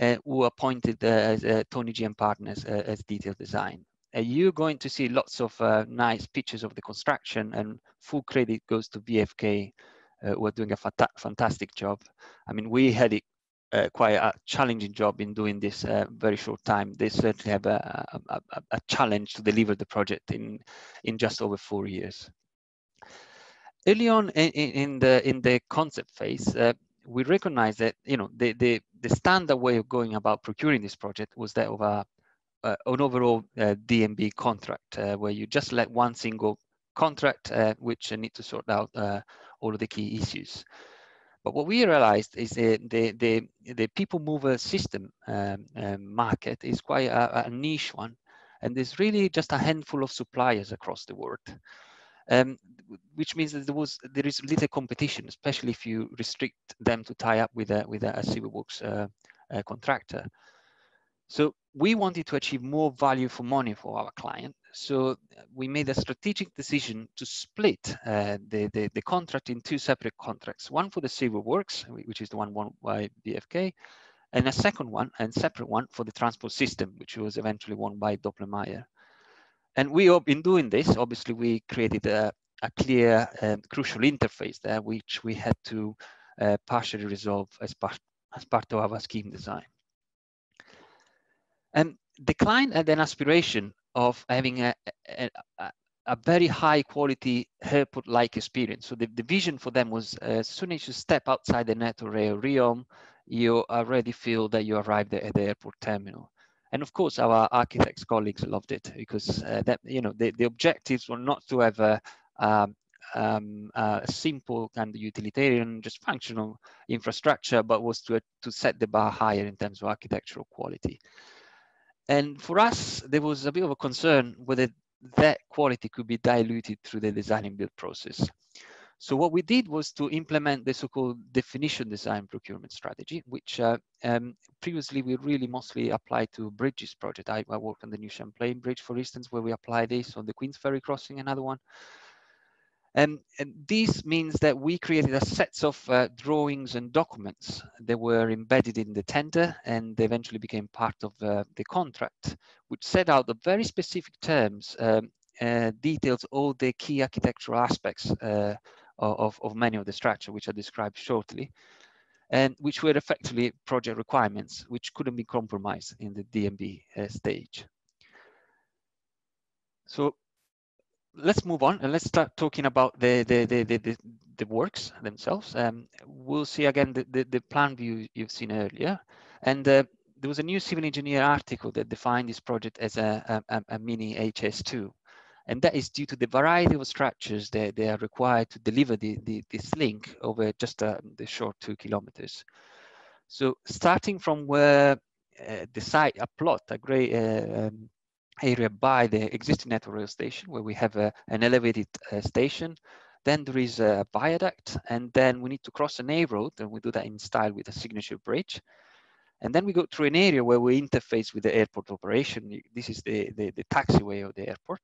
uh, who appointed uh, Tony Gee and Partners as detailed design. you're going to see lots of nice pictures of the construction, and full credit goes to VFK, who are doing a fanta fantastic job. I mean, we had it uh, quite a challenging job in doing this uh, very short time. They certainly have a, a, a, challenge to deliver the project in, in just over four years. Early on in, in the in the concept phase, uh, we recognized that you know the, the the standard way of going about procuring this project was that of a uh, an overall uh, D&B contract, uh, where you just let one single contract, which need to sort out all of the key issues. But what we realized is the, the, the, people mover system um, um, market is quite a, a, niche one. And there's really just a handful of suppliers across the world. Um, which means that there was there is little competition, especially if you restrict them to tie up with a with a, a civil works uh, uh, contractor. So we wanted to achieve more value for money for our client, so uh, we made a strategic decision to split uh, the, the, the, contract in two separate contracts, one for the civil works, which is the one won by VFK, and a second one, and separate one for the transport system, which was eventually won by Doppelmayr And we, in doing this, obviously we created a, a clear and crucial interface there, which we had to uh, partially resolve as part, as part of our scheme design. And the client had an aspiration of having a, a, a very high quality airport-like experience. So the, the vision for them was uh, as soon as you step outside the Network Rail realm, you already feel that you arrived at the airport terminal. And of course, our architects colleagues loved it because uh, that you know the, the objectives were not to have a, um, um, simple kind of utilitarian, just functional infrastructure, but was to to set the bar higher in terms of architectural quality. And for us, there was a bit of a concern whether that quality could be diluted through the design and build process. So what we did was to implement the so-called definition design procurement strategy, which uh, um, previously we really mostly applied to bridges project. I, I, worked on the New Champlain Bridge, for instance, where we applied this on the Queensferry Crossing, another one. And, this means that we created a set of uh, drawings and documents that were embedded in the tender and they eventually became part of uh, the contract, which set out the very specific terms, um, uh, details all the key architectural aspects uh, of, of many of the structure, which are described shortly, and which were effectively project requirements, which couldn't be compromised in the D&B uh, stage. So let's move on and let's start talking about the the the the, the, the works themselves. Um, we'll see again the, the, the plan view you've seen earlier, and uh, there was a new civil engineer article that defined this project as a, a, a mini HS2, and that is due to the variety of structures that they are required to deliver the, the this link over just uh, the short two kilometers. So starting from where uh, the site, a plot, a great uh, um, area by the existing network rail station where we have a, an elevated uh, station. Then there is a viaduct, and then we need to cross an A road, and we do that in style with a signature bridge. And then we go through an area where we interface with the airport operation. This is the, the, the taxiway of the airport.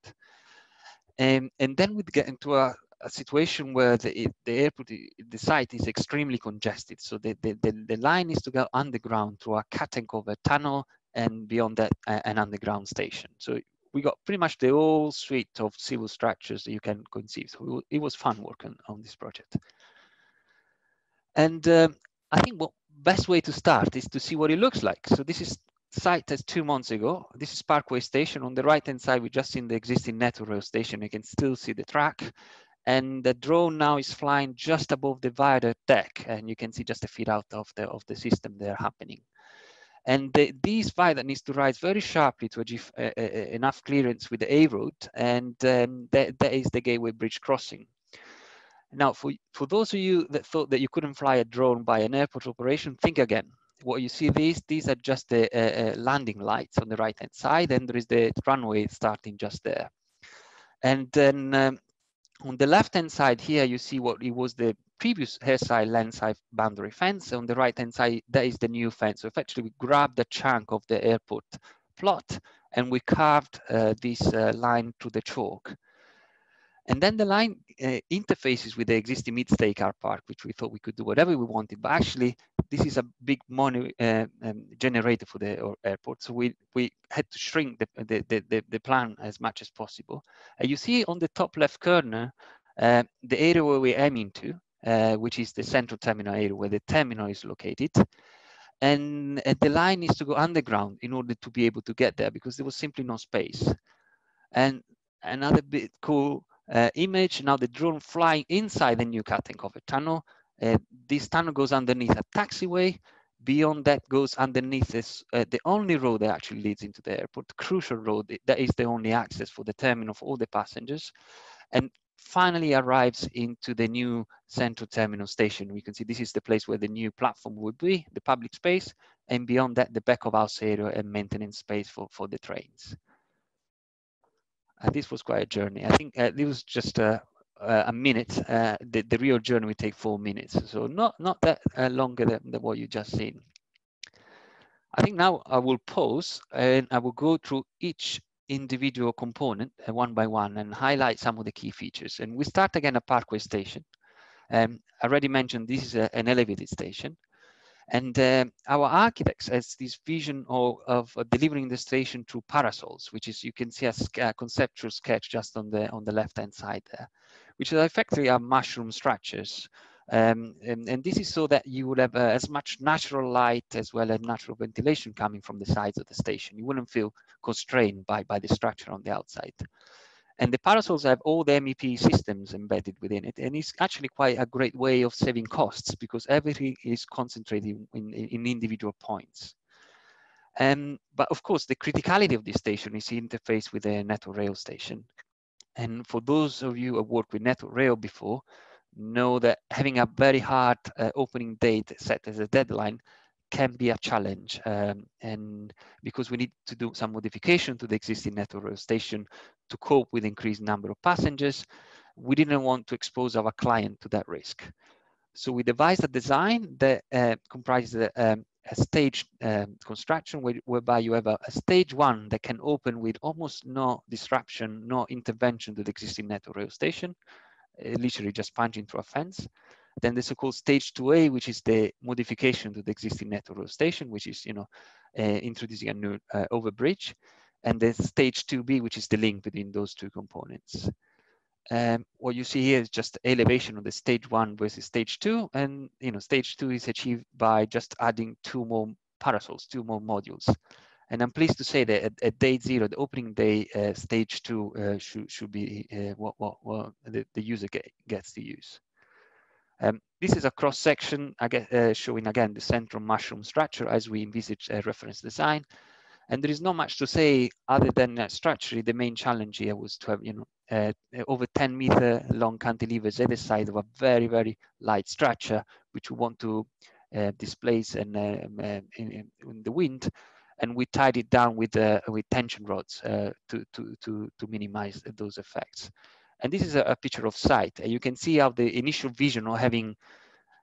And, and then we get into a, a situation where the, the airport, the site is extremely congested. So the, the, the, the line is to go underground through a cut and cover tunnel and beyond that, an underground station. So we got pretty much the whole suite of civil structures that you can conceive. So it was fun working on this project. And um, I think what best way to start is to see what it looks like. So this is site as two months ago. This is Parkway Station. On the right-hand side, we just seen the existing network rail station. You can still see the track. And the drone now is flying just above the viaduct deck. And you can see just a feed out of the, of the system there happening. And the, these needs to rise very sharply to achieve uh, uh, enough clearance with the A road. And um, that, that is the Gateway Bridge crossing. Now, for, for those of you that thought that you couldn't fly a drone by an airport operation, think again. What you see these, these are just the uh, uh, landing lights on the right-hand side, and there is the runway starting just there. And then um, on the left-hand side here, you see what it was the previous airside landside boundary fence. On the right-hand side, that is the new fence. So effectively, we grabbed a chunk of the airport plot and we carved uh, this uh, line to the chalk. And then the line uh, interfaces with the existing mid-stay car park, which we thought we could do whatever we wanted, but actually this is a big money uh, um, generator for the airport. So we, we had to shrink the, the, the, the plan as much as possible. Uh, you see on the top left corner, uh, the area where we're aiming to, uh, which is the central terminal area where the terminal is located. And, and the line needs to go underground in order to be able to get there because there was simply no space. And another bit cool uh, image, now the drone flying inside the new cut and cover tunnel. Uh, this tunnel goes underneath a taxiway. Beyond that goes underneath this, uh, the only road that actually leads into the airport, crucial road that is the only access for the terminal for all the passengers. And finally arrives into the new central terminal station. We can see this is the place where the new platform would be, the public space, and beyond that, the back of house area and maintenance space for, for the trains. Uh, this was quite a journey. I think uh, it was just a, a minute. Uh, the, the real journey would take four minutes. So not, not that uh, longer than, than what you just seen. I think now I will pause and I will go through each individual component uh, one by one and highlight some of the key features. And we start again at Parkway Station. Um, I already mentioned this is a, an elevated station. And uh, our architects has this vision of, of, delivering the station through parasols, which is you can see a, conceptual sketch just on the on the left hand side there, which are effectively are mushroom structures. Um, and, and, this is so that you will have uh, as much natural light as well as natural ventilation coming from the sides of the station. You wouldn't feel constrained by, by the structure on the outside. And the parasols have all the MEP systems embedded within it. And it's actually quite a great way of saving costs because everything is concentrated in, in individual points. Um, but of course, the criticality of this station is the interface with the network rail station. And for those of you who have worked with network rail before, know that having a very hard uh, opening date set as a deadline can be a challenge. Um, and because we need to do some modification to the existing network station to cope with increased number of passengers, we didn't want to expose our client to that risk. So we devised a design that uh, comprises a, um, a stage um, construction where, whereby you have a, a, stage one that can open with almost no disruption, no intervention to the existing network rail station. Literally just punching through a fence. Then the so-called stage 2A, which is the modification to the existing network rail station, which is, you know, uh, introducing a new uh, overbridge. And then stage 2B, which is the link between those two components. Um, what you see here is just elevation of the stage one versus stage two. And, you know, stage two is achieved by just adding two more parasols, two more modules. And I'm pleased to say that at, at day zero, the opening day, uh, stage two uh, should, should be uh, what, what, what the, the user get, gets to use. Um, this is a cross section uh, showing again the central mushroom structure as we envisage a reference design. And there is not much to say other than uh, structurally, the main challenge here was to have, you know, uh, over 10 meter long cantilevers either side of a very, very light structure, which we want to uh, displace and um, uh, in, in, the wind. And we tied it down with, uh, with tension rods uh, to, to, to, to minimize those effects. And this is a, a picture of site. you can see how the initial vision of having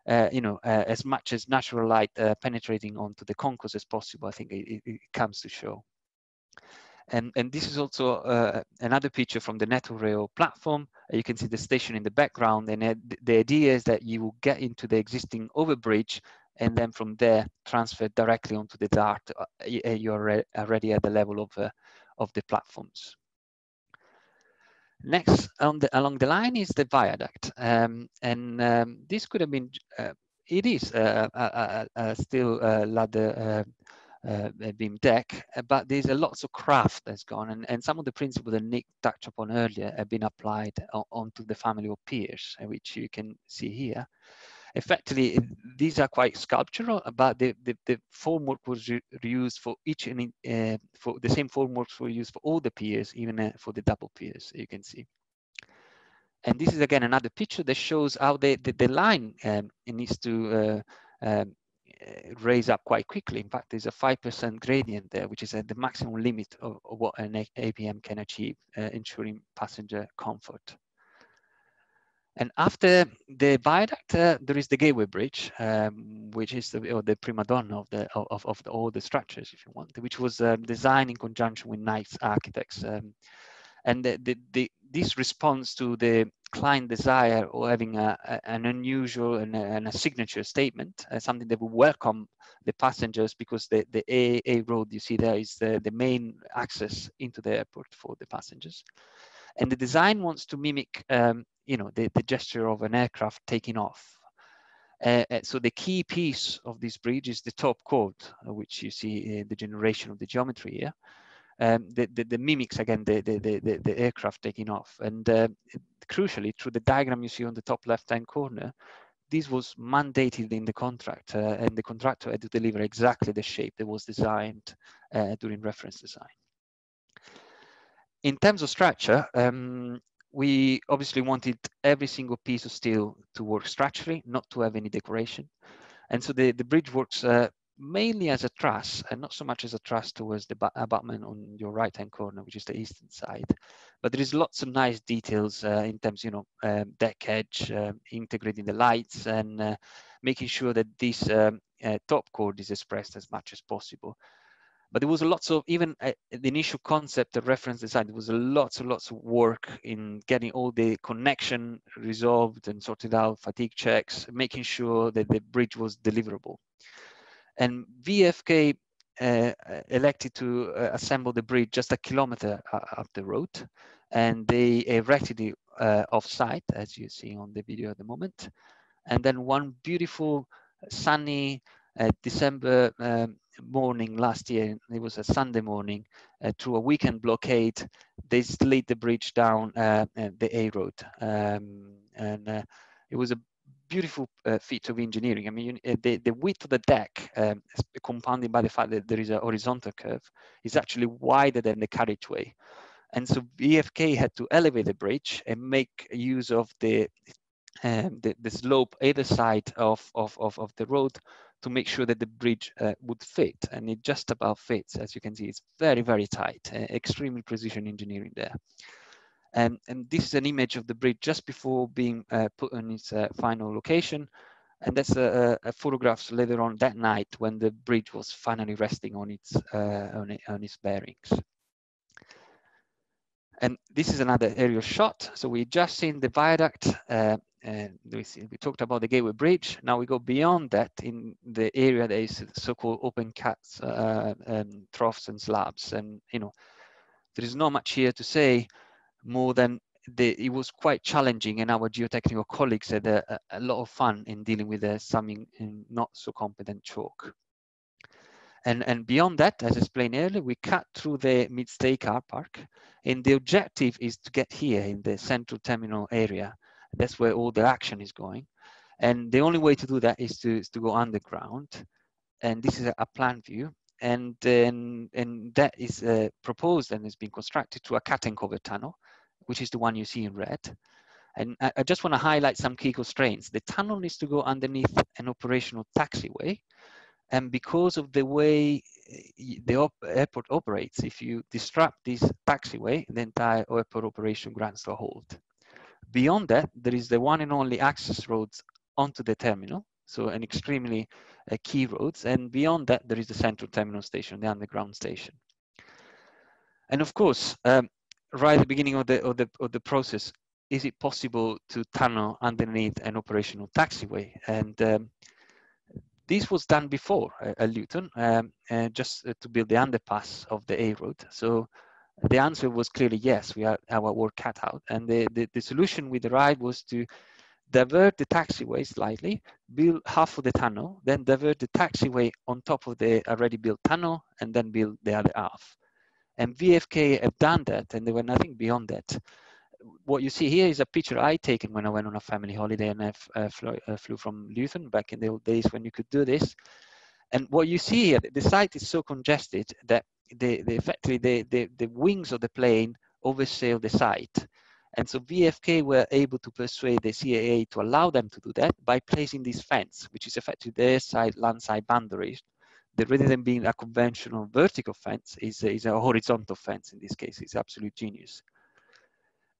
uh, you know, uh, as much as natural light uh, penetrating onto the concourse as possible, I think it, it comes to show. And, and this is also uh, another picture from the network rail platform. you can see the station in the background and the idea is that you will get into the existing overbridge and then from there transfer directly onto the Dart. You're already at the level of, uh, of the platforms. Next on the, along the line is the viaduct. Um, and um, this could have been, uh, it is uh, uh, uh still a ladder uh, beam deck, but there's a lots of craft that's gone and, and some of the principles that Nick touched upon earlier have been applied on, onto the family of piers, which you can see here effectively these are quite sculptural but the, the, the formwork was re reused for each and uh, for the same formworks were used for all the piers even uh, for the double piers you can see and this is again another picture that shows how the the, the line um, needs to uh, um, raise up quite quickly. In fact, there's a 5% gradient there, which is at the maximum limit of, of what an APM can achieve, uh, ensuring passenger comfort. And after the viaduct, uh, there is the gateway bridge, um, which is the, or the prima donna of, the, of, of the, all the structures, if you want, which was um, designed in conjunction with Knights Architects. Um, and the, the, the, this responds to the client desire of having a, a, an unusual and a, and a signature statement, uh, something that will welcome the passengers because the, the A, A road you see there is the, the main access into the airport for the passengers. And the design wants to mimic um, you know, the, the gesture of an aircraft taking off. Uh, uh, so the key piece of this bridge is the top chord, uh, which you see in the generation of the geometry here. Um, the, the, the, mimics again the, the, the, the, aircraft taking off. And uh, crucially, through the diagram you see on the top left-hand corner, this was mandated in the contract, uh, and the contractor had to deliver exactly the shape that was designed uh, during reference design. In terms of structure, um, we obviously wanted every single piece of steel to work structurally, not to have any decoration. And so the, the bridge works uh, mainly as a truss and not so much as a truss towards the abutment on your right hand corner, which is the eastern side. But there is lots of nice details uh, in terms, you know, um, deck edge, uh, integrating the lights and uh, making sure that this um, uh, top chord is expressed as much as possible but there was lots of even uh, the initial concept of reference design there was lots and lots of work in getting all the connection resolved and sorted out fatigue checks making sure that the bridge was deliverable. And VFK uh, elected to uh, assemble the bridge just a kilometer up the road. And they erected it uh, off site as you see on the video at the moment. And then one beautiful sunny uh, December um, morning last year, it was a Sunday morning, uh, through a weekend blockade, they slid the bridge down uh, uh the A road. Um, and uh, it was a beautiful uh, feat of engineering. I mean, the, the width of the deck, um, compounded by the fact that there is a horizontal curve, is actually wider than the carriageway. And so VFK had to elevate the bridge and make use of the um, the, the, slope either side of, of, of, of, the road to make sure that the bridge uh, would fit and it just about fits as you can see it's very very tight uh, extremely precision engineering there and and this is an image of the bridge just before being uh, put on its uh, final location and that's a, a, photographs later on that night when the bridge was finally resting on its uh, on, it, on its bearings And this is another aerial shot. So we just seen the viaduct, uh, and we, see, we talked about the Gateway Bridge. Now we go beyond that in the area that is so-called open cuts, uh, troughs and slabs. And, you know, there is not much here to say more than the, it was quite challenging and our geotechnical colleagues had a, a lot of fun in dealing with uh, some in, in not so competent chalk. And, and beyond that, as explained earlier, we cut through the mid-stay car park. And the objective is to get here in the central terminal area. That's where all the action is going. And the only way to do that is to, is to go underground. And this is a, a plan view. And, then and that is uh, proposed and has been constructed through a cut and cover tunnel, which is the one you see in red. And I, I just want to highlight some key constraints. The tunnel needs to go underneath an operational taxiway, and because of the way eh, the op airport operates, if you disrupt this taxiway, the entire airport operation grants to a halt. Beyond that, there is the one and only access roads onto the terminal, so an extremely uh, key roads. And beyond that, there is the central terminal station, the underground station. And of course, um, right at the beginning of the, of the, of the process, is it possible to tunnel underneath an operational taxiway? And um, this was done before uh, at Luton, um, uh, just to build the underpass of the A road. So the answer was clearly yes, we had our work cut out. And the, the, the solution we derived was to divert the taxiway slightly, build half of the tunnel, then divert the taxiway on top of the already built tunnel, and then build the other half. And VFK have done that, and they were nothing beyond that what you see here is a picture I taken when I went on a family holiday and I uh, flew, uh, flew, from Luton back in the old days when you could do this. And what you see here, the site is so congested that the, the effectively the, the, the wings of the plane oversail the site. And so VFK were able to persuade the CAA to allow them to do that by placing this fence, which is effectively their side land side boundaries. That rather than being a conventional vertical fence, is, is a horizontal fence in this case. It's absolute genius.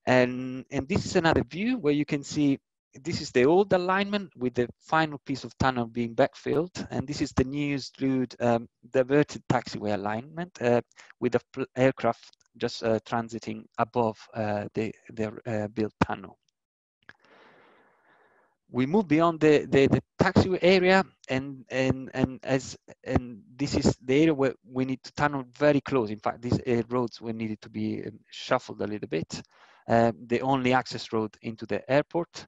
And, and this is another view where you can see this is the old alignment with the final piece of tunnel being backfilled. And this is the new um, diverted taxiway alignment uh, with the aircraft just uh, transiting above uh, the, the uh, built tunnel. We move beyond the, the, the, taxiway area and, and, and, as, and this is the area where we need to tunnel very close. In fact, these roads were needed to be um, shuffled a little bit. Um, the only access road into the airport.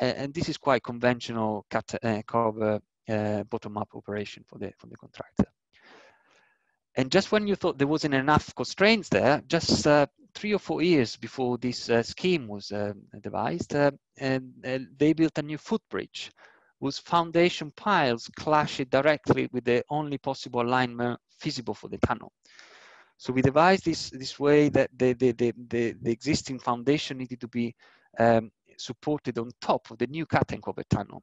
And this is quite conventional cut uh, cover uh, bottom-up operation for the, for the contractor. And just when you thought there wasn't enough constraints there, just uh, three or four years before this uh, scheme was uh, devised, uh, and, they built a new footbridge whose foundation piles clashed directly with the only possible alignment feasible for the tunnel. So we devised this, this way that the, the, the, the, the existing foundation needed to be um, supported on top of the new cut and cover tunnel.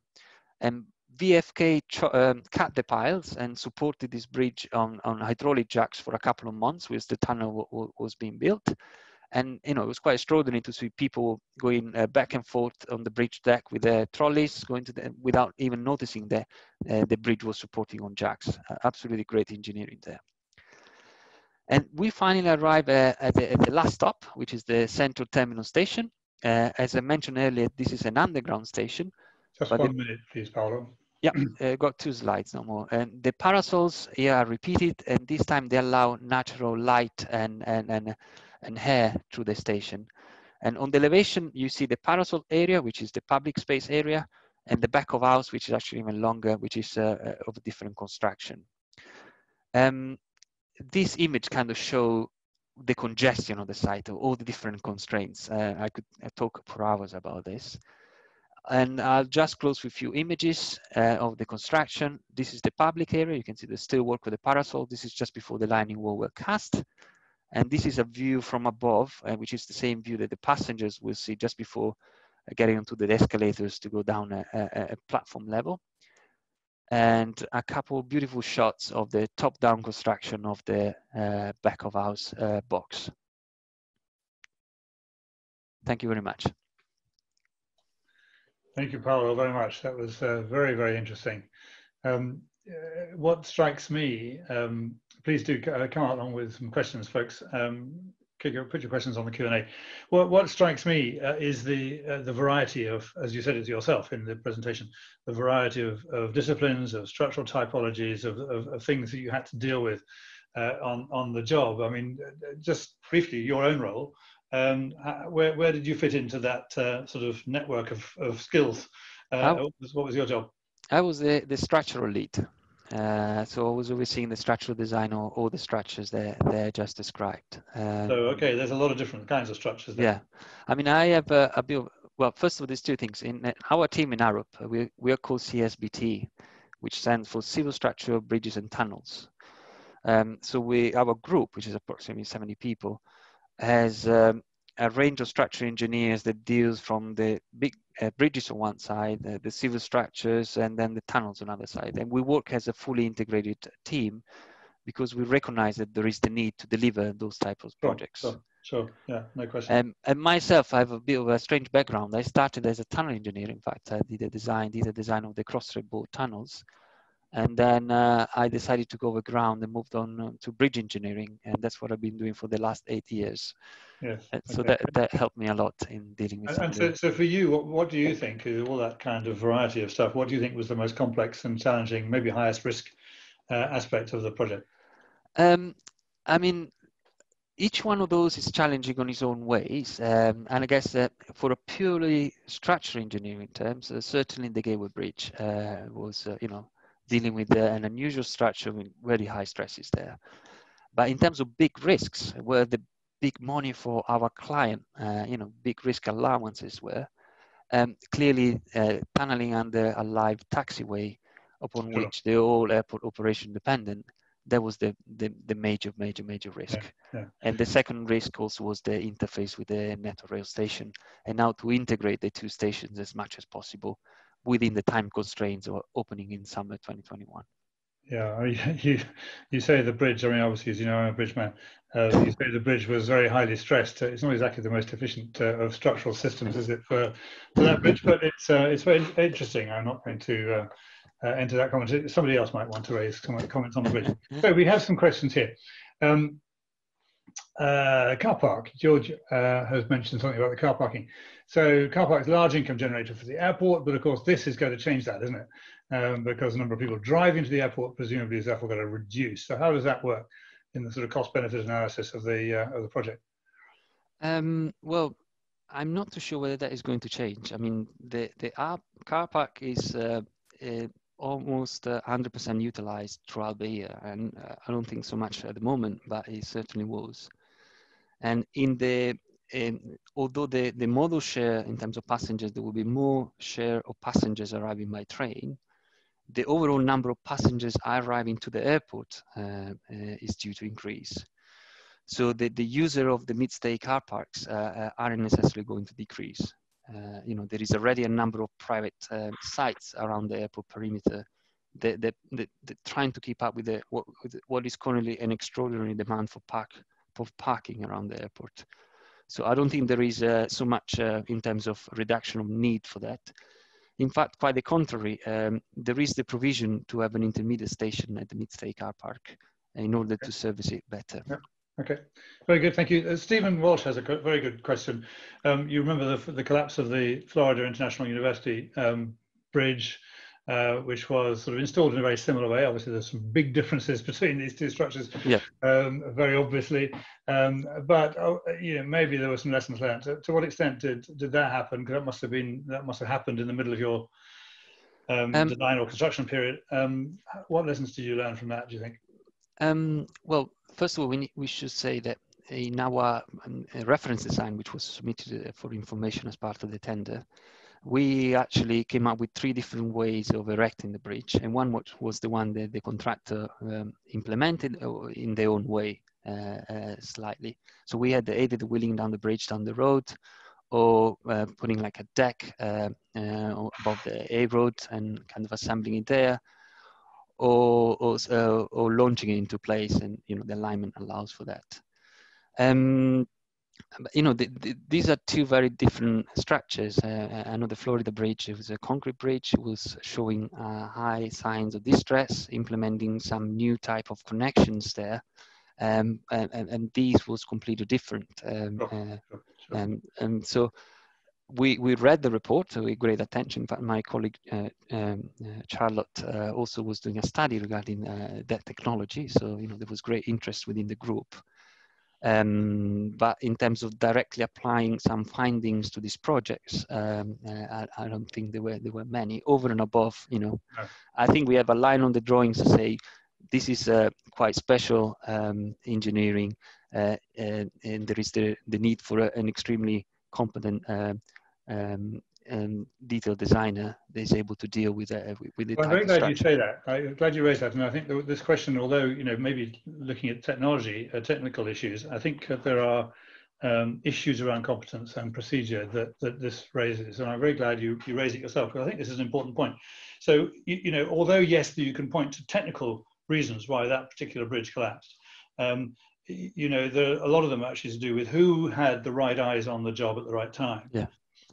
And VFK um, cut the piles and supported this bridge on, on hydraulic jacks for a couple of months whilst the tunnel was being built. And you know it was quite extraordinary to see people going uh, back and forth on the bridge deck with their trolleys, going to the, without even noticing that uh, the bridge was supporting on jacks. Uh, absolutely great engineering there. And we finally arrive uh, at, the, at, the, last stop, which is the central terminal station. Uh, as I mentioned earlier, this is an underground station. Just one the, minute, please, Paolo. Yeah, uh, got two slides, no more. And the parasols here are repeated, and this time they allow natural light and, and, and, and air through the station. And on the elevation, you see the parasol area, which is the public space area, and the back of house, which is actually even longer, which is uh, uh of a different construction. Um, this image kind of show the congestion of the site, all the different constraints. Uh, I could uh, talk for hours about this. And I'll just close with a few images uh, of the construction. This is the public area. You can see the still work with the parasol. This is just before the lining wall were cast. And this is a view from above, uh, which is the same view that the passengers will see just before uh, getting onto the escalators to go down a, a, a platform level and a couple beautiful shots of the top-down construction of the uh, back of house uh, box. Thank you very much. Thank you, Paolo, very much. That was uh, very, very interesting. Um, uh, what strikes me, um, please do uh, come along with some questions, folks. Um, put your questions on the Q and A. What what strikes me uh, is the uh, the variety of, as you said it yourself in the presentation, the variety of, of disciplines, of structural typologies, of, of, of things that you had to deal with uh, on on the job. I mean, just briefly, your own role. Um, where where did you fit into that uh, sort of network of, of skills? Uh, what was, what was your job? I was the, the structural lead. Uh, so I was overseeing the structural design or all the structures that they just described. Um, so okay, there's a lot of different kinds of structures. There. Yeah, I mean I have a, a bit. Of, well, first of all, there's two things. In our team in Arup, we we are called CSBT, which stands for Civil Structure, Bridges and Tunnels. Um, so we our group, which is approximately 70 people, has um, a range of structural engineers that deals from the big uh, bridges on one side, uh, the civil structures, and then the tunnels on the other side. And we work as a fully integrated team because we recognize that there is the need to deliver those type of projects. Sure, sure, yeah, no question. Um, and myself, I have a bit of a strange background. I started as a tunnel engineer. In fact, I did a design, did a design of the Crossrail bored tunnels, and then uh, I decided to go over ground and moved on uh, to bridge engineering, and that's what I've been doing for the last eight years. Yes. So okay. that, that helped me a lot in dealing with. And, and so, so for you, what, what do you think? All that kind of variety of stuff. What do you think was the most complex and challenging, maybe highest risk uh, aspect of the project? Um, I mean, each one of those is challenging on its own ways. Um, and I guess uh, for a purely structural engineering terms, uh, certainly the Gateway Bridge uh, was, uh, you know, dealing with uh, an unusual structure with very high stresses there. But in terms of big risks, where the big money for our client, uh, you know, big risk allowances were. Um, clearly, uh, tunneling under a live taxiway upon sure. which the whole airport operation dependent, that was the, the, the major, major, major risk. Yeah, yeah. And the second risk also was the interface with the Metrorail station and now to integrate the two stations as much as possible within the time constraints of opening in summer 2021. Yeah, you you say the bridge. I mean, obviously, as you know, I'm a bridge man. Uh, you say the bridge was very highly stressed. It's not exactly the most efficient uh, of structural systems, is it, for, for that bridge? But it's uh, it's very interesting. I'm not going to uh, uh, enter that comment. Somebody else might want to raise comments on the bridge. So we have some questions here. Um, uh, car park. George has mentioned something about the car parking. So car park is a large income generator for the airport, but of course this is going to change that, isn't it? Um, because the number of people driving to the airport presumably is therefore going to reduce. So how does that work in the sort of cost benefit analysis of the uh, of the project? Um, well, I'm not too sure whether that is going to change. I mean, the the car park is uh, uh, almost 100% uh, utilized throughout the year, and uh, I don't think so much at the moment, but it certainly was. And in the although the, the modal share in terms of passengers, there will be more share of passengers arriving by train, the overall number of passengers arriving to the airport uh, uh, is due to increase. So the, the user of the mid-stay car parks uh, uh aren't necessarily going to decrease. Uh, you know, there is already a number of private uh, sites around the airport perimeter that, that, that, that trying to keep up with, the, what, with what is currently an extraordinary demand for, park, for parking around the airport. So I don't think there is uh, so much uh, in terms of reduction of need for that. In fact, quite the contrary, um, there is the provision to have an intermediate station at the mid-stay car park in order to service it better. Yeah. Okay, very good, thank you. Uh, Stephen Walsh has a very good question. Um, you remember the, the, collapse of the Florida International University um, bridge uh, which was sort of installed in a very similar way. Obviously, there's some big differences between these two structures, yeah. um, very obviously. Um, but oh, you know, maybe there were some lessons learned. To, to what extent did did that happen? Because that must have been that must have happened in the middle of your um, um design or construction period. Um, what lessons did you learn from that? Do you think? Um, well, first of all, we need, we should say that in our reference design, which was submitted uh, for information as part of the tender, we actually came up with three different ways of erecting the bridge, and one was the one that the contractor um, implemented uh, in their own way uh, uh, slightly. So we had either the wheeling down the bridge down the road, or uh, putting like a deck uh, above the A road and kind of assembling it there, or or, or launching it into place, and you know the alignment allows for that. Um, you know, the, the, these are two very different structures. Uh, I know the Florida Bridge, it was a concrete bridge, was showing uh, high signs of distress, implementing some new type of connections there. Um, and, and, and this was completely different. Um, sure, uh, sure, sure. And, and so we, we read the report with great attention. In fact, my colleague uh, um, uh, Charlotte uh, also was doing a study regarding uh, that technology. So, you know, there was great interest within the group. Um, but in terms of directly applying some findings to these projects, um, uh, I, I, don't think there were there were many over and above. You know, no. I think we have a line on the drawings to say this is uh, quite special um, engineering, uh, and, and, there is the the need for a, an extremely competent um, um, um, detail designer is able to deal with that. With the well, I'm very glad you say that. I'm glad you raised that. And I think this question, although you know maybe looking at technology, uh, technical issues, I think there are um, issues around competence and procedure that, that this raises. And I'm very glad you, you raised it yourself because I think this is an important point. So, you, you, know, although yes, you can point to technical reasons why that particular bridge collapsed, um, you know, there, a lot of them actually to do with who had the right eyes on the job at the right time. Yeah.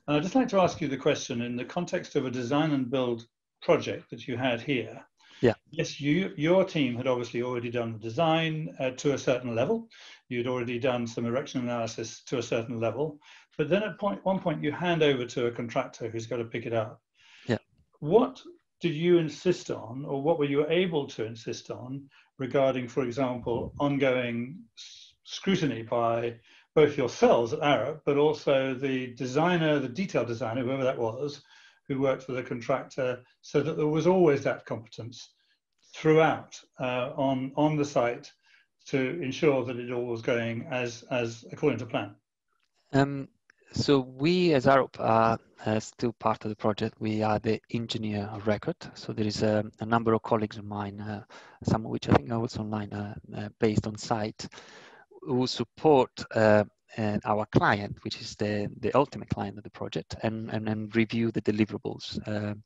And I'd just like to ask you the question in the context of a design and build project that you had here. Yeah. Yes, you, your team had obviously already done the design uh, to a certain level. You'd already done some erection analysis to a certain level. But then at point, one point, you hand over to a contractor who's got to pick it up. Yeah. What did you insist on, or what were you able to insist on regarding, for example, ongoing scrutiny by both yourselves at Arup, but also the designer, the detail designer, whoever that was, who worked for the contractor, so that there was always that competence throughout uh, on on the site to ensure that it all was going as as according to plan. Um, so we as Arup are uh, still part of the project. We are the engineer of record. So there is a, a number of colleagues of mine, uh, some of which I think are also online, uh, uh based on site, who support uh, our client, which is the, the ultimate client of the project, and, and, and review the deliverables um,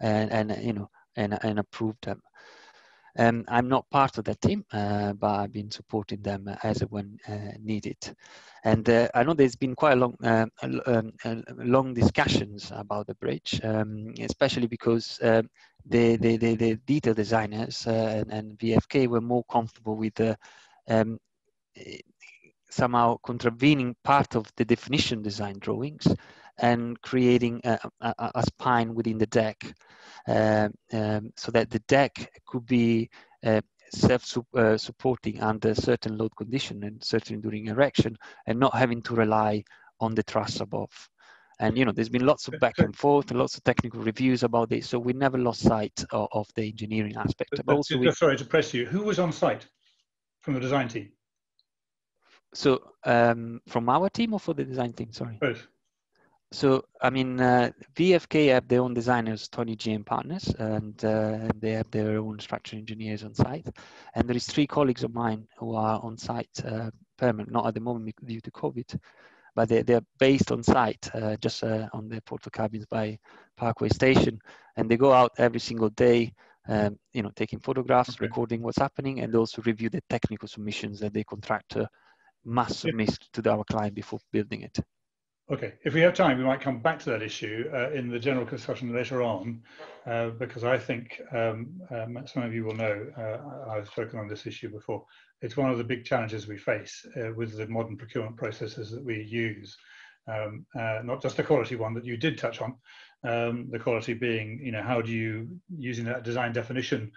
and, and, you know, and, and approve them. Um, I'm not part of that team, uh, but I've been supporting them as when uh, needed. And uh, I know there's been quite a long, uh, um, long discussions about the bridge, um, especially because um, the, the, the, the, detail designers uh, and, and, VFK were more comfortable with the um, somehow contravening part of the definition design drawings and creating a, a, a spine within the deck uh, um, so that the deck could be uh, self-supporting uh, under certain load condition and certainly during erection and not having to rely on the truss above. And you know, there's been lots of back and forth, and lots of technical reviews about this. So we never lost sight of, of the engineering aspect. But, but also, sorry to press you. Who was on site from the design team? So um, from our team or for the design team? Sorry. Both. So I mean, uh, VFK have their own designers, Tony Gee and partners, and uh, they have their own structural engineers on site. And there is three colleagues of mine who are on site uh, permanent, not at the moment due to COVID, but they, they're based on site, uh, just uh, on the Portakabins by Parkway Station, and they go out every single day. Um, you know, taking photographs, okay. recording what's happening, and also review the technical submissions that the contractor must submit to our client before building it. Okay, if we have time, we might come back to that issue uh, in the general discussion later on, uh, because I think um, um, some of you will know uh, I've spoken on this issue before. It's one of the big challenges we face uh, with the modern procurement processes that we use. Um, uh, not just the quality one that you did touch on, um, the quality being, you know, how do you, using that design definition,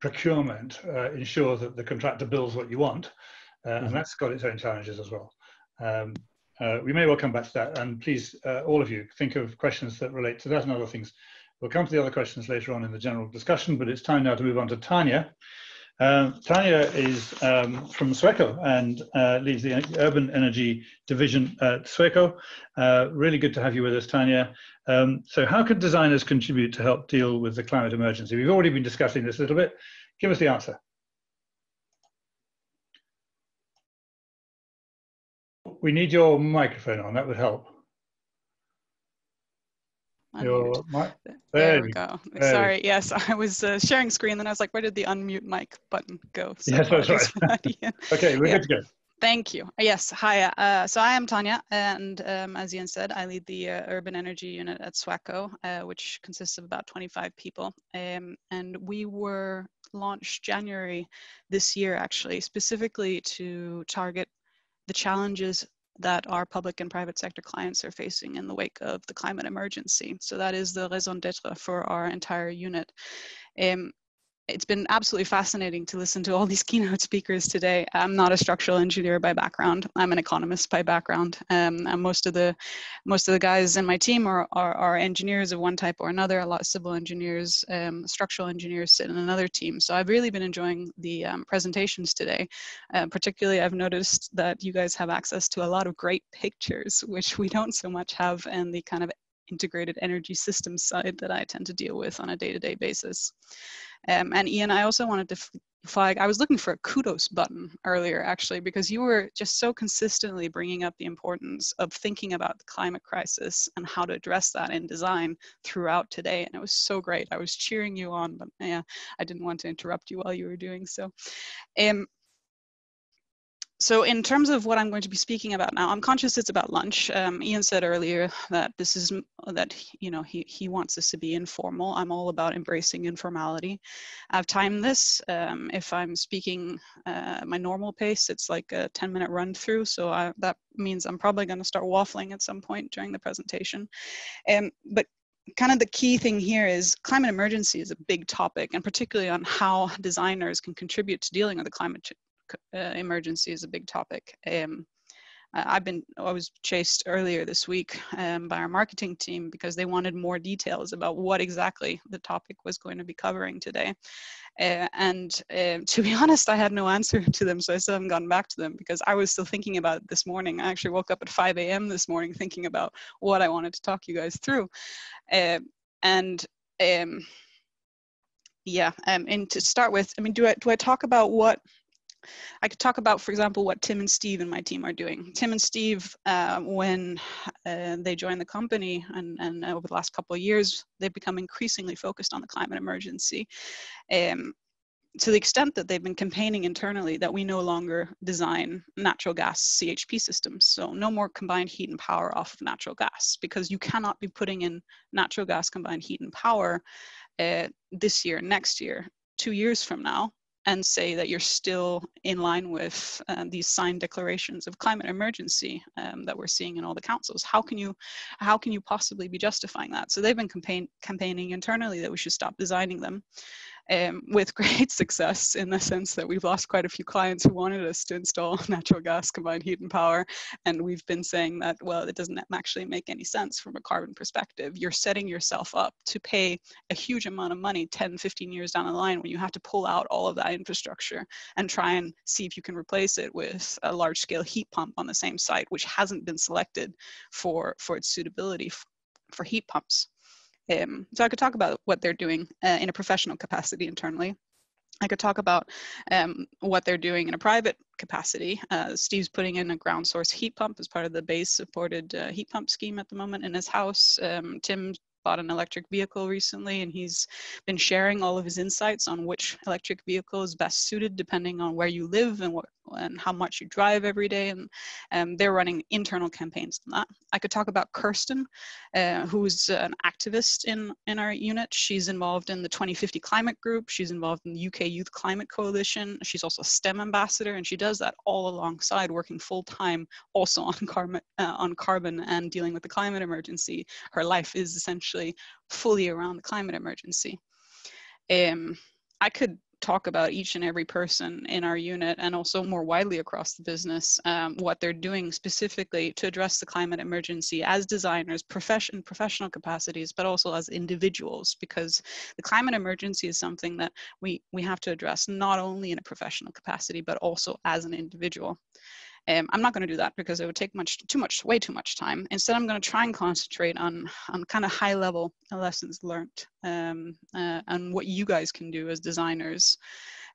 procurement, uh, ensure that the contractor builds what you want, uh, mm-hmm. and that's got its own challenges as well. Um, uh, we may well come back to that, and please, uh, all of you, think of questions that relate to that and other things. We'll come to the other questions later on in the general discussion, but it's time now to move on to Tanja. Um, Tanja is um, from Sweco and uh, leads the Urban Energy Division at Sweco. Uh, really good to have you with us, Tanja. Um, so how can designers contribute to help deal with the climate emergency? We've already been discussing this a little bit. Give us the answer. We need your microphone on. That would help. Your mic there, there, we go. There Sorry, yes, I was uh, sharing screen, then I was like, where did the unmute mic button go? So yes, that's right. okay, we're yeah. good to go. Thank you. Yes, hi. Uh, so I am Tanja, and um, as Ian said, I lead the uh, urban energy unit at SWECO, uh, which consists of about 25 people. Um, and we were launched January this year, actually, specifically to target the challenges that our public and private sector clients are facing in the wake of the climate emergency. So that is the raison d'etre for our entire unit. Um, it's been absolutely fascinating to listen to all these keynote speakers today. I'm not a structural engineer by background. I'm an economist by background. Um, and most of the most of the guys in my team are, are, are engineers of one type or another. A lot of civil engineers, um, structural engineers sit in another team. So I've really been enjoying the um, presentations today. Uh, particularly, I've noticed that you guys have access to a lot of great pictures, which we don't so much have in the kind of integrated energy systems side that I tend to deal with on a day-to-day -day basis. Um, and Ian, I also wanted to flag, I was looking for a kudos button earlier actually, because you were just so consistently bringing up the importance of thinking about the climate crisis and how to address that in design throughout today. And it was so great. I was cheering you on, but yeah, I didn't want to interrupt you while you were doing so. Um, so in terms of what I'm going to be speaking about now, I'm conscious it's about lunch. Um, Ian said earlier that this is that you know he he wants this to be informal. I'm all about embracing informality. I've timed this. Um, if I'm speaking uh, my normal pace, it's like a 10 minute run through. So I, that means I'm probably going to start waffling at some point during the presentation. Um, but kind of the key thing here is climate emergency is a big topic and particularly on how designers can contribute to dealing with the climate uh, emergency is a big topic. Um, I've been, I was chased earlier this week um, by our marketing team because they wanted more details about what exactly the topic was going to be covering today. Uh, and uh, to be honest, I had no answer to them, so I still haven't gotten back to them because I was still thinking about it this morning. I actually woke up at 5 a.m. this morning thinking about what I wanted to talk you guys through. Uh, and um, yeah, um, and to start with, I mean, do I, do I talk about what I could talk about, for example, what Tim and Steve and my team are doing. Tim and Steve, uh, when uh, they joined the company and, and over the last couple of years, they've become increasingly focused on the climate emergency. Um, to the extent that they've been campaigning internally that we no longer design natural gas CHP systems. So no more combined heat and power off of natural gas because you cannot be putting in natural gas combined heat and power uh, this year, next year, two years from now and say that you're still in line with uh, these signed declarations of climate emergency um, that we're seeing in all the councils. How can you, how can you possibly be justifying that? So they've been campaign, campaigning internally that we should stop designing them um, with great success in the sense that we've lost quite a few clients who wanted us to install natural gas combined heat and power. And we've been saying that, well, it doesn't actually make any sense from a carbon perspective. You're setting yourself up to pay a huge amount of money 10, 15 years down the line when you have to pull out all of that infrastructure and try and see if you can replace it with a large scale heat pump on the same site, which hasn't been selected for, for its suitability for heat pumps. Um, so I could talk about what they're doing uh, in a professional capacity internally. I could talk about um, what they're doing in a private capacity. Uh, Steve's putting in a ground source heat pump as part of the base supported uh, heat pump scheme at the moment in his house. Um, Tim bought an electric vehicle recently and he's been sharing all of his insights on which electric vehicle is best suited depending on where you live and what and how much you drive every day and um, they're running internal campaigns on that. I could talk about Kirsten, uh, who's an activist in, in our unit. She's involved in the 2050 climate group. She's involved in the UK Youth Climate Coalition. She's also a STEM ambassador and she does that all alongside working full time also on carbon, uh, on carbon and dealing with the climate emergency. Her life is essentially fully around the climate emergency. Um, I could talk about each and every person in our unit and also more widely across the business um, what they're doing specifically to address the climate emergency as designers profession professional capacities but also as individuals because the climate emergency is something that we we have to address not only in a professional capacity but also as an individual um, I'm not going to do that because it would take much, too much, way too much time. Instead, I'm going to try and concentrate on, on kind of high level lessons learned um, uh, and what you guys can do as designers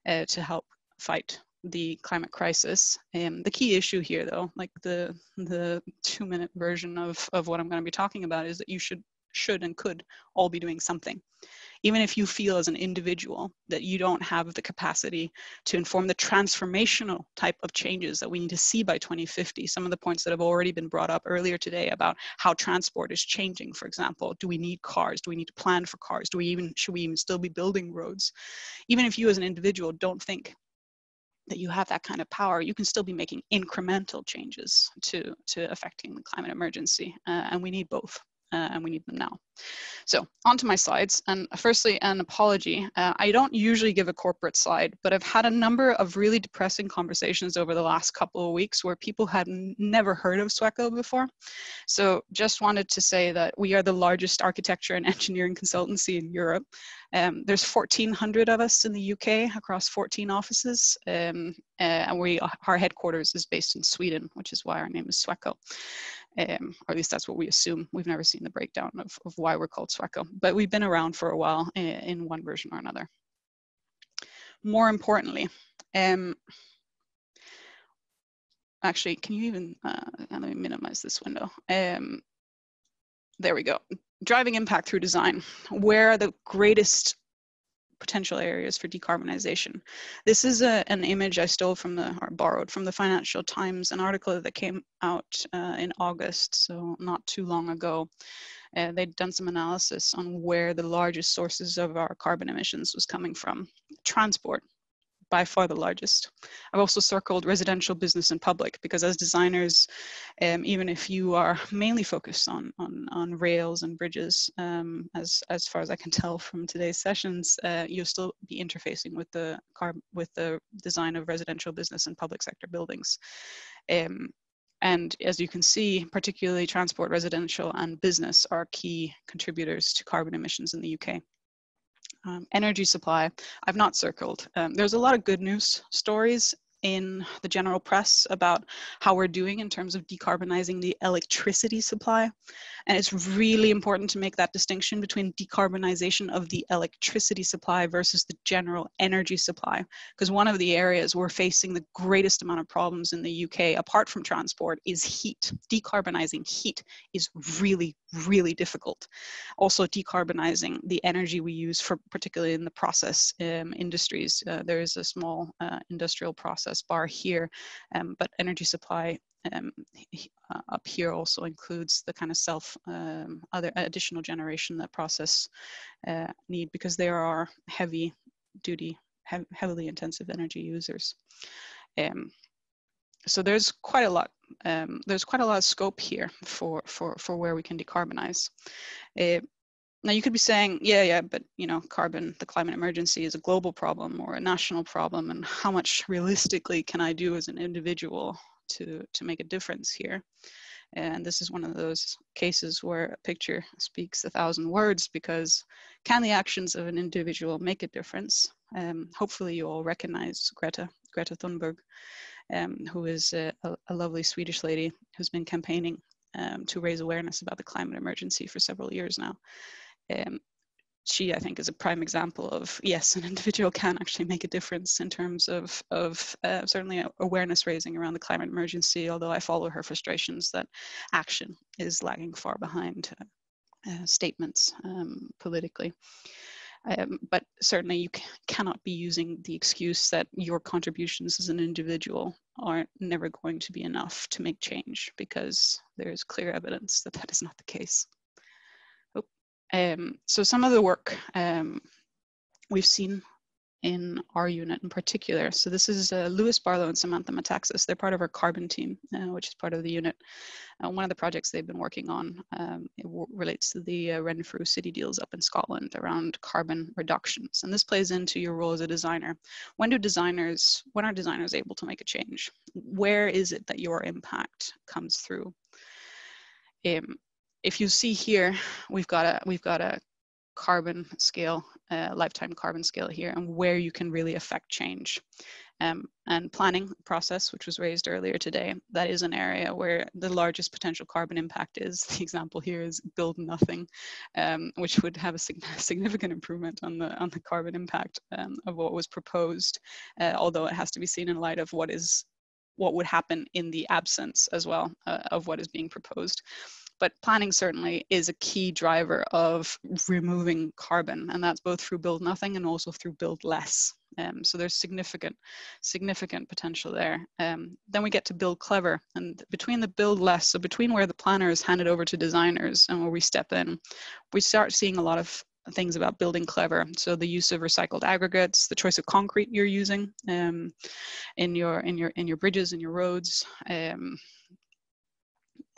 uh, to help fight the climate crisis. Um, the key issue here, though, like the the two minute version of of what I'm going to be talking about, is that you should should and could all be doing something even if you feel as an individual that you don't have the capacity to inform the transformational type of changes that we need to see by 2050, some of the points that have already been brought up earlier today about how transport is changing, for example, do we need cars? Do we need to plan for cars? Do we even, should we even still be building roads? Even if you as an individual don't think that you have that kind of power, you can still be making incremental changes to, to affecting the climate emergency. Uh, and we need both uh, and we need them now. So on to my slides. And firstly, an apology. Uh, I don't usually give a corporate slide, but I've had a number of really depressing conversations over the last couple of weeks where people had never heard of SWECO before. So just wanted to say that we are the largest architecture and engineering consultancy in Europe. Um, there's 1,400 of us in the UK across 14 offices, um, uh, and we our headquarters is based in Sweden, which is why our name is SWECO um, or at least that's what we assume. We've never seen the breakdown of, of why we're called SWECO, but we've been around for a while in, in one version or another. More importantly, um, actually, can you even, uh, let me minimize this window. Um, there we go. Driving impact through design. Where are the greatest potential areas for decarbonization. This is a, an image I stole from the, or borrowed from the Financial Times, an article that came out uh, in August, so not too long ago. Uh, they'd done some analysis on where the largest sources of our carbon emissions was coming from. Transport, by far the largest. I've also circled residential, business, and public because as designers, um, even if you are mainly focused on on, on rails and bridges, um, as as far as I can tell from today's sessions, uh, you'll still be interfacing with the car with the design of residential, business, and public sector buildings. Um, and as you can see, particularly transport, residential, and business are key contributors to carbon emissions in the UK. Um, energy supply, I've not circled. Um, there's a lot of good news stories in the general press about how we're doing in terms of decarbonizing the electricity supply. And it's really important to make that distinction between decarbonization of the electricity supply versus the general energy supply. Because one of the areas we're facing the greatest amount of problems in the UK, apart from transport, is heat. Decarbonizing heat is really, really difficult. Also, decarbonizing the energy we use for particularly in the process um, industries. Uh, there is a small uh, industrial process bar here, um, but energy supply um, uh, up here also includes the kind of self um, other additional generation that process uh, need because there are heavy duty he heavily intensive energy users. Um, so there's quite a lot um, there's quite a lot of scope here for for for where we can decarbonize. Uh, now you could be saying yeah yeah but you know carbon the climate emergency is a global problem or a national problem and how much realistically can i do as an individual to, to make a difference here. And this is one of those cases where a picture speaks a thousand words because can the actions of an individual make a difference? Um, hopefully you all recognize Greta, Greta Thunberg, um, who is a, a, lovely Swedish lady who's been campaigning um, to raise awareness about the climate emergency for several years now. Um, she, I think, is a prime example of yes, an individual can actually make a difference in terms of of uh, certainly awareness raising around the climate emergency. Although I follow her frustrations that action is lagging far behind uh, uh, statements um, politically. Um, but certainly, you cannot be using the excuse that your contributions as an individual are never going to be enough to make change, because there is clear evidence that that is not the case. Um, so some of the work um, we've seen in our unit in particular. So this is uh, Lewis Barlow and Samantha Metaxas. They're part of our carbon team, uh, which is part of the unit. Uh, one of the projects they've been working on um, relates to the uh, Renfrew city deals up in Scotland around carbon reductions. And this plays into your role as a designer. When do designers, when are designers able to make a change? Where is it that your impact comes through? Um, if you see here, we've got a we've got a carbon scale, lifetime carbon scale here, and where you can really affect change. Um, and planning process, which was raised earlier today, that is an area where the largest potential carbon impact is. The example here is build nothing, um, which would have a sig significant improvement on the on the carbon impact um, of what was proposed, uh, although it has to be seen in light of what is what would happen in the absence as well uh, of what is being proposed. But planning certainly is a key driver of removing carbon, and that's both through build nothing and also through build less. Um, so there's significant, significant potential there. Um, then we get to build clever, and between the build less, so between where the planner is handed over to designers and where we step in, we start seeing a lot of things about building clever. So the use of recycled aggregates, the choice of concrete you're using um, in your in your in your bridges and your roads, um,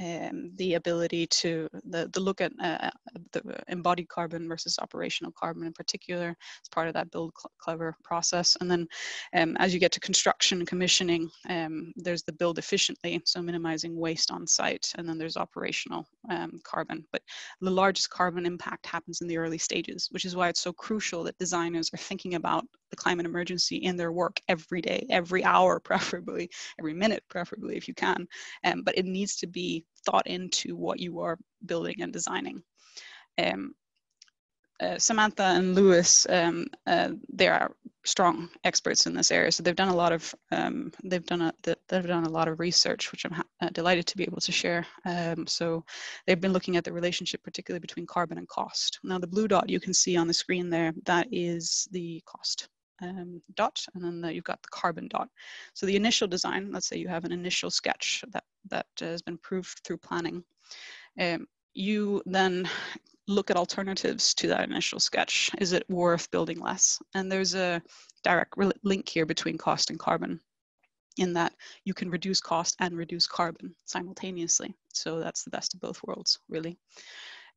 um, the ability to the, the look at uh, the embodied carbon versus operational carbon in particular as part of that build cl clever process. And then um, as you get to construction and commissioning, um, there's the build efficiently, so minimizing waste on site, and then there's operational um, carbon. But the largest carbon impact happens in the early stages, which is why it's so crucial that designers are thinking about the climate emergency in their work every day, every hour, preferably, every minute, preferably, if you can. Um, but it needs to be thought into what you are building and designing. Um, uh, Samantha and Lewis, um, uh, they are strong experts in this area. So they've done a lot of um, they've done a they've done a lot of research, which I'm uh, delighted to be able to share. Um, so they've been looking at the relationship, particularly between carbon and cost. Now the blue dot you can see on the screen there, that is the cost um, dot, and then the, you've got the carbon dot. So the initial design, let's say you have an initial sketch that, that has been proved through planning. Um, you then look at alternatives to that initial sketch. Is it worth building less? And there's a direct link here between cost and carbon in that you can reduce cost and reduce carbon simultaneously. So that's the best of both worlds, really.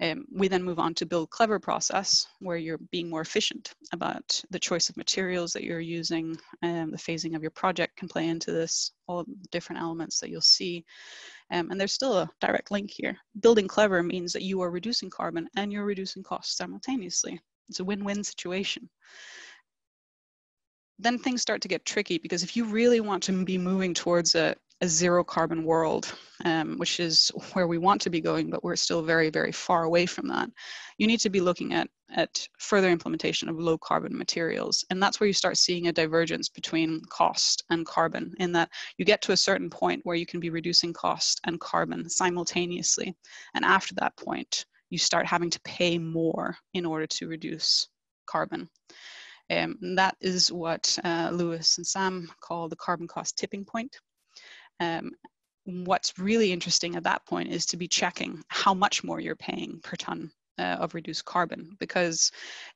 Um, we then move on to build clever process where you're being more efficient about the choice of materials that you're using and the phasing of your project can play into this, all different elements that you'll see. Um, and there's still a direct link here. Building clever means that you are reducing carbon and you're reducing costs simultaneously. It's a win-win situation then things start to get tricky because if you really want to be moving towards a, a zero carbon world, um, which is where we want to be going, but we're still very, very far away from that. You need to be looking at, at further implementation of low carbon materials. And that's where you start seeing a divergence between cost and carbon, in that you get to a certain point where you can be reducing cost and carbon simultaneously. And after that point, you start having to pay more in order to reduce carbon. Um, that is what uh, Lewis and Sam call the carbon cost tipping point. Um, what's really interesting at that point is to be checking how much more you're paying per ton uh, of reduced carbon. Because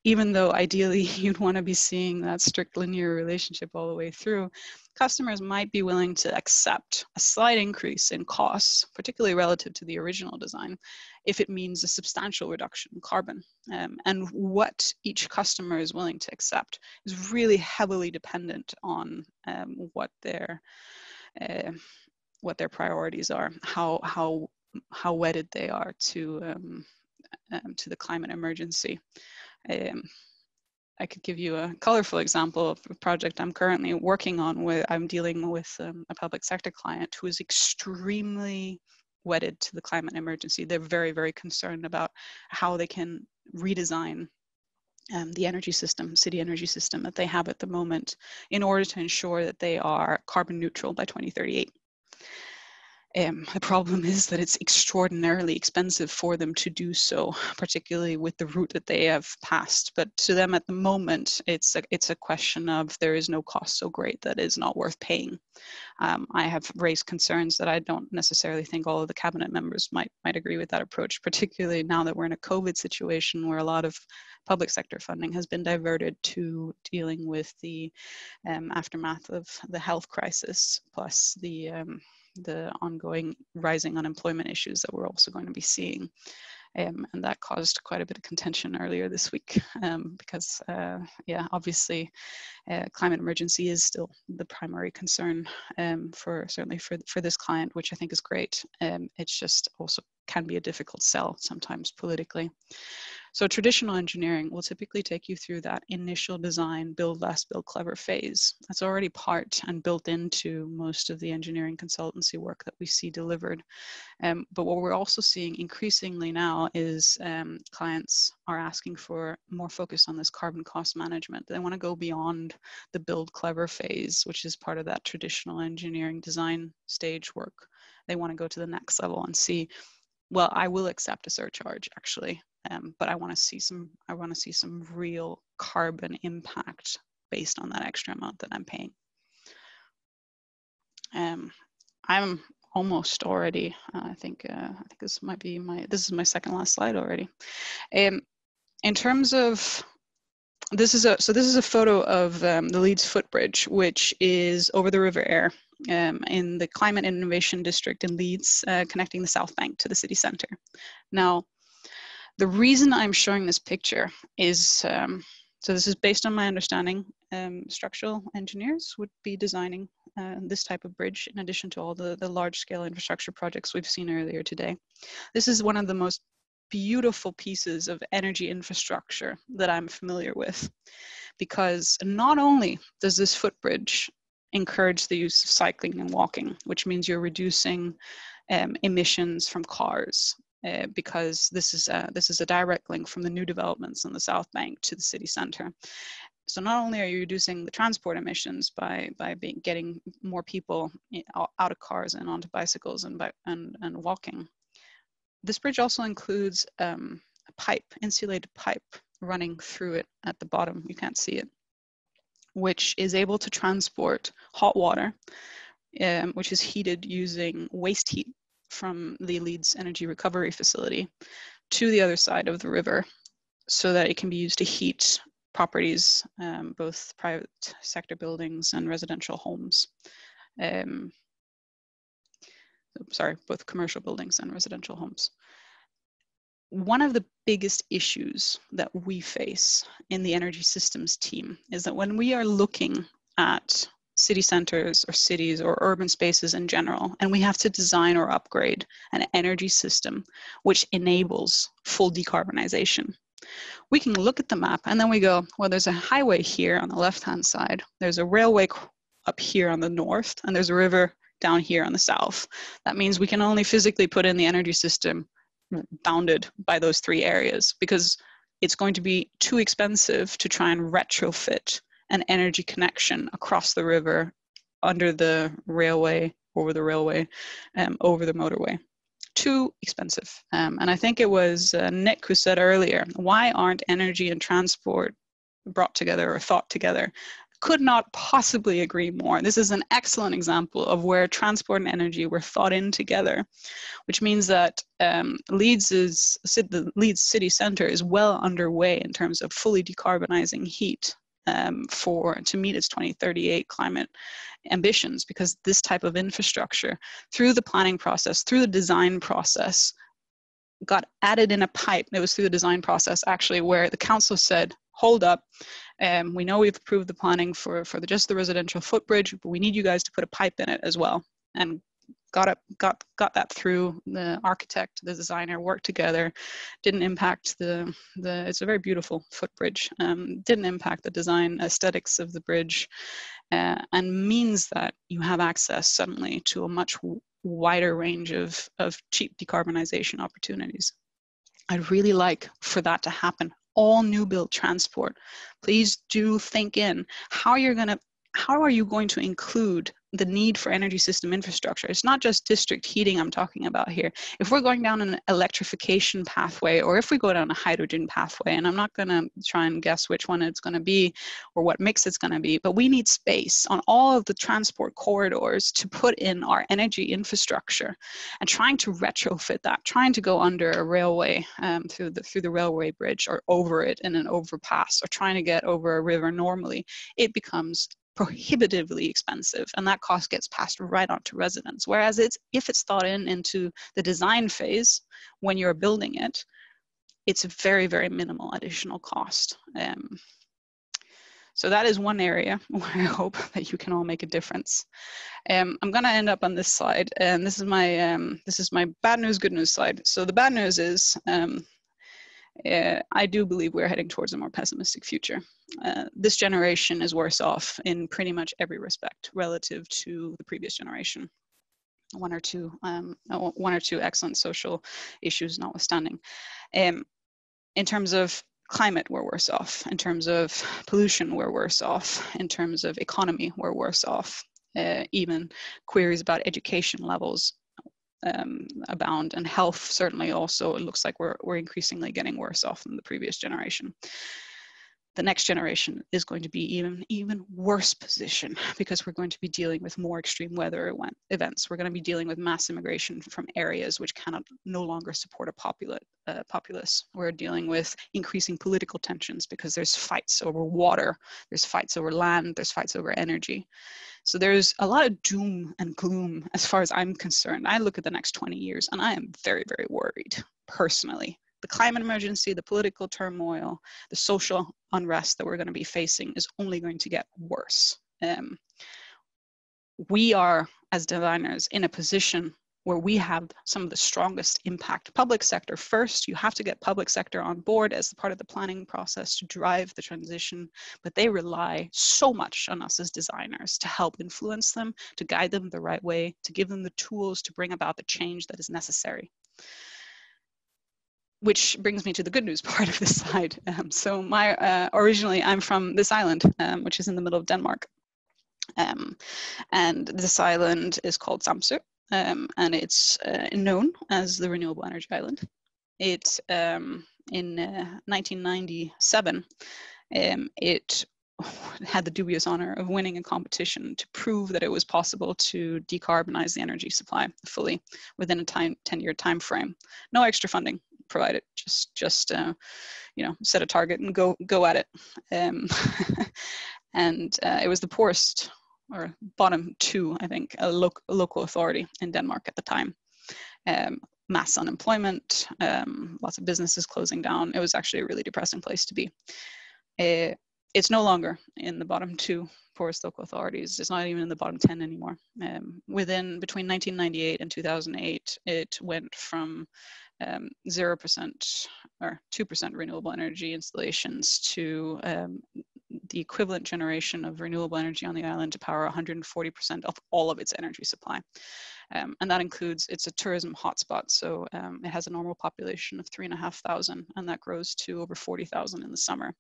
even though ideally you'd want to be seeing that strict linear relationship all the way through customers might be willing to accept a slight increase in costs particularly relative to the original design if it means a substantial reduction in carbon. Um, and what each customer is willing to accept is really heavily dependent on um, what their uh, what their priorities are, how how how wedded they are to um, um, to the climate emergency. Um, I could give you a colorful example of a project I'm currently working on where I'm dealing with um, a public sector client who is extremely wedded to the climate emergency. They're very, very concerned about how they can redesign um, the energy system, city energy system that they have at the moment in order to ensure that they are carbon neutral by 2038. Um, the problem is that it's extraordinarily expensive for them to do so, particularly with the route that they have passed. But to them at the moment, it's a, it's a question of there is no cost so great that is not worth paying. Um, I have raised concerns that I don't necessarily think all of the cabinet members might might agree with that approach, particularly now that we're in a COVID situation where a lot of public sector funding has been diverted to dealing with the um, aftermath of the health crisis, plus the um, the ongoing rising unemployment issues that we're also going to be seeing. Um, and that caused quite a bit of contention earlier this week um, because, uh, yeah, obviously, uh, climate emergency is still the primary concern um, for certainly for for this client, which I think is great. Um, it's just also can be a difficult sell sometimes politically. So traditional engineering will typically take you through that initial design, build less, build clever phase. That's already part and built into most of the engineering consultancy work that we see delivered. Um, but what we're also seeing increasingly now is um, clients are asking for more focus on this carbon cost management. They want to go beyond the build clever phase, which is part of that traditional engineering design stage work. They want to go to the next level and see well, I will accept a surcharge actually, um, but I want to see some, I want to see some real carbon impact based on that extra amount that I'm paying. Um, I'm almost already. Uh, I think uh, I think this might be my this is my second last slide already. Um, in terms of this is a so this is a photo of um, the Leeds footbridge, which is over the River Aire um, in the Climate Innovation District in Leeds, uh, connecting the South Bank to the city centre. Now, the reason I'm showing this picture is um, so this is based on my understanding. Um, structural engineers would be designing uh, this type of bridge in addition to all the, the large scale infrastructure projects we've seen earlier today. This is one of the most beautiful pieces of energy infrastructure that I'm familiar with because not only does this footbridge encourage the use of cycling and walking, which means you're reducing um, emissions from cars. Uh, because this is a, this is a direct link from the new developments on the South Bank to the city centre. So not only are you reducing the transport emissions by by being, getting more people out of cars and onto bicycles and by, and and walking, this bridge also includes um, a pipe, insulated pipe running through it at the bottom. You can't see it, which is able to transport hot water, um, which is heated using waste heat from the Leeds Energy Recovery Facility to the other side of the river so that it can be used to heat properties, um, both private sector buildings and residential homes. Um, sorry, both commercial buildings and residential homes. One of the biggest issues that we face in the energy systems team is that when we are looking at city centers or cities or urban spaces in general, and we have to design or upgrade an energy system which enables full decarbonization. We can look at the map and then we go, well, there's a highway here on the left hand side, there's a railway up here on the north, and there's a river down here on the south. That means we can only physically put in the energy system bounded by those three areas because it's going to be too expensive to try and retrofit an energy connection across the river under the railway over the railway um, over the motorway. Too expensive. Um, and i think it was uh, nick who said earlier why aren't energy and transport brought together or thought together? Could not possibly agree more. This is an excellent example of where transport and energy were thought in together, which means that um, Leeds is the Leeds city centre is well underway in terms of fully decarbonizing heat um, for to meet its 2038 climate ambitions because this type of infrastructure through the planning process through the design process got added in a pipe it was through the design process actually where the council said hold up um, we know we've approved the planning for, for the, just the residential footbridge, but we need you guys to put a pipe in it as well. And got it, got got that through. The architect, the designer worked together. Didn't impact the the. It's a very beautiful footbridge. Um, didn't impact the design aesthetics of the bridge, uh, and means that you have access suddenly to a much wider range of of cheap decarbonization opportunities. I'd really like for that to happen all new build transport, please do think in how you're going to how are you going to include the need for energy system infrastructure. It's not just district heating I'm talking about here. If we're going down an electrification pathway or if we go down a hydrogen pathway, and I'm not going to try and guess which one it's going to be or what mix it's going to be, but we need space on all of the transport corridors to put in our energy infrastructure and trying to retrofit that, trying to go under a railway um, through, the, through the railway bridge or over it in an overpass or trying to get over a river normally, it becomes prohibitively expensive and that cost gets passed right on to residents whereas it's if it's thought in into the design phase when you're building it it's a very very minimal additional cost um, so that is one area where I hope that you can all make a difference. Um, I'm going to end up on this slide, and this is my um, this is my bad news, good news slide. So the bad news is um, uh, I do believe we're heading towards a more pessimistic future. Uh, this generation is worse off in pretty much every respect relative to the previous generation. One or two, um, uh, one or two excellent social issues notwithstanding. Um, in terms of climate, we're worse off. In terms of pollution, we're worse off. In terms of economy, we're worse off. Uh, even queries about education levels um, abound, and health certainly also. It looks like we're we're increasingly getting worse off than the previous generation the next generation is going to be even even worse position because we're going to be dealing with more extreme weather events. We're going to be dealing with mass immigration from areas which cannot no longer support a popula- uh, populace. We're dealing with increasing political tensions because there's fights over water, there's fights over land, there's fights over energy. So there's a lot of doom and gloom as far as I'm concerned. I look at the next 20 years and I am very very worried personally the climate emergency, the political turmoil, the social unrest that we're going to be facing is only going to get worse. Um, we are, as designers, in a position where we have some of the strongest impact. Public sector first, you have to get public sector on board as part of the planning process to drive the transition, but they rely so much on us as designers to help influence them, to guide them the right way, to give them the tools to bring about the change that is necessary which brings me to the good news part of this slide. Um, so my uh, originally I'm from this island, um, which is in the middle of Denmark, um, and this island is called Samsø, um, and it's uh, known as the renewable energy island. It um, in uh, 1997 um, it had the dubious honor of winning a competition to prove that it was possible to decarbonize the energy supply fully within a time 10 year time frame no extra funding provided just just uh, you know set a target and go go at it um, and uh, it was the poorest or bottom two i think a, lo- local authority in denmark at the time um, mass unemployment um, lots of businesses closing down it was actually a really depressing place to be uh, it's no longer in the bottom two poorest local authorities. It's not even in the bottom 10 anymore. Um, within between 1998 and 2008, it went from um, 0% or 2% renewable energy installations to um, the equivalent generation of renewable energy on the island to power 140% of all of its energy supply. Um, and that includes, it's a tourism hotspot, so um, it has a normal population of 3,500 and that grows to over 40,000 in the summer.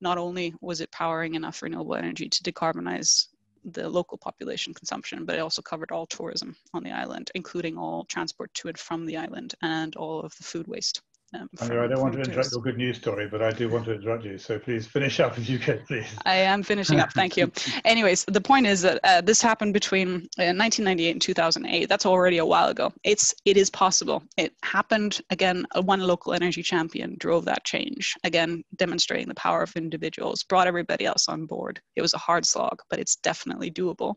Not only was it powering enough renewable energy to decarbonize the local population consumption, but it also covered all tourism on the island, including all transport to and from the island and all of the food waste. Um, I don't want to interrupt your good news story, but I do want to interrupt you. So please finish up if you could, please. I am finishing up. Thank you. Anyways, the point is that uh, this happened between uh, 1998 and 2008. That's already a while ago. It's it is possible. It happened again. Uh, one local energy champion drove that change again, demonstrating the power of individuals. Brought everybody else on board. It was a hard slog, but it's definitely doable.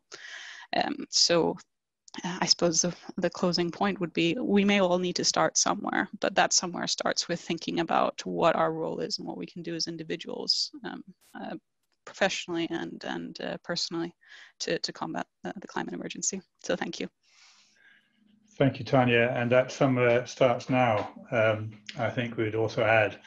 Um, so I suppose the, the closing point would be we may all need to start somewhere, but that somewhere starts with thinking about what our role is and what we can do as individuals, um, uh, professionally and, and uh, personally, to, to combat the, the, climate emergency. So, thank you. Thank you, Tanja. And that somewhere starts now, um, I think we'd also add.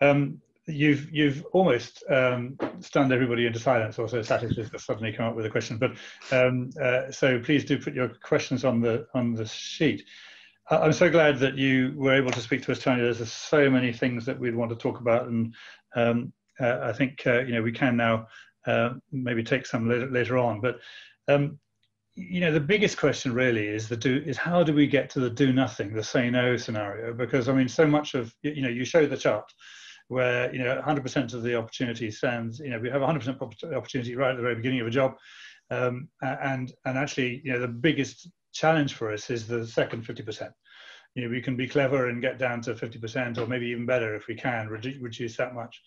Um, you've you've almost um, stunned everybody into silence, Also, so Satish has suddenly come up with a question. But um, uh, so please do put your questions on the on the sheet. I'm so glad that you were able to speak to us, Tanja. There's so many things that we'd want to talk about, and um, uh, I think uh, you know we can now uh, maybe take some later, later on. But um, you know the biggest question really is the do is how do we get to the do nothing, the say no scenario? Because I mean, so much of you know you show the chart where you know 100% of the opportunity stands. You know, we have 100% opportunity right at the very beginning of a job, um, and and actually, you know, the biggest challenge for us is the second 50%. You know, we can be clever and get down to 50%, or maybe even better if we can reduce, reduce that much.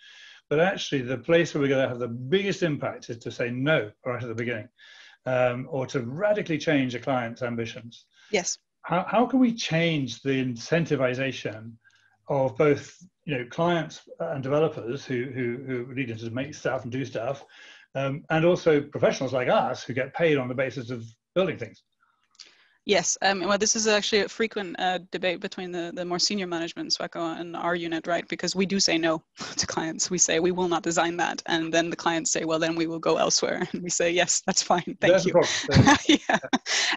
But actually, the place where we're going to have the biggest impact is to say no right at the beginning, um, or to radically change a client's ambitions. Yes. How, how can we change the incentivization of both you know clients and developers who who, who need to make stuff and do stuff, um, and also professionals like us who get paid on the basis of building things. Yes, um, well, this is actually a frequent uh, debate between the, the more senior management, Sweco, and our unit, right? Because we do say no to clients. We say we will not design that, and then the clients say, well, then we will go elsewhere, and we say, yes, that's fine, thank that's you. yeah,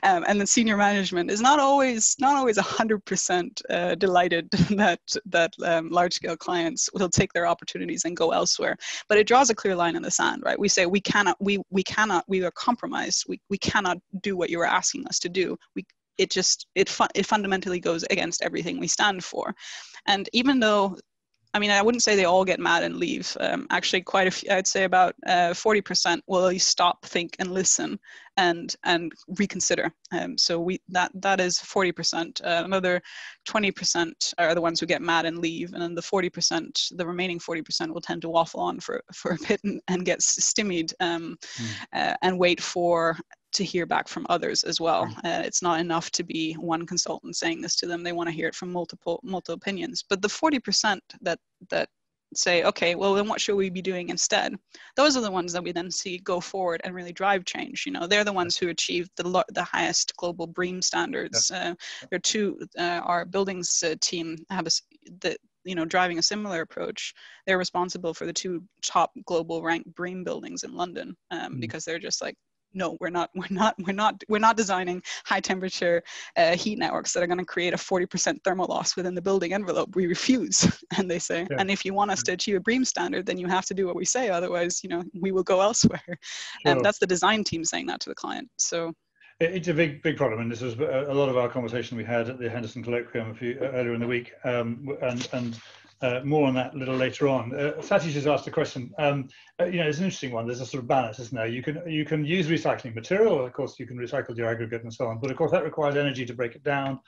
um, and the senior management is not always not always hundred percent uh, delighted that that um, large scale clients will take their opportunities and go elsewhere. But it draws a clear line in the sand, right? We say we cannot, we we cannot, we are compromised. We we cannot do what you are asking us to do. We it just it fu- it fundamentally goes against everything we stand for and even though I mean, I wouldn't say they all get mad and leave. Um, actually, quite a few. I'd say about uh, forty uh, percent will at least stop, think, and listen, and and reconsider. Um, so we that that is forty percent. Uh, another twenty percent are the ones who get mad and leave, and then the forty percent, the remaining forty percent, will tend to waffle on for for a bit and, and get stymied um, mm. uh, and wait for to hear back from others as well. Uh, it's not enough to be one consultant saying this to them. They want to hear it from multiple multiple opinions. But the 40% that that say, okay, well then what should we be doing instead? Those are the ones that we then see go forward and really drive change. You know, they're the ones who achieve the the highest global BREEAM standards. Uh, there are two. Uh, our buildings uh, team have a the you know driving a similar approach they're responsible for the two top global ranked BREEAM buildings in london um, mm. because they're just like no we're not we're not we're not we're not designing high temperature uh, heat networks that are going to create a 40% thermal loss within the building envelope we refuse and they say yeah. and if you want us to achieve a BREEAM standard then you have to do what we say otherwise you know we will go elsewhere sure. and that's the design team saying that to the client so it's a big, big problem, and this was a lot of our conversation we had at the Henderson Colloquium a few earlier in the week, um, and and uh, more on that a little later on. Uh, Satish has asked a question. Um, uh, you know, it's an interesting one. There's a sort of balance, isn't there? You can you can use recycling material. Of course, you can recycle your aggregate and so on. But of course, that requires energy to break it down.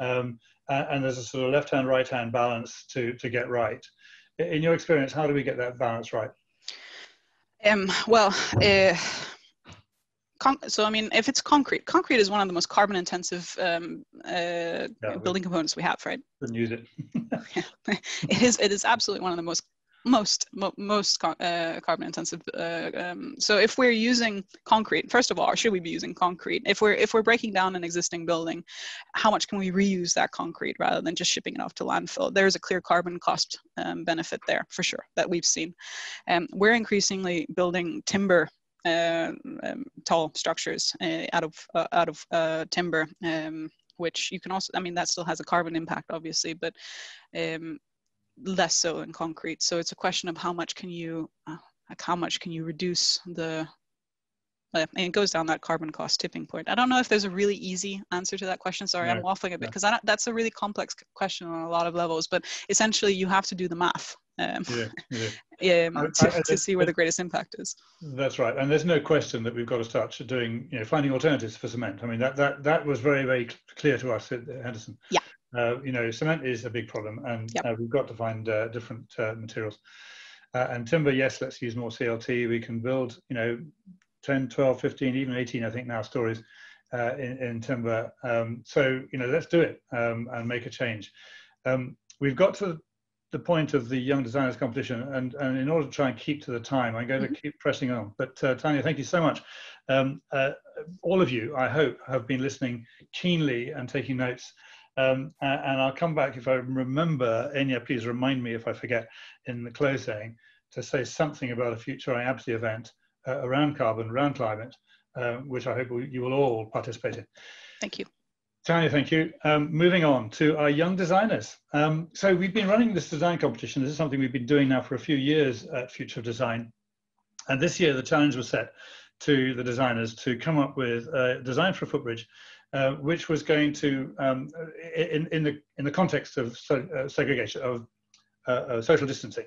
Um, and, there's a sort of left-hand, right-hand balance to to get right. In your experience, how do we get that balance right? Um, well. So I mean, if it's concrete, concrete is one of the most carbon intensive um, uh, yeah, building components we have, right? Couldn't use it. yeah. it is. It is absolutely one of the most most mo- most uh, carbon intensive. Uh, um, so if we're using concrete, first of all, should we be using concrete? If we're if we're breaking down an existing building, how much can we reuse that concrete rather than just shipping it off to landfill? There's a clear carbon cost um, benefit there for sure that we've seen. Um, we're increasingly building timber um, tall structures uh, out of uh, out of uh, timber, um, which you can also. I mean, that still has a carbon impact, obviously, but um, less so in concrete. So it's a question of how much can you, like how much can you reduce the and it goes down that carbon cost tipping point. I don't know if there's a really easy answer to that question. Sorry, no, I'm waffling a bit because no. that's a really complex question on a lot of levels. But essentially, you have to do the math um, yeah, yeah. um, to, I, I, to, see where the greatest impact is. That's right, and there's no question that we've got to start doing, you know, finding alternatives for cement. I mean, that that that was very very clear to us at Henderson. Yeah. Uh, you know, cement is a big problem, and yep. uh, we've got to find uh, different uh, materials. Uh, and timber, yes, let's use more CLT. We can build, you know, 10, 12, 15, even 18, I think now stories uh, in, in, timber. Um, so, you know, let's do it um, and make a change. Um, we've got to the point of the Young Designers Competition, and, and in order to try and keep to the time, I'm going to mm-hmm. keep pressing on. But uh, Tanja, thank you so much. Um, uh, all of you, I hope, have been listening keenly and taking notes. Um, and I'll come back if I remember. Enea, please remind me if I forget in the closing to say something about a future IABSE event uh, around carbon, around climate, uh, which I hope you will all participate in. Thank you. Tanja, thank you. Um, moving on to our young designers. Um, so we've been running this design competition. This is something we've been doing now for a few years at Future of Design. And this year the challenge was set to the designers to come up with a design for a footbridge, uh, which was going to, um, in, in, the, in the context of so, uh, segregation, of uh, social distancing,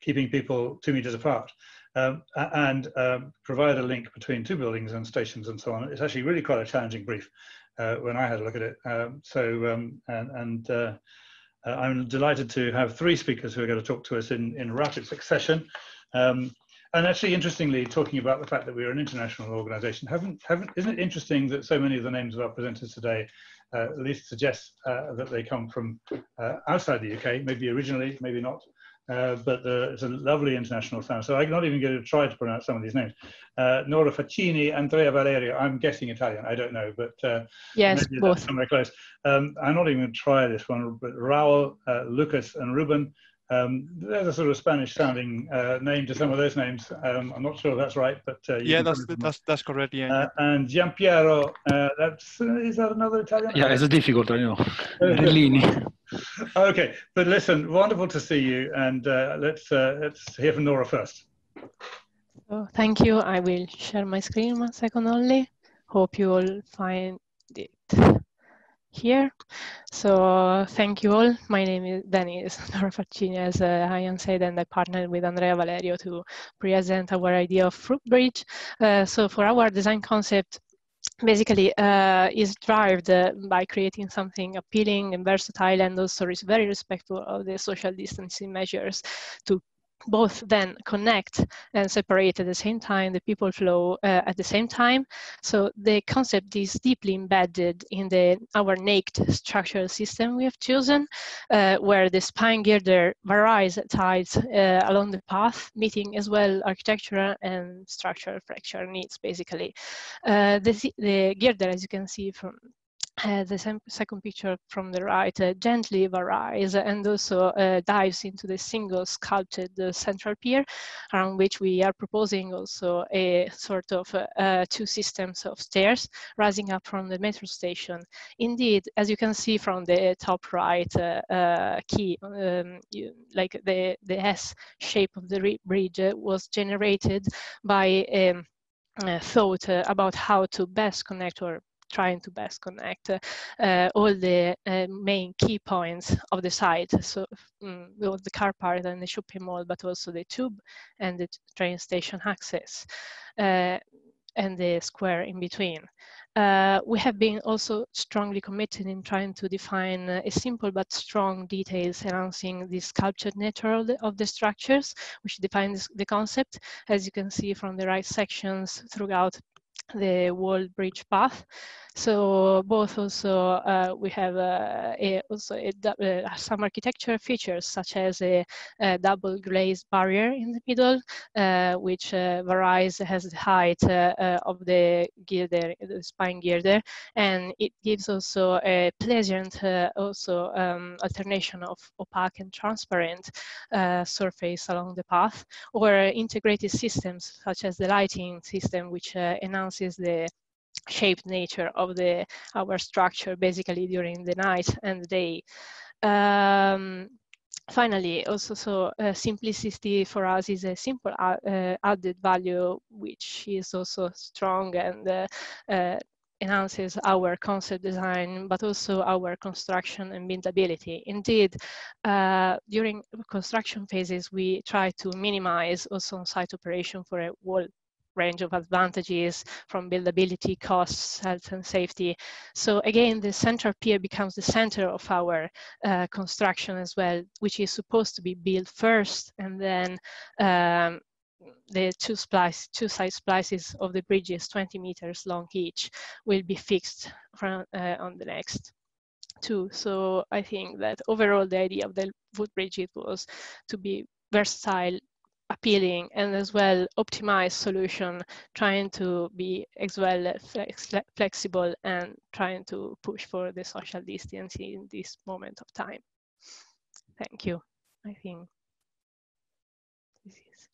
keeping people two meters apart, um, and um, provide a link between two buildings and stations and so on. It's actually really quite a challenging brief uh, when I had a look at it. Um, so, um, and, and uh, uh, I'm delighted to have three speakers who are going to talk to us in, in rapid succession. Um, and actually, interestingly, talking about the fact that we're an international organization, haven't, haven't, isn't it interesting that so many of the names of our presenters today uh, at least suggest uh, that they come from uh, outside the UK, maybe originally, maybe not, uh, but uh, it's a lovely international sound. So I'm not even going to try to pronounce some of these names. Uh, Nora Faccini, Andrea Valerio. I'm guessing Italian. I don't know, but uh, yes, both. somewhere close. Um, I'm not even going to try this one. But Raul, uh, Lucas, and Ruben. Um, there's a sort of Spanish-sounding uh, name to some of those names. Um, I'm not sure if that's right, but yeah, that's that's that's correct. Yeah. and Giampiero, that's is that another Italian? Yeah, it's a difficult, I know. Bellini okay, but listen, wonderful to see you, and uh, let's uh, let's hear from Nora first. Oh, thank you. I will share my screen one second only. Hope you all find it. here. So thank you all. My name is Dennis Nora Faccini, as uh, Ian said, and I partnered with Andrea Valerio to present our idea of Footbridge. Uh, so for our design concept, basically uh, is derived uh, by creating something appealing and versatile and also is very respectful of the social distancing measures to both then connect and separate at the same time, the people flow uh, at the same time. So the concept is deeply embedded in the our naked structural system we have chosen, uh, where the spine girder varies at uh, along the path, meeting as well architectural and structural fracture needs, basically. Uh, the, the girder, as you can see from uh, the second picture from the right uh, gently varies and also uh, dives into the single sculpted uh, central pier around which we are proposing also a sort of uh, uh, two systems of stairs rising up from the metro station. Indeed, as you can see from the top right key, um, you, like the, the S shape of the bridge was generated by um, thought about how to best connect or trying to best connect uh, all the uh, main key points of the site. So um, the car park and the shopping mall, but also the tube and the train station access uh, and the square in between. Uh, we have been also strongly committed in trying to define uh, a simple but strong details announcing the sculptured nature of the, of the, structures, which defines the concept, as you can see from the right sections throughout the World bridge path. So both also uh, we have uh, a, also a, uh, some architecture features such as a, a, double glazed barrier in the middle, uh, which uh, varies has the height uh, of the girder, the spine girder, and it gives also a pleasant also um, alternation of opaque and transparent surface along the path, or integrated systems such as the lighting system, which enhances the shaped nature of the our structure basically during the night and the day. Um, finally, also so uh, simplicity for us is a simple uh, uh, added value, which is also strong and uh, uh, enhances our concept design, but also our construction and buildability. Indeed, uh, during construction phases, we try to minimize also on-site operation for a wall range of advantages from buildability, costs, health and safety. So again, the center pier becomes the center of our uh, construction as well, which is supposed to be built first and then um, the two splice, two side splices of the bridges, 20 meters long each, will be fixed from, uh, on the next two. So I think that overall the idea of the footbridge it was to be versatile appealing and as well optimized solution, trying to be as well flex flexible and trying to push for the social distancing in this moment of time. Thank you. I think this is.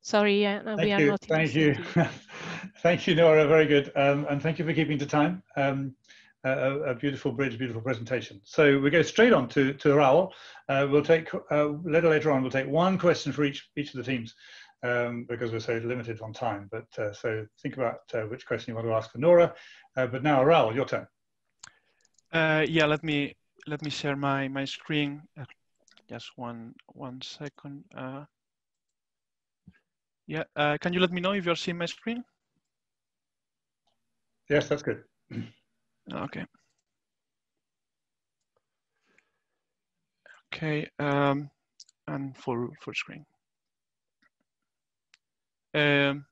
Sorry, thank we are you. not. Thank you. thank you, Nora. Very good. Um, and thank you for keeping to time. Um, a, a, beautiful bridge, beautiful presentation. So we go straight on to, to Raul. Uh, we'll take, uh, a little later on, we'll take one question for each, each of the teams um, because we're so limited on time. But uh, so think about uh, which question you want to ask for Nora. Uh, but now, Raul, your turn. Uh, yeah, let me let me share my my screen. just one one second. yeah, can you let me know if you're seeing my screen? Yes, that's good. Okay. Okay, um, and full full screen. Um,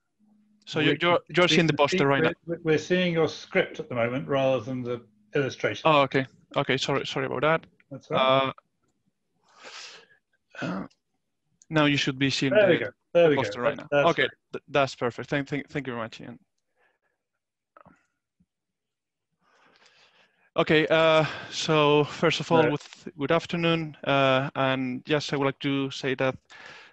so you're you're, you're seeing the poster right now. We're seeing your script at the moment rather than the illustration. Oh, okay. Okay, sorry sorry about that. That's right. Uh, uh, now you should be seeing there the, we go. There the we poster go. right now. okay, Th that's perfect. Thank, thank, thank you very much, Ian. Okay, uh, so first of all, right. with, good afternoon. Uh, and yes, I would like to say that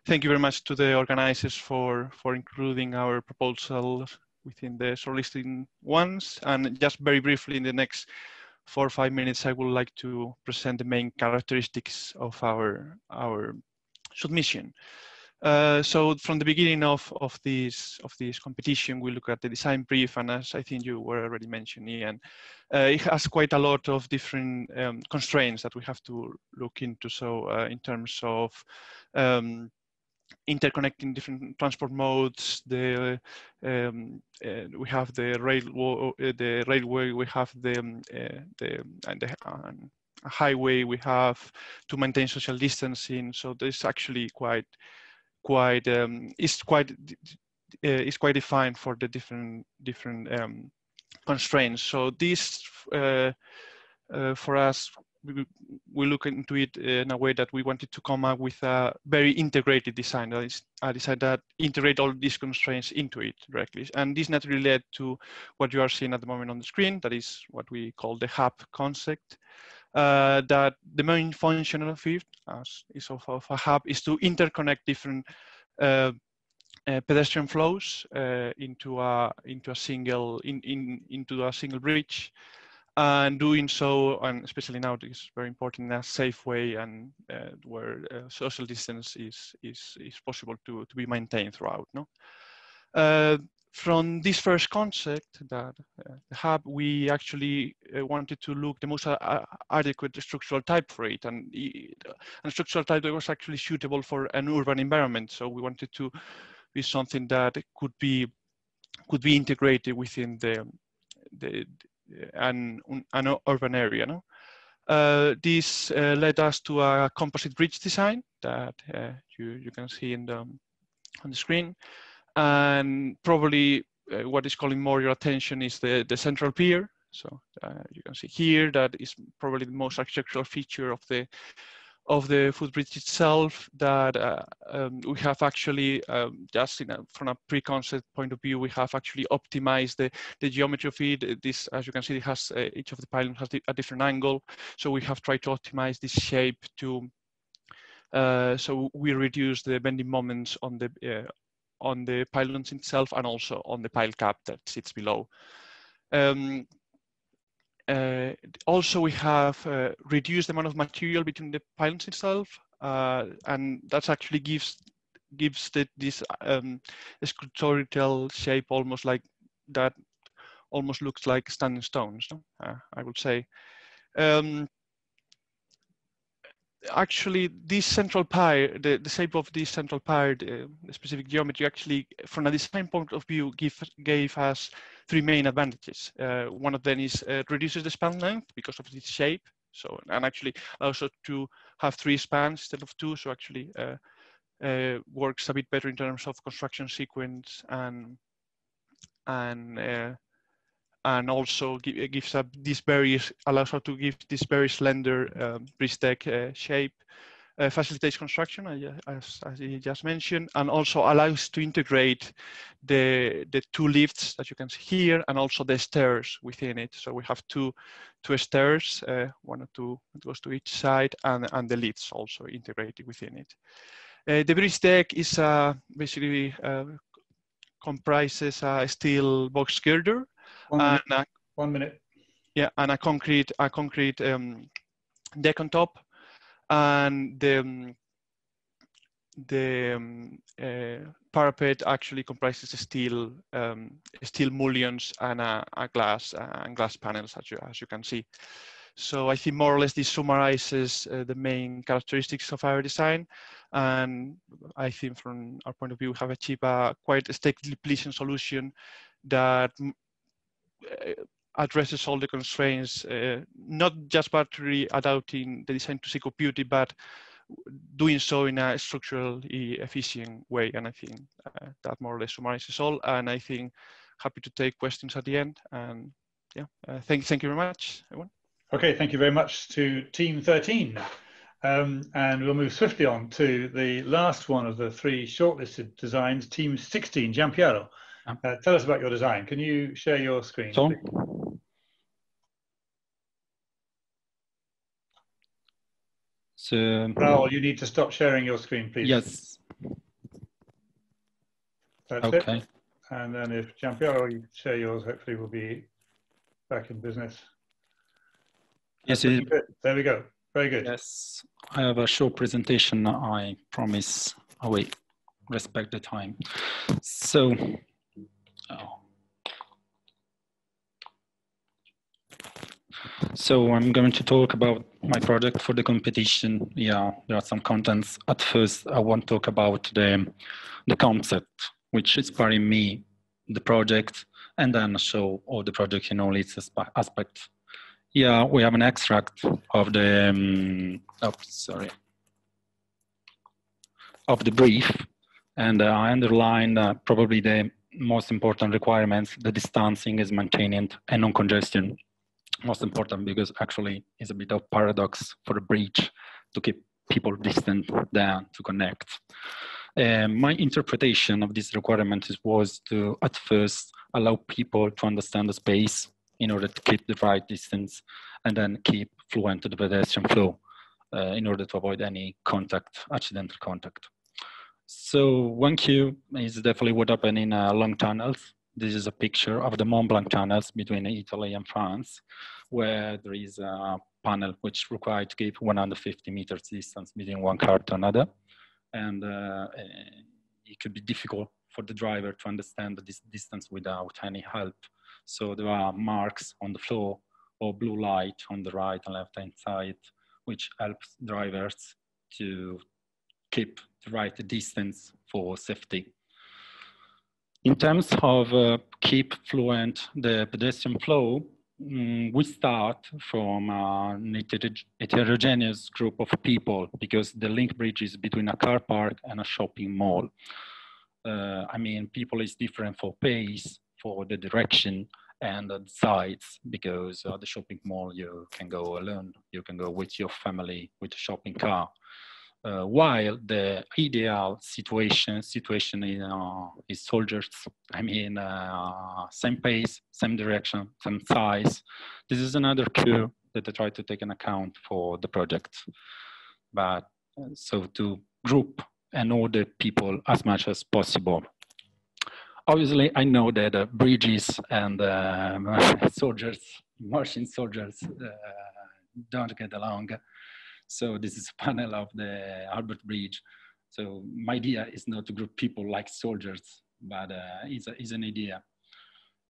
thank you very much to the organizers for, for including our proposal within the shortlisting ones. And just very briefly in the next four or five minutes, I would like to present the main characteristics of our, our submission. Uh, so from the beginning of, of this of this competition, we look at the design brief, and as I think you were already mentioning, Ian, uh, it has quite a lot of different um, constraints that we have to look into. So uh, in terms of um, interconnecting different transport modes, the um, uh, we have the rail uh, the railway, we have the um, the and the highway, we have to maintain social distancing. So there's actually quite quite um, is quite uh, is quite defined for the different different um, constraints. So this uh, uh, for us we, we look into it in a way that we wanted to come up with a very integrated design that is a design that integrate all these constraints into it directly and this naturally led to what you are seeing at the moment on the screen that is what we call the hub concept uh, that the main function of it, as is of, of a hub, is to interconnect different uh, uh, pedestrian flows uh, into a into a single in, in into a single bridge, and doing so, and especially now, is very important in a safe way and uh, where uh, social distance is is is possible to to be maintained throughout. No from this first concept, that uh, hub, we actually uh, wanted to look the most uh, adequate structural type for it, and a structural type that was actually suitable for an urban environment. So we wanted to be something that could be could be integrated within the the an an urban area. No? Uh, this uh, led us to a composite bridge design that uh, you you can see in the on the screen and probably uh, what is calling more your attention is the, the central pier. So uh, you can see here that is probably the most architectural feature of the of the footbridge itself that uh, um, we have actually um, just a, from a pre-concept point of view we have actually optimized the, the geometry of it this as you can see it has uh, each of the pylons has a different angle so we have tried to optimize this shape to uh, so we reduce the bending moments on the uh, on the pylons itself and also on the pile cap that sits below. Um, uh, also, we have uh, reduced the amount of material between the pylons itself, uh, and that actually gives gives the, this um, sculptorial shape almost like that almost looks like standing stones, no? Uh, I would say. Um, actually this central pier, the, the shape of this central pier, the, the, specific geometry actually, from a design point of view, give, gave us three main advantages. Uh, one of them is uh, reduces the span length because of its shape. So, and actually also to have three spans instead of two. So actually uh, uh works a bit better in terms of construction sequence and, and uh, and also gives up this very allows us to give this very slender um, bridge deck uh, shape, uh, facilitates construction as, as you just mentioned, and also allows to integrate the the two lifts that you can see here and also the stairs within it. So we have two two stairs, uh, one or two that goes to each side, and and the lifts also integrated within it. Uh, the bridge deck is uh, basically uh, comprises a steel box girder one minute. And, One minute. Yeah, and a concrete a concrete um, deck on top, and the um, the um, uh, parapet actually comprises steel um, steel mullions and a, a glass uh, and glass panels as you as you can see. So I think more or less this summarizes uh, the main characteristics of our design. And I think from our point of view, we have achieved a quite aesthetically pleasing solution that addresses all the constraints, uh, not just battery adapting the design to Beauty, but doing so in a structurally efficient way. And I think uh, that more or less summarizes all. And I think happy to take questions at the end. And yeah, uh, thank, thank you very much, everyone. Okay, thank you very much to Team 13. Um, and we'll move swiftly on to the last one of the three shortlisted designs, Team 16, Giampiero. Uh, tell us about your design. Can you share your screen? So, so Raul, you need to stop sharing your screen, please. Yes. That's okay. It. And then if Giampiero, you share yours, hopefully we'll be back in business. Yes, it, there we go. Very good. Yes, I have a short presentation. I promise. Oh wait, respect the time. So, oh. So I'm going to talk about my project for the competition. Yeah, there are some contents. At first, I want to talk about the, the concept, which inspired me, the project, and then show all the project in all its aspects. Yeah, we have an extract of the, um, oh, sorry, of the brief, and uh, I underlined uh, probably the most important requirements, the distancing is maintained and non-congestion most important because actually it's a bit of paradox for a bridge to keep people distant than to connect. Uh, my interpretation of this requirement was to at first allow people to understand the space in order to keep the right distance and then keep fluent to the pedestrian flow uh, in order to avoid any contact, accidental contact. So one queue is definitely what happened in uh, long tunnels this is a picture of the Mont Blanc tunnels between Italy and France, where there is a panel which required to keep 150 meters distance between one car to another. And uh, it could be difficult for the driver to understand this distance without any help. So there are marks on the floor or blue light on the right and left hand side, which helps drivers to keep the right distance for safety. In terms of uh, keep fluent the pedestrian flow, um, we start from uh, an heterogeneous group of people because the link bridge is between a car park and a shopping mall. Uh, I mean, people is different for pace, for the direction, and the sides because at the shopping mall you can go alone, you can go with your family with a shopping car uh, while the ideal situation situation is, uh, is soldiers i mean uh, same pace same direction same size. This is another cue that i try to take an account for the project. But uh, so to group and order people as much as possible. Obviously i know that uh, bridges and um, soldiers marching soldiers uh, don't get along so this is a panel of the Albert Bridge. So my idea is not to group people like soldiers, but uh, it's, a, it's an idea.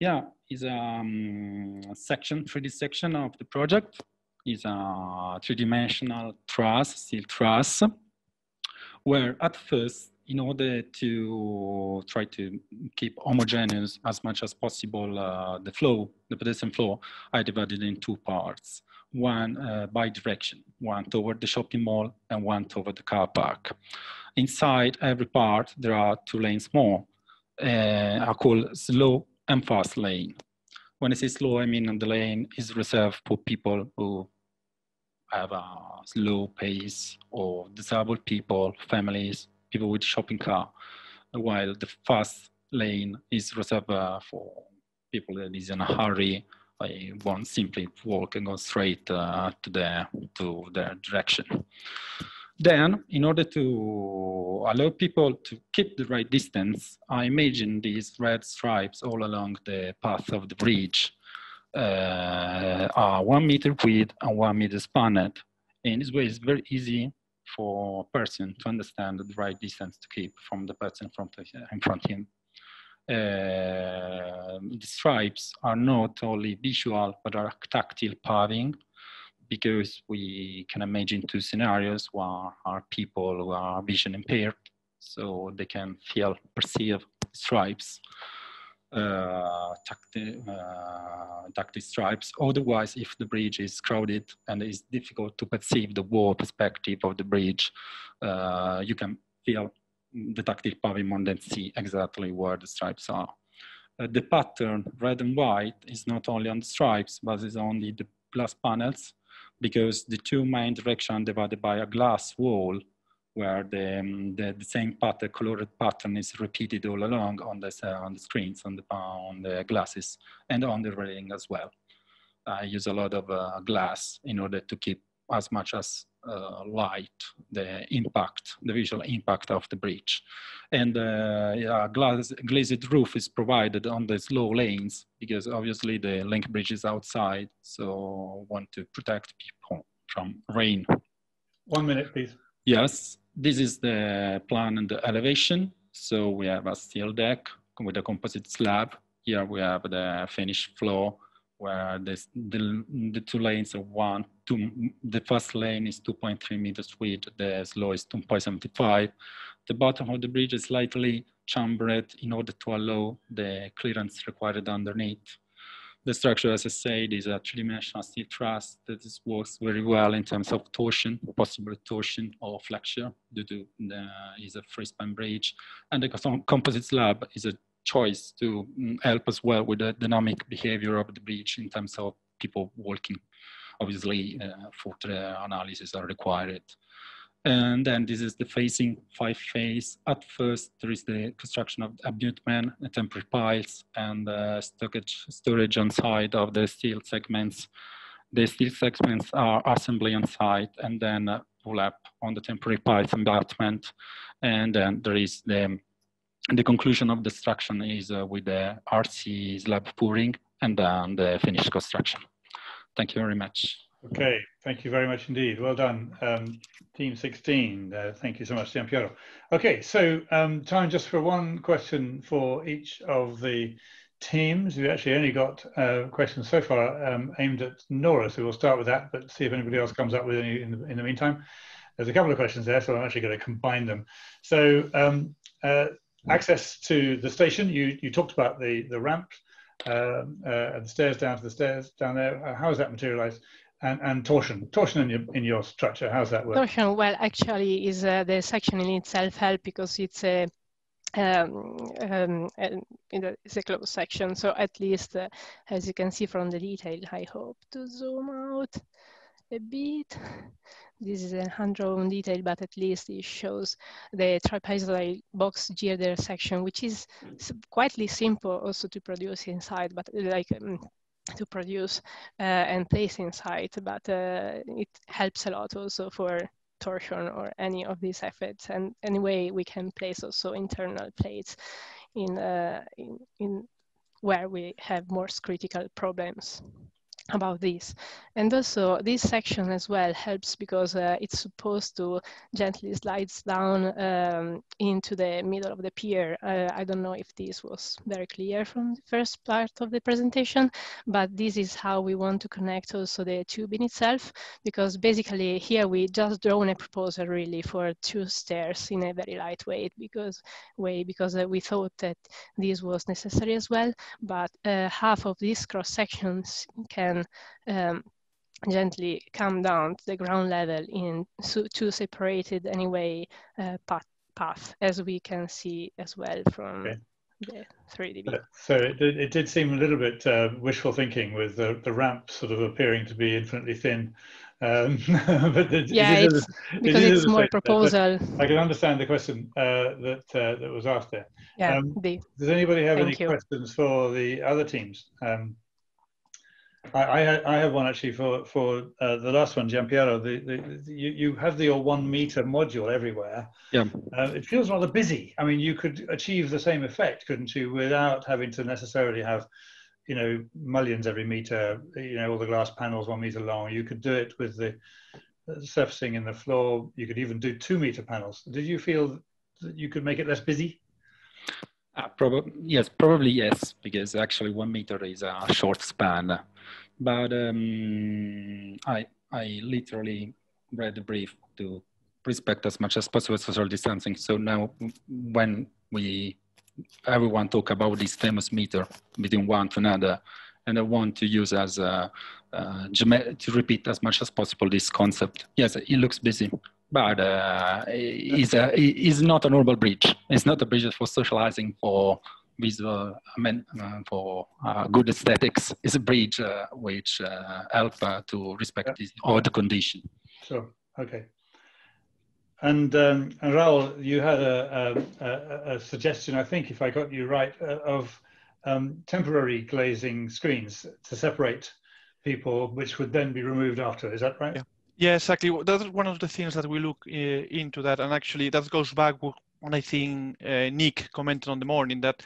Yeah, it's a um, section, 3D section of the project. It's a three-dimensional truss, steel truss, where at first, in order to try to keep homogeneous as much as possible uh, the flow, the pedestrian flow, I divided in two parts one uh, by direction, one toward the shopping mall and one toward the car park. Inside every part, there are two lanes more, uh, are called slow and fast lane. When I say slow, I mean the lane is reserved for people who have a slow pace or disabled people, families, people with shopping car, while the fast lane is reserved uh, for people that is in a hurry I won't simply walk and go straight uh, to the to their direction. Then, in order to allow people to keep the right distance, I imagine these red stripes all along the path of the bridge uh, are one meter width and one meter spanned. In this way, it's very easy for a person to understand the right distance to keep from the person in front of, him the stripes are not only visual but are tactile paving because we can imagine two scenarios where are people who are vision impaired so they can feel perceive stripes uh, tactile, uh, tactile stripes. Otherwise, if the bridge is crowded and it's difficult to perceive the wall perspective of the bridge, uh, you can feel the tactile pavement and see exactly where the stripes are. Uh, the pattern red and white is not only on the stripes, but is only the glass panels because the two main directions divided by a glass wall where the, um, the, the, same pattern, colored pattern is repeated all along on the, uh, on the screens, on the, on the glasses, and on the railing as well. I use a lot of uh, glass in order to keep as much as uh, light the impact, the visual impact of the bridge. And uh, yeah, glass, glazed roof is provided on the slow lanes because obviously the link bridge is outside, so want to protect people from rain. One minute, please. Yes, this is the plan and the elevation. So we have a steel deck with a composite slab. Here we have the finished floor where this, the, the two lanes are one, two, the first lane is 2.3 meters width, the slow is 2.75. The bottom of the bridge is slightly cambered in order to allow the clearance required underneath. The structure, as I said, is a three-dimensional steel truss that works very well in terms of torsion, possible torsion or flexure due to the is a free span bridge. And the composite slab is a choice to mm, help as well with the dynamic behavior of the bridge in terms of people walking. Obviously, uh, further analysis are required. And then this is the facing five phase. At first, there is the construction of abutment, temporary piles, and uh, storage, storage on site of the steel segments. The steel segments are assembly on site and then uh, pull up on the temporary piles abutment. And then there is the the conclusion of the construction is uh, with the RC slab pouring and then the finished construction. Thank you very much. Okay, thank you very much indeed. Well done, um, Team 16. Uh, thank you so much, Giampiero. Okay, so um, time just for one question for each of the teams. We've actually only got uh, questions so far um, aimed at Nora, so we'll start with that, but see if anybody else comes up with any in the, in the meantime. There's a couple of questions there, so I'm actually going to combine them. So um, uh, access to the station. You you talked about the the ramp um, uh, the stairs down to the stairs down there. Uh, how is that materialized? And, and torsion, torsion in your in your structure. How's that work? Torsion, well, actually, is uh, the section in itself help because it's a um, um, it's a closed section. So at least, uh, as you can see from the detail, I hope to zoom out a bit. This is a hand-drawn detail, but at least it shows the trapezoidal box girder section, which is quietly simple also to produce inside, but like um, to produce uh, and place inside, but uh, it helps a lot also for torsion or any of these effects. And anyway, we can place also internal plates in, uh, in, in where we have more critical problems about this. And also this section as well helps because uh, it's supposed to gently slides down um, into the middle of the pier. Uh, I don't know if this was very clear from the first part of the presentation, but this is how we want to connect also the tube in itself, because basically here we just drawn a proposal really for two stairs in a very lightweight because way, because uh, we thought that this was necessary as well, but uh, half of these cross sections can um, gently come down to the ground level in two separated anyway uh, path, path, as we can see as well from okay. the 3D view. So it, it did seem a little bit uh, wishful thinking with the, the ramp sort of appearing to be infinitely thin. Um, but the, yeah, it it's, because it it's more proposal. I can understand the question uh, that uh, that was asked there. Yeah. Um, the, does anybody have any you. questions for the other teams? Um, I, I, have one actually for for uh, the last one, Giampiero. The, the, the, you, you have the one meter module everywhere. Yeah. Uh, it feels rather busy. I mean, you could achieve the same effect, couldn't you, without having to necessarily have, you know, mullions every meter. You know, all the glass panels one meter long. You could do it with the surfacing in the floor. You could even do two meter panels. Did you feel that you could make it less busy? Uh, probably yes, probably yes, because actually one meter is a short span but um, I, I literally read the brief to respect as much as possible social distancing. So now when we, everyone talk about this famous meter between one to another, and I want to use as a, to repeat as much as possible this concept. Yes, it looks busy, but uh, it's, a, it's not a normal bridge. It's not a bridge for socializing for visual I mean, uh, for uh, good aesthetics is a bridge uh, which uh, help uh, to respect yeah. this or the condition. Sure. Okay. And um, and Raul, you had a, a, a, suggestion, I think, if I got you right, uh, of um, temporary glazing screens to separate people, which would then be removed after. Is that right? Yeah. Yeah, exactly. That's one of the things that we look into that, and actually that goes back and I think uh, Nick commented on the morning that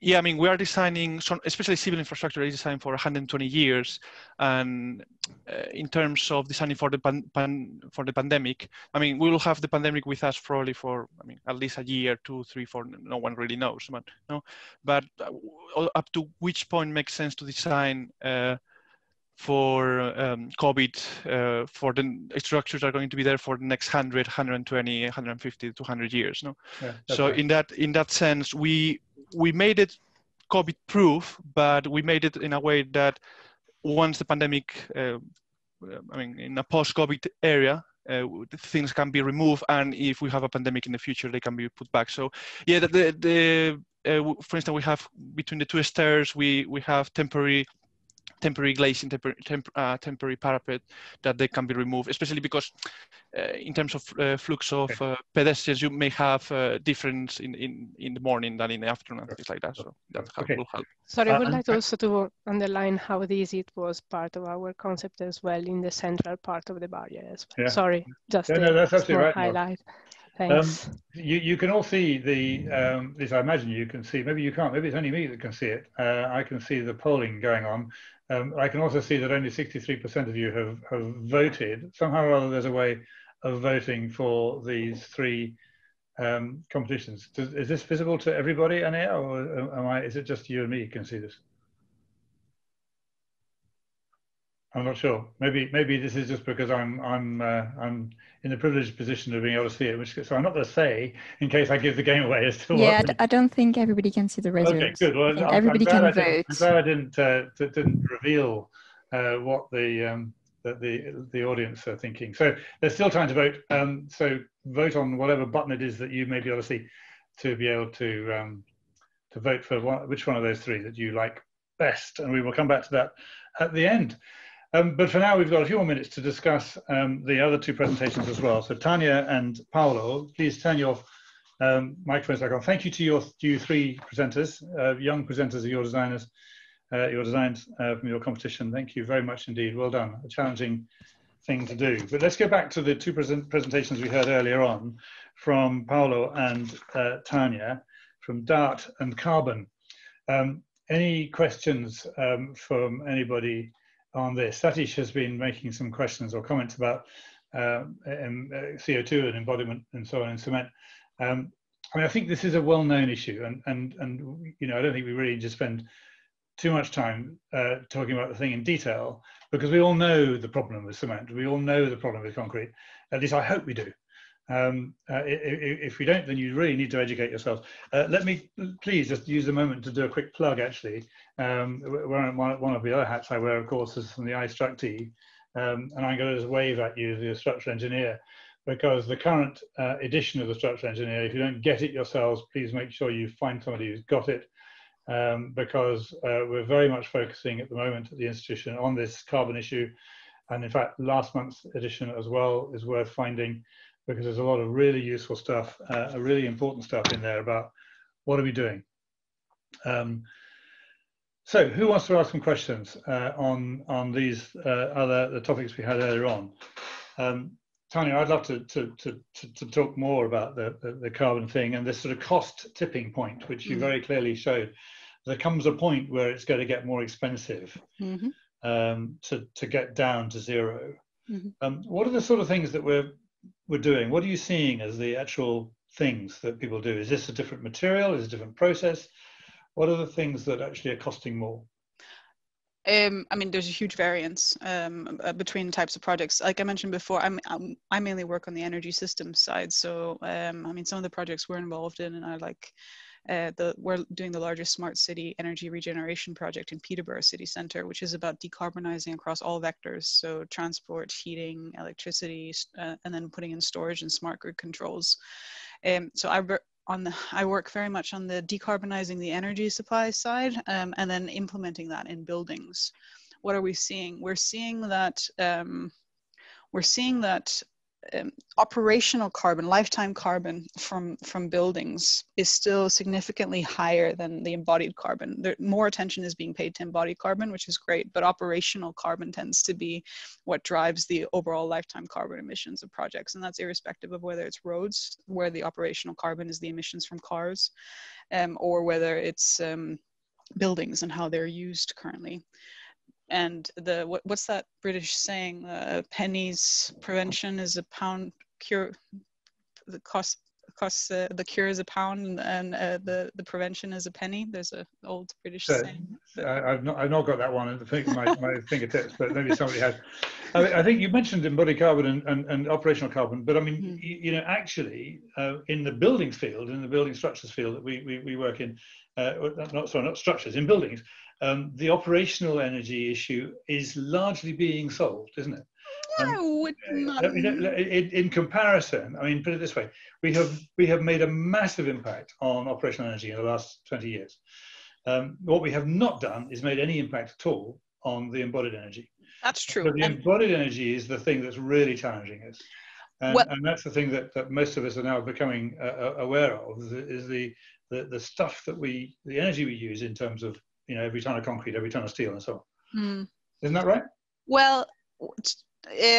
yeah, I mean, we are designing, some, especially civil infrastructure is designed for 120 years. And uh, in terms of designing for the pan, pan, for the pandemic, I mean, we will have the pandemic with us probably for, I mean, at least a year, two, three, four, no one really knows. But, no, but uh, up to which point makes sense to design uh, for um, COVID, uh, for the structures are going to be there for the next 100, 120, 150, 200 years. No, yeah, so right. in that in that sense, we we made it COVID proof, but we made it in a way that once the pandemic, uh, I mean, in a post-COVID area, uh, things can be removed, and if we have a pandemic in the future, they can be put back. So, yeah, the, the, the uh, for instance, we have between the two stairs, we we have temporary temporary glazing, tempor temp uh, temporary parapet that they can be removed, especially because uh, in terms of uh, flux of uh, pedestrians, you may have uh, difference in, in, in the morning than in the afternoon and things like that. So that okay. will help. Sorry, I would like also to underline how this it was part of our concept as well in the central part of the barrier as well. Yeah. Sorry, just yeah, no, that's absolutely right, highlight. Thanks. Um, you, you can all see the, um, this I imagine you can see, maybe you can't, maybe it's only me that can see it. Uh, I can see the polling going on um, I can also see that only 63% of you have, have voted. Somehow or other, there's a way of voting for these three um, competitions. Does, is this visible to everybody, Ania, or am I, is it just you and me who can see this? I'm not sure. Maybe maybe this is just because I'm I'm uh, I'm in the privileged position of being able to see it. Which so I'm not going to say in case I give the game away as to yeah. I don't think everybody can see the results. Okay, good. Well, I'm, everybody can I vote. I'm glad I didn't uh, didn't reveal uh, what the um, that the the audience are thinking. So there's still time to vote. Um, so vote on whatever button it is that you may be able to see to be able to um, to vote for one, which one of those three that you like best, and we will come back to that at the end. Um, but for now, we've got a few more minutes to discuss um, the other two presentations as well. So Tanja and Paolo, please turn your um, microphones back on. Thank you to your to you three presenters, uh, young presenters of your designers, uh, your designs uh, from your competition. Thank you very much indeed. Well done. A challenging thing to do. But let's go back to the two present presentations we heard earlier on from Paolo and uh, Tanja from DART and Carbon. Um, any questions um, from anybody on this. Satish has been making some questions or comments about uh, CO2 and embodiment and so on in cement. Um, I mean, I think this is a well-known issue, and and and you know, I don't think we really to spend too much time uh, talking about the thing in detail because we all know the problem with cement. We all know the problem with concrete. At least I hope we do. Um, uh, if, you don't, then you really need to educate yourselves. Uh, let me please just use a moment to do a quick plug, actually. Um, one, of the other hats I wear, of course, is from the iStructE, um, and I'm going to just wave at you, the structural engineer, because the current uh, edition of the structural engineer, if you don't get it yourselves, please make sure you find somebody who's got it, um, because uh, we're very much focusing at the moment at the institution on this carbon issue. And in fact, last month's edition as well is worth finding because there's a lot of really useful stuff, uh, really important stuff in there about what are we doing. Um, so, who wants to ask some questions uh, on on these uh, other the topics we had earlier on? Um, Tanja, I'd love to, to, to, to, talk more about the, the, the, carbon thing and this sort of cost tipping point, which you mm. very clearly showed. There comes a point where it's going to get more expensive mm -hmm. um, to, to get down to 0 mm -hmm. um, what are the sort of things that we're we're doing, what are you seeing as the actual things that people do? Is this a different material? Is a different process? What are the things that actually are costing more? Um, I mean, there's a huge variance um, uh, between types of projects. Like I mentioned before, I'm, I'm, i mainly work on the energy systems side. So, um, I mean, some of the projects we're involved in, and I like the, we're doing the largest smart city energy regeneration project in Peterborough City Centre, which is about decarbonizing across all vectors, so transport, heating, electricity, uh, and then putting in storage and smart grid controls. Um, so I on the, I work very much on the decarbonizing the energy supply side, um, and then implementing that in buildings. What are we seeing? We're seeing that um, we're seeing that um, operational carbon, lifetime carbon from from buildings is still significantly higher than the embodied carbon. There, more attention is being paid to embodied carbon, which is great, but operational carbon tends to be what drives the overall lifetime carbon emissions of projects, and that's irrespective of whether it's roads, where the operational carbon is the emissions from cars, um, or whether it's um, buildings and how they're used currently and the what, what's that British saying? Uh, pennies prevention is a pound cure. The cost costs uh, the cure is a pound and, uh, the the prevention is a penny. There's a old British so, saying. I, have not I've not got that one at the my, my fingertips, but maybe somebody has. I, I, think you mentioned embodied carbon and, and, and operational carbon, but I mean, mm. you, you, know, actually, uh, in the buildings field, in the building structures field that we we, we work in, uh, not sorry, not structures in buildings, um, the operational energy issue is largely being solved, isn't it? No, um, in, in, comparison, I mean, put it this way: we have we have made a massive impact on operational energy in the last 20 years. Um, what we have not done is made any impact at all on the embodied energy. That's true. So the and embodied energy is the thing that's really challenging us. And, well, and, that's the thing that, that most of us are now becoming uh, uh aware of is the, the, the stuff that we, the energy we use in terms of you know every ton of concrete, every ton of steel, and so on. Mm. Isn't that right? Well,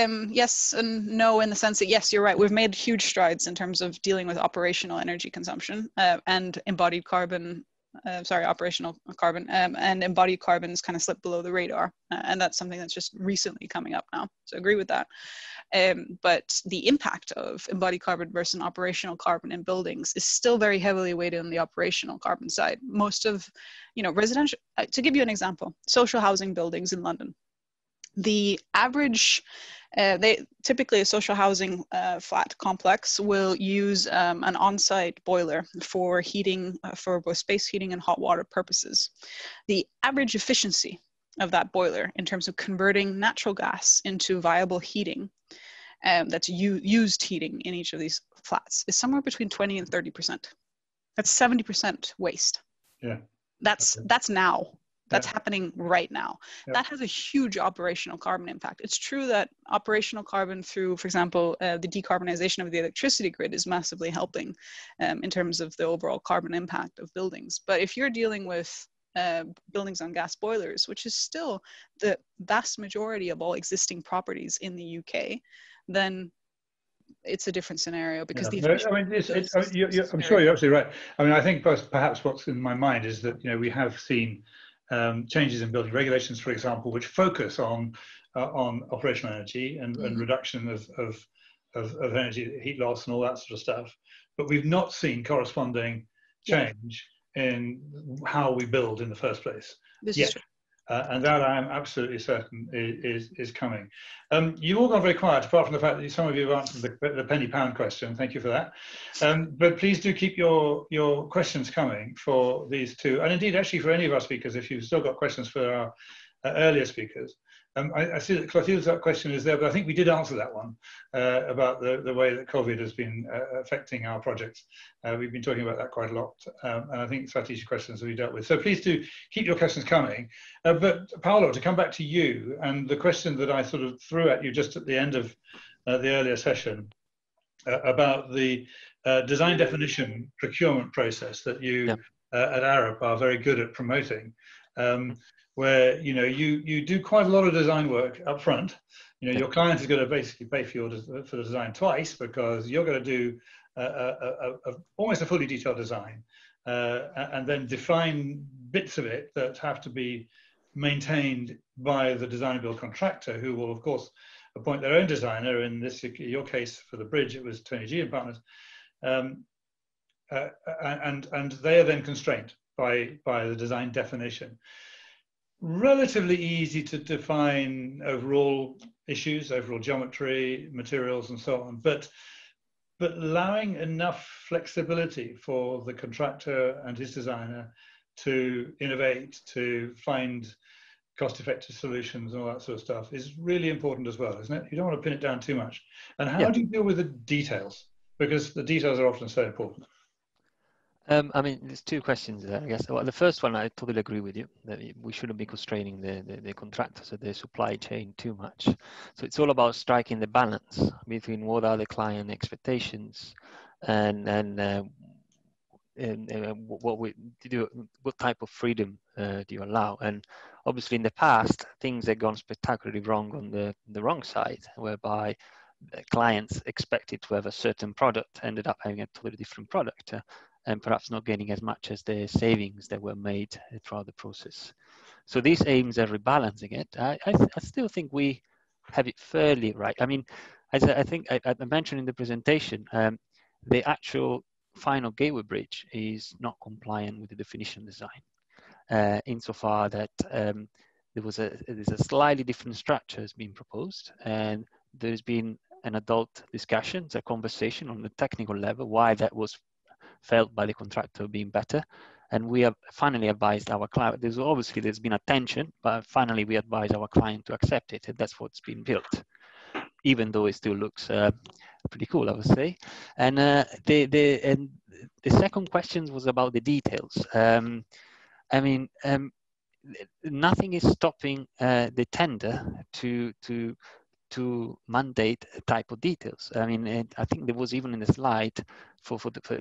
um, yes and no in the sense that yes, you're right. We've made huge strides in terms of dealing with operational energy consumption uh, and embodied carbon. Uh, sorry, operational carbon um, and embodied carbons kind of slip below the radar, uh, and that's something that's just recently coming up now. So agree with that. Um, but the impact of embodied carbon versus operational carbon in buildings is still very heavily weighted on the operational carbon side. Most of, you know, residential, uh, to give you an example, social housing buildings in London, the average uh, they typically a social housing uh, flat complex will use um, an on-site boiler for heating uh, for both space heating and hot water purposes. The average efficiency of that boiler in terms of converting natural gas into viable heating um, that's used heating in each of these flats is somewhere between 20 and 30 percent that's 70 percent waste yeah that's okay. that's now that's yeah. happening right now yeah. that has a huge operational carbon impact it's true that operational carbon through for example uh, the decarbonization of the electricity grid is massively helping um, in terms of the overall carbon impact of buildings but if you're dealing with uh, buildings on gas boilers, which is still the vast majority of all existing properties in the UK, then it's a different scenario because yeah. the I mean, it's, it's, I mean, you, I'm sure you're absolutely right. I mean, I think perhaps what's in my mind is that you know we have seen um, changes in building regulations, for example, which focus on uh, on operational energy and, mm-hmm. and reduction of, of, of, of energy, heat loss, and all that sort of stuff. But we've not seen corresponding change in how we build in the first place. This yet. Uh, and that I am absolutely certain is, is, coming. Um, you've all gone very quiet, apart from the fact that some of you have answered the, the penny pound question. Thank you for that. Um, but please do keep your, your questions coming for these two, and indeed, actually, for any of our speakers, if you've still got questions for our uh, earlier speakers. Um, I, I, see that Clotilde's question is there, but I think we did answer that one uh, about the, the way that COVID has been uh, affecting our projects. Uh, we've been talking about that quite a lot, um, and I think strategic questions we dealt with. So please do keep your questions coming. Uh, but Paolo, to come back to you, and the question that I sort of threw at you just at the end of uh, the earlier session uh, about the design definition procurement process that you yep. at Arup are very good at promoting. Um, where you know you you do quite a lot of design work up front. You know your client is going to basically pay for your for the design twice because you're going to do a, a, a, almost a fully detailed design uh, and then define bits of it that have to be maintained by the design build contractor, who will of course appoint their own designer. In this your case for the bridge, it was Tony Gee and Partners, um, uh, and and they are then constrained by by the design definition relatively easy to define overall issues, overall geometry, materials, and so on. But but allowing enough flexibility for the contractor and his designer to innovate, to find cost-effective solutions and all that sort of stuff is really important as well, isn't it? You don't want to pin it down too much. And how yeah. do you deal with the details? Because the details are often so important. Um, I mean, there's two questions there, I guess. Well, the first one, I totally agree with you that we shouldn't be constraining the, the, the contractors or the supply chain too much. So it's all about striking the balance between what are the client expectations and and, uh, and, and what we do, what type of freedom uh, do you allow? And obviously, in the past, things have gone spectacularly wrong on the the wrong side, whereby clients expected to have a certain product ended up having a totally different product. Uh, and perhaps not getting as much as the savings that were made throughout the process. So these aims at rebalancing it. I, I, I still think we have it fairly right. I mean, as I, I think I, I, mentioned in the presentation, um, the actual final gateway bridge is not compliant with the definition design, uh, insofar that um, there was a there's a slightly different structure has been proposed, and there's been an adult discussion, a conversation on the technical level why that was felt by the contractor being better. And we have finally advised our client, there's obviously there's been a tension, but finally we advise our client to accept it. And that's what's been built, even though it still looks uh, pretty cool, I would say. And uh, the, the, and the second question was about the details. Um, I mean, um, nothing is stopping uh, the tender to, to, to mandate type of details. I mean, I think there was even in the slide for, for, the, for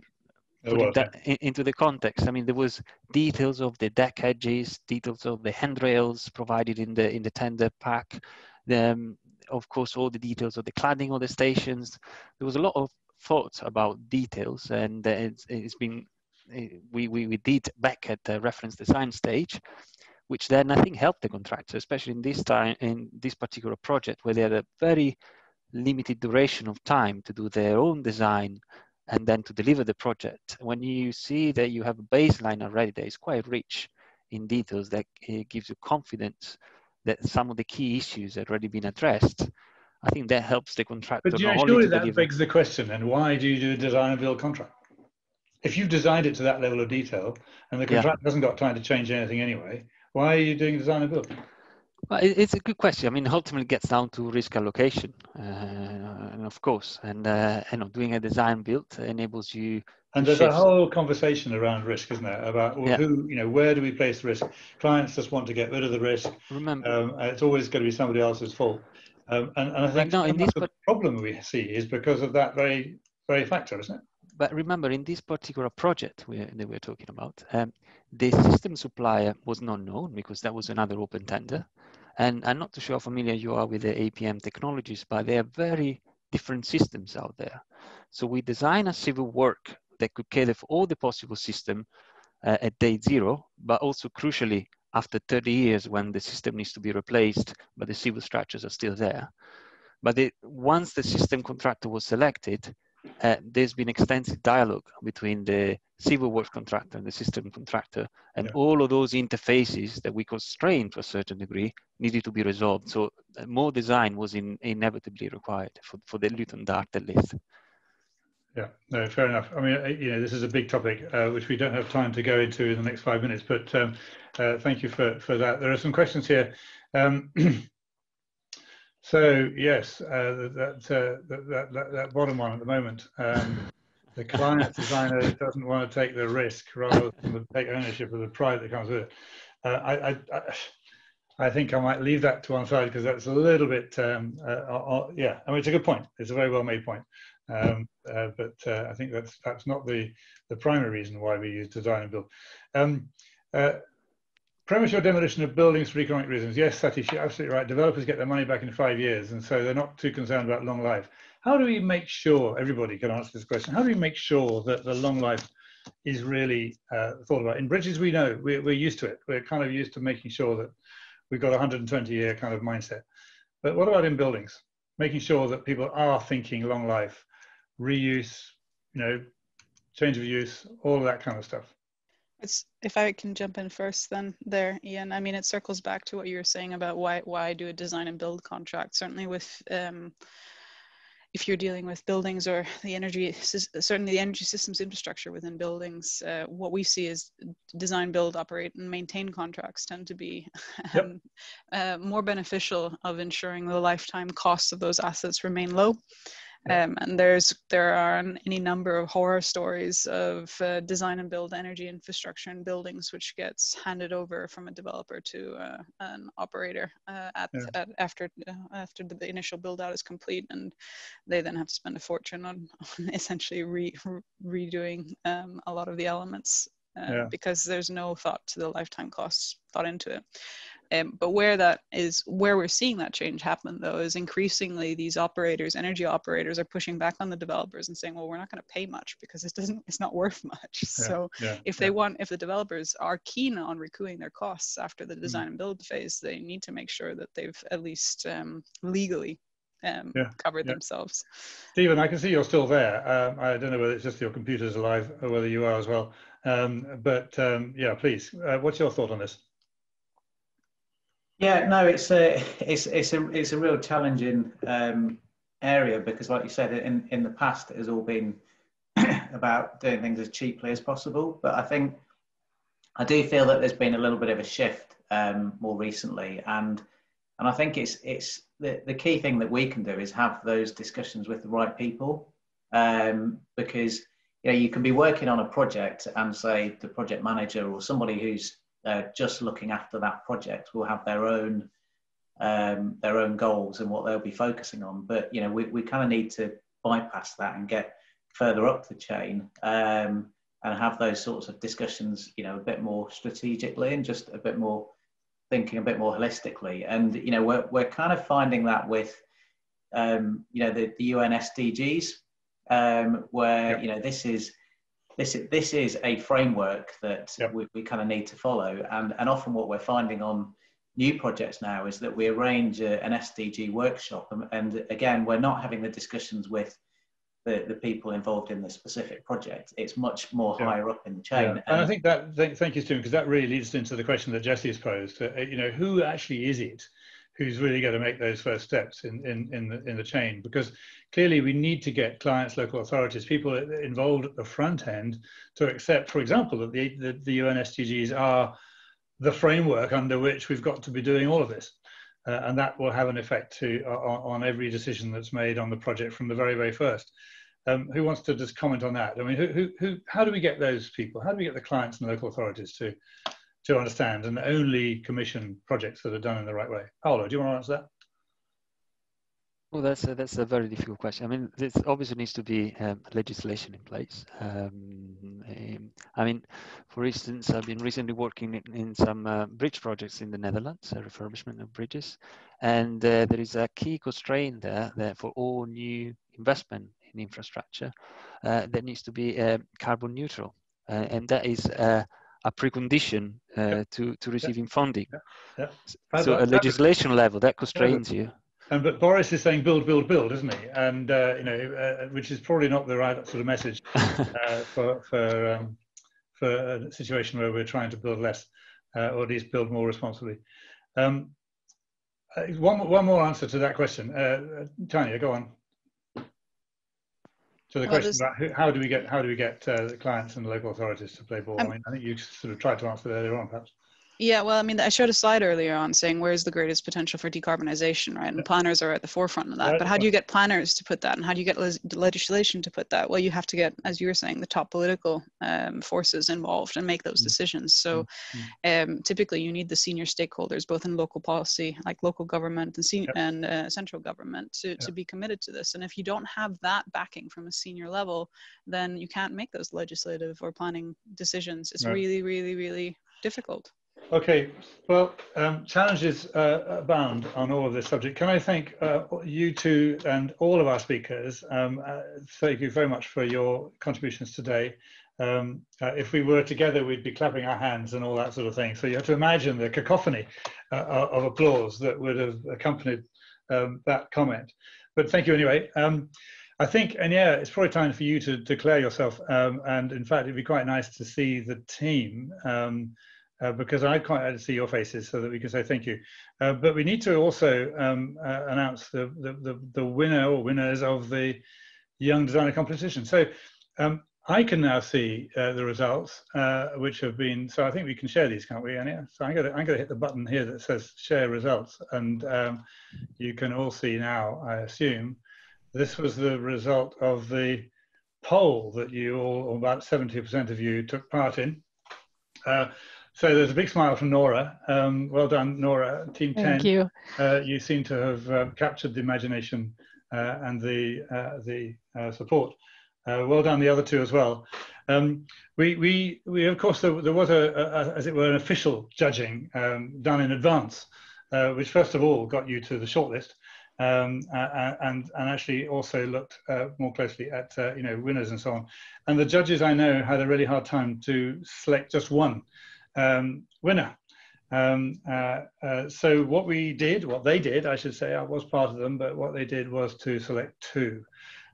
that into the context. I mean, there was details of the deck edges, details of the handrails provided in the in the tender pack. Um, of course, all the details of the cladding of the stations. There was a lot of thoughts about details, and uh, it's, it's been eh, we, we we did back at the reference design stage, which then I think helped the contractor, especially in this time in this particular project where they had a very limited duration of time to do their own design and then to deliver the project. When you see that you have a baseline already that is quite rich in details that eh, gives you confidence that some of the key issues have already been addressed, I think that helps the contractor. But you know, surely that deliver. begs the question, and why do you do a design and build contract? If you've designed it to that level of detail and the contractor yeah. hasn't got time to change anything anyway, why are you doing design and build? Well, it's a good question. I mean, ultimately, it gets down to risk allocation, uh, and of course, and uh, you know, doing a design build enables you. And there's shift. a whole conversation around risk, isn't there? About well, yeah. who, you know, where do we place the risk? Clients just want to get rid of the risk. Remember, um, it's always going to be somebody else's fault. Um, and, and, I think no, in this, the problem we see is because of that very, very factor, isn't it? But remember, in this particular project we, that we're talking about, um, the system supplier was not known because that was another open tender. And I'm not too sure how familiar you are with the APM technologies, but there are very different systems out there. So we design a civil work that could cater for all the possible system uh, at day zero, but also crucially after 30 years when the system needs to be replaced, but the civil structures are still there. But it, once the system contractor was selected, uh, there's been extensive dialogue between the civil works contractor and the system contractor, and yeah. all of those interfaces that we constrained to a certain degree needed to be resolved. So uh, more design was in, inevitably required for, for the Luton DART at least. Yeah, no, fair enough. I mean, uh, you know, this is a big topic uh, which we don't have time to go into in the next five minutes, but um, uh, thank you for, for that. There are some questions here. Um, So yes, uh, that, uh, that, that, that bottom one at the moment, um, the client designer doesn't want to take the risk rather than take ownership of the pride that comes with it. Uh, I, I, I, think I might leave that to one side because that's a little bit, um, uh, uh, uh, yeah. I mean, it's a good point. It's a very well made point, um, but I think that's that's not the the primary reason why we use design and build. Premature demolition of buildings for economic reasons. Yes, Satish, you're absolutely right. Developers get their money back in five years, and so they're not too concerned about long life. How do we make sure, everybody can answer this question, how do we make sure that the long life is really uh, thought about? In bridges, we know, we're, we're used to it. We're kind of used to making sure that we've got a 120 year kind of mindset. But what about in buildings? Making sure that people are thinking long life, reuse, you know, change of use, all of that kind of stuff. It's if I can jump in first, then there, Ian. I mean, it circles back to what you were saying about why why do a design and build contract. Certainly, with um, if you're dealing with buildings or the energy, certainly the energy systems infrastructure within buildings, uh, what we see is design, build, operate, and maintain contracts tend to be um, yep. uh, more beneficial of ensuring the lifetime costs of those assets remain low. Um, and there's there are any number of horror stories of uh, design and build energy infrastructure and buildings which gets handed over from a developer to uh, an operator uh, at, yeah. at, after uh, after the initial build out is complete, and they then have to spend a fortune on, on essentially re, re redoing um, a lot of the elements uh, yeah. because there's no thought to the lifetime costs thought into it. Um, but where that is, where we're seeing that change happen though, is increasingly these operators, energy operators, are pushing back on the developers and saying, "Well, we're not going to pay much because it doesn't, it's not worth much." Yeah, so yeah, if they want, if the developers are keen on recouping their costs after the mm. design mm and build phase, they need to make sure that they've at least um, legally um, yeah, covered yeah. themselves. Stephen, I can see you're still there. Um, I don't know whether it's just your computer's alive or whether you are as well. Um, but um, yeah, please, uh, what's your thought on this? Yeah, no, it's a it's it's a it's a real challenging um, area because, like you said, in in the past it has all been about doing things as cheaply as possible. But I think I do feel that there's been a little bit of a shift um, more recently, and and I think it's it's the, the key thing that we can do is have those discussions with the right people um, because you know you can be working on a project and say the project manager or somebody who's uh, just looking after that project will have their own um, their own goals and what they'll be focusing on. But you know, we, we kind of need to bypass that and get further up the chain um, and have those sorts of discussions, you know, a bit more strategically and just a bit more thinking a bit more holistically. And you know, we're we're kind of finding that with um, you know the, the UN SDGs, um, where yep. you know this is this is this is a framework that yep. we, we kind of need to follow. And and often what we're finding on new projects now is that we arrange a, an SDG workshop, and, and again, we're not having the discussions with the, the people involved in the specific project. It's much more yeah. higher up in the chain. Yeah. And, I think that, th thank you, Stephen, because that really leads into the question that Jesse has posed. Uh, you know, who actually is it who's really going to make those first steps in, in, in, the, in the chain? Because clearly we need to get clients, local authorities, people involved at the front end to accept, for example, that the, the, the UN SDGs are the framework under which we've got to be doing all of this. Uh, and that will have an effect to, uh, on, every decision that's made on the project from the very, very first. Um, who wants to just comment on that? I mean, who, who, who, how do we get those people? How do we get the clients and local authorities to, to understand and only commission projects that are done in the right way? Paolo, do you want to answer that? Well, that's a, that's a very difficult question. I mean, there obviously needs to be um, legislation in place. Um, um, I mean, for instance, I've been recently working in, in some uh, bridge projects in the Netherlands, a refurbishment of bridges, and uh, there is a key constraint there that for all new investment in infrastructure uh, that needs to be uh, carbon neutral, uh, and that is a precondition yep. to to receiving yep. funding. Yep. So, at legislation level, that constrains you. And but Boris is saying build, build, build, isn't he? And uh, you know, uh, which is probably not the right sort of message uh, for for um, for a situation where we're trying to build less, uh, or at least build more responsibly. Um, uh, one one more answer to that question, uh, Tanja, go on. So the well, question about who, how do we get how do we get the clients and the local authorities to play ball? Um, I mean, I think you sort of tried to answer that earlier on, perhaps. Yeah, well, I mean, I showed a slide earlier on saying where's the greatest potential for decarbonization, right? And planners are at the forefront of that. Right. But how do you get planners to put that, and how do you get legislation to put that? Well, you have to get, as you were saying, the top political um, forces involved and make those mm. decisions. So, mm. um, typically, you need the senior stakeholders, both in local policy, like local government and yep. and uh, central government, to to be committed to this. And if you don't have that backing from a senior level, then you can't make those legislative or planning decisions. It's right. really, really, really difficult. Okay, well, um, challenges uh, abound on all of this subject. Can I thank uh, you two and all of our speakers? Um, uh, thank you very much for your contributions today. Um, uh, if we were together, we'd be clapping our hands and all that sort of thing. So you have to imagine the cacophony uh, of applause that would have accompanied um, that comment. But thank you anyway. Um, I think, and yeah, it's probably time for you to declare yourself. Um, and in fact, it'd be quite nice to see the team uh, because I quite like to see your faces so that we can say thank you. Uh, but we need to also um, uh, announce the, the, the, the, winner or winners of the Young Designer competition. So um, I can now see uh, the results, uh, which have been, so I think we can share these, can't we, Anya? So I'm going to I'm gonna hit the button here that says share results, and um, you can all see now, I assume, this was the result of the poll that you all, about 70% of you, took part in. Uh, so there's a big smile from Nora. Um, well done, Nora. Team 10. Thank you. Uh, you seem to have uh, captured the imagination uh, and the, uh, the uh, support. well done, the other two as well. Um, we, we, we, of course, there, there was a, a, as it were, an official judging um, done in advance, which first of all got you to the shortlist um, and, and actually also looked uh, more closely at uh, you know winners and so on. And the judges I know had a really hard time to select just one um, winner. Um, uh, uh, so what we did, what they did, I should say, I was part of them, but what they did was to select two.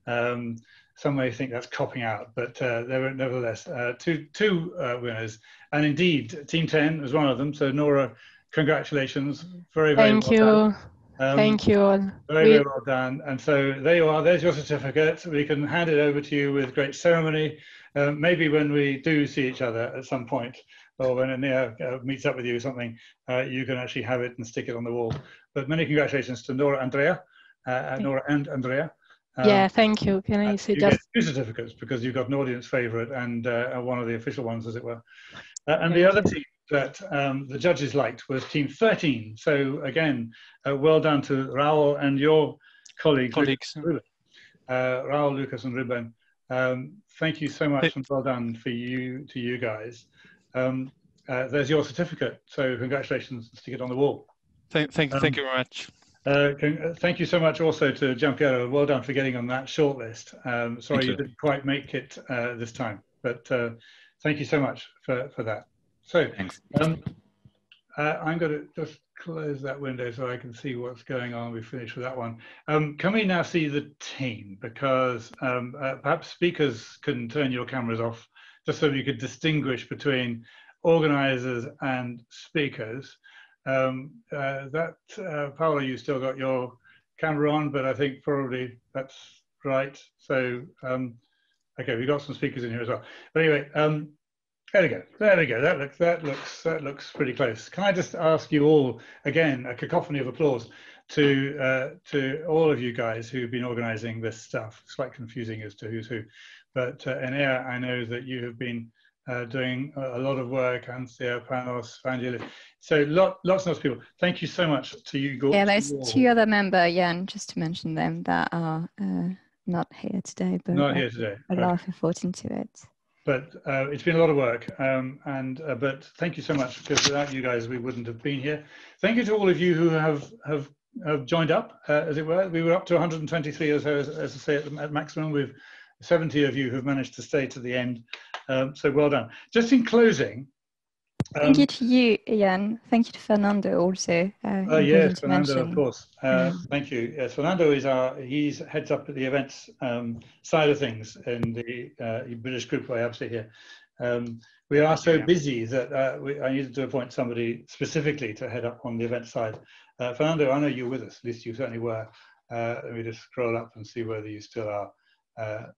Um, some may think that's copping out, but uh, there were nevertheless uh, two two winners, and indeed, Team Ten was one of them. So Nora, congratulations, very very. Thank well you. Done. Um, Thank you all. Very, very well done. And so there you are. There's your certificate. We can hand it over to you with great ceremony. Uh, maybe when we do see each other at some point, or when Ania uh, meets up with you or something, uh, you can actually have it and stick it on the wall. But many congratulations to Nora Andrea, uh, uh, Nora and Andrea. Um, yeah, thank you. Can I say just two certificates because you've got an audience favourite and one of the official ones, as it were. and the other team that um, the judges liked was Team 13. So again, uh, well done to Raul and your colleagues, colleagues. Uh, Raul, Lucas, and Ruben. Um, thank you so much and well done for you to you guys. Um, uh, there's your certificate. So congratulations, stick it on the wall. Thank, thank, um, thank you very much. Uh, can, thank you so much also to Giampiero. Well done for getting on that shortlist. Um, sorry you. you. didn't quite make it uh, this time, but uh, thank you so much for, for that. So um, uh, I'm going to just close that window so I can see what's going on. We finished with that one. Um, can we now see the team? Because um, uh, perhaps speakers can turn your cameras off just so you could distinguish between organizers and speakers. Um, uh, that, uh, you still got your camera on, but I think probably that's right. So, um, okay, we got some speakers in here as well. But anyway, um, there we go. There we go. That looks that looks that looks pretty close. Can I just ask you all again a cacophony of applause to uh, to all of you guys who've been organising this stuff. It's quite confusing as to who's who, but uh, Enea, I know that you have been uh, doing a lot of work. Anthea, Panos, Vangelis. So lot, lots and lots of people. Thank you so much to you. Gordon. Yeah, there's two other members, Jan, just to mention them, that are uh, not here today, but not here today. A lot of effort into it but uh, it's been a lot of work. Um, and uh, but thank you so much because without you guys, we wouldn't have been here. Thank you to all of you who have have, have joined up, uh, as it were. We were up to 123 or so, as, as I say, at, at maximum. We've 70 of you who've managed to stay to the end. Um, so well done. Just in closing, Thank um, you to you, Ian. Thank you to Fernando also. Uh, uh yes, Fernando, mention. of course. Uh, Thank you. Yes, Fernando is our, he's heads up at the events um, side of things in the uh, British group I have here. Um, we are so busy that uh, we, I needed to appoint somebody specifically to head up on the event side. Uh, Fernando, I know you're with us, at least you certainly were. Uh, let me just scroll up and see whether you still are.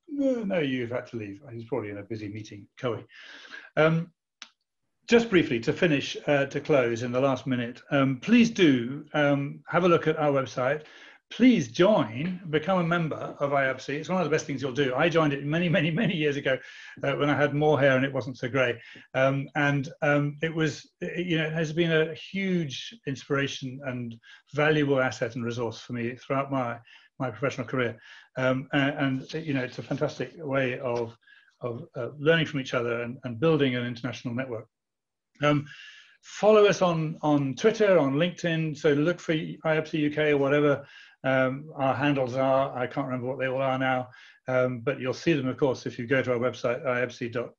No, no, you've had to leave. He's probably in a busy meeting, Coe. Um, just briefly to finish, uh, to close in the last minute, um, please do um, have a look at our website. Please join, become a member of IABSE. It's one of the best things you'll do. I joined it many, many, many years ago uh, when I had more hair and it wasn't so grey. Um, and um, it was, you know, it has been a huge inspiration and valuable asset and resource for me throughout my my professional career. Um, and, and, you know, it's a fantastic way of of uh, learning from each other and, and building an international network. Um, follow us on, on Twitter, on LinkedIn. So look for IABSE UK or whatever um, our handles are. I can't remember what they all are now, um, but you'll see them, of course, if you go to our website, iabse.org.uk.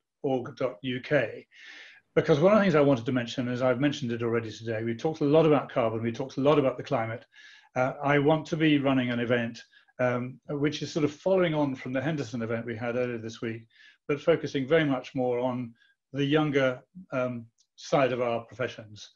Because one of the things I wanted to mention, as I've mentioned it already today, we talked a lot about carbon, we talked a lot about the climate. Uh, I want to be running an event um, which is sort of following on from the Henderson event we had earlier this week, but focusing very much more on the younger um, side of our professions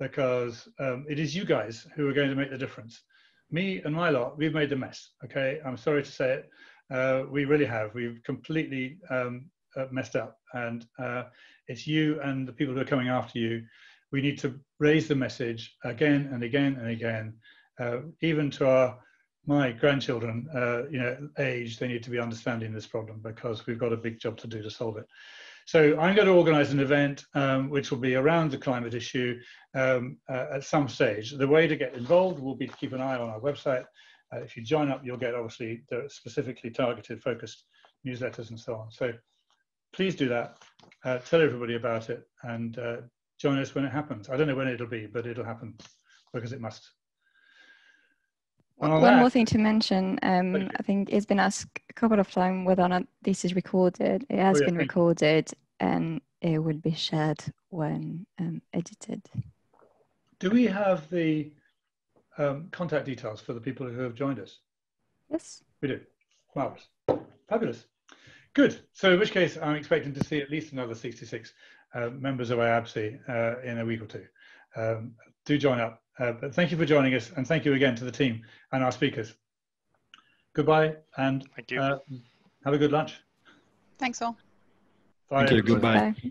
because um, it is you guys who are going to make the difference. Me and my lot, we've made the mess. Okay, I'm sorry to say it. Uh, we really have. We've completely um, uh, messed up, and uh, it's you and the people who are coming after you. We need to raise the message again and again and again, uh, even to our my grandchildren, uh, you know, age, they need to be understanding this problem because we've got a big job to do to solve it. So I'm going to organise an event um, which will be around the climate issue um, uh, at some stage. The way to get involved will be to keep an eye on our website. Uh, if you join up, you'll get obviously the specifically targeted, focused newsletters and so on. So please do that. Uh, tell everybody about it and uh, join us when it happens. I don't know when it'll be, but it'll happen because it must. One that, more thing to mention, um, I think it's been asked a couple of times whether or not this is recorded. It has oh, yeah, been recorded and it will be shared when um, edited. Do we have the um, contact details for the people who have joined us? Yes. We do. Marvelous. Fabulous. Good. So in which case, I'm expecting to see at least another 66 uh, members of IABSE uh, in a week or two. Um, do join up. Uh, but thank you for joining us, and thank you again to the team and our speakers. Goodbye, and thank you. Uh, have a good lunch. Thanks all. Bye. Thank you. Goodbye. Bye.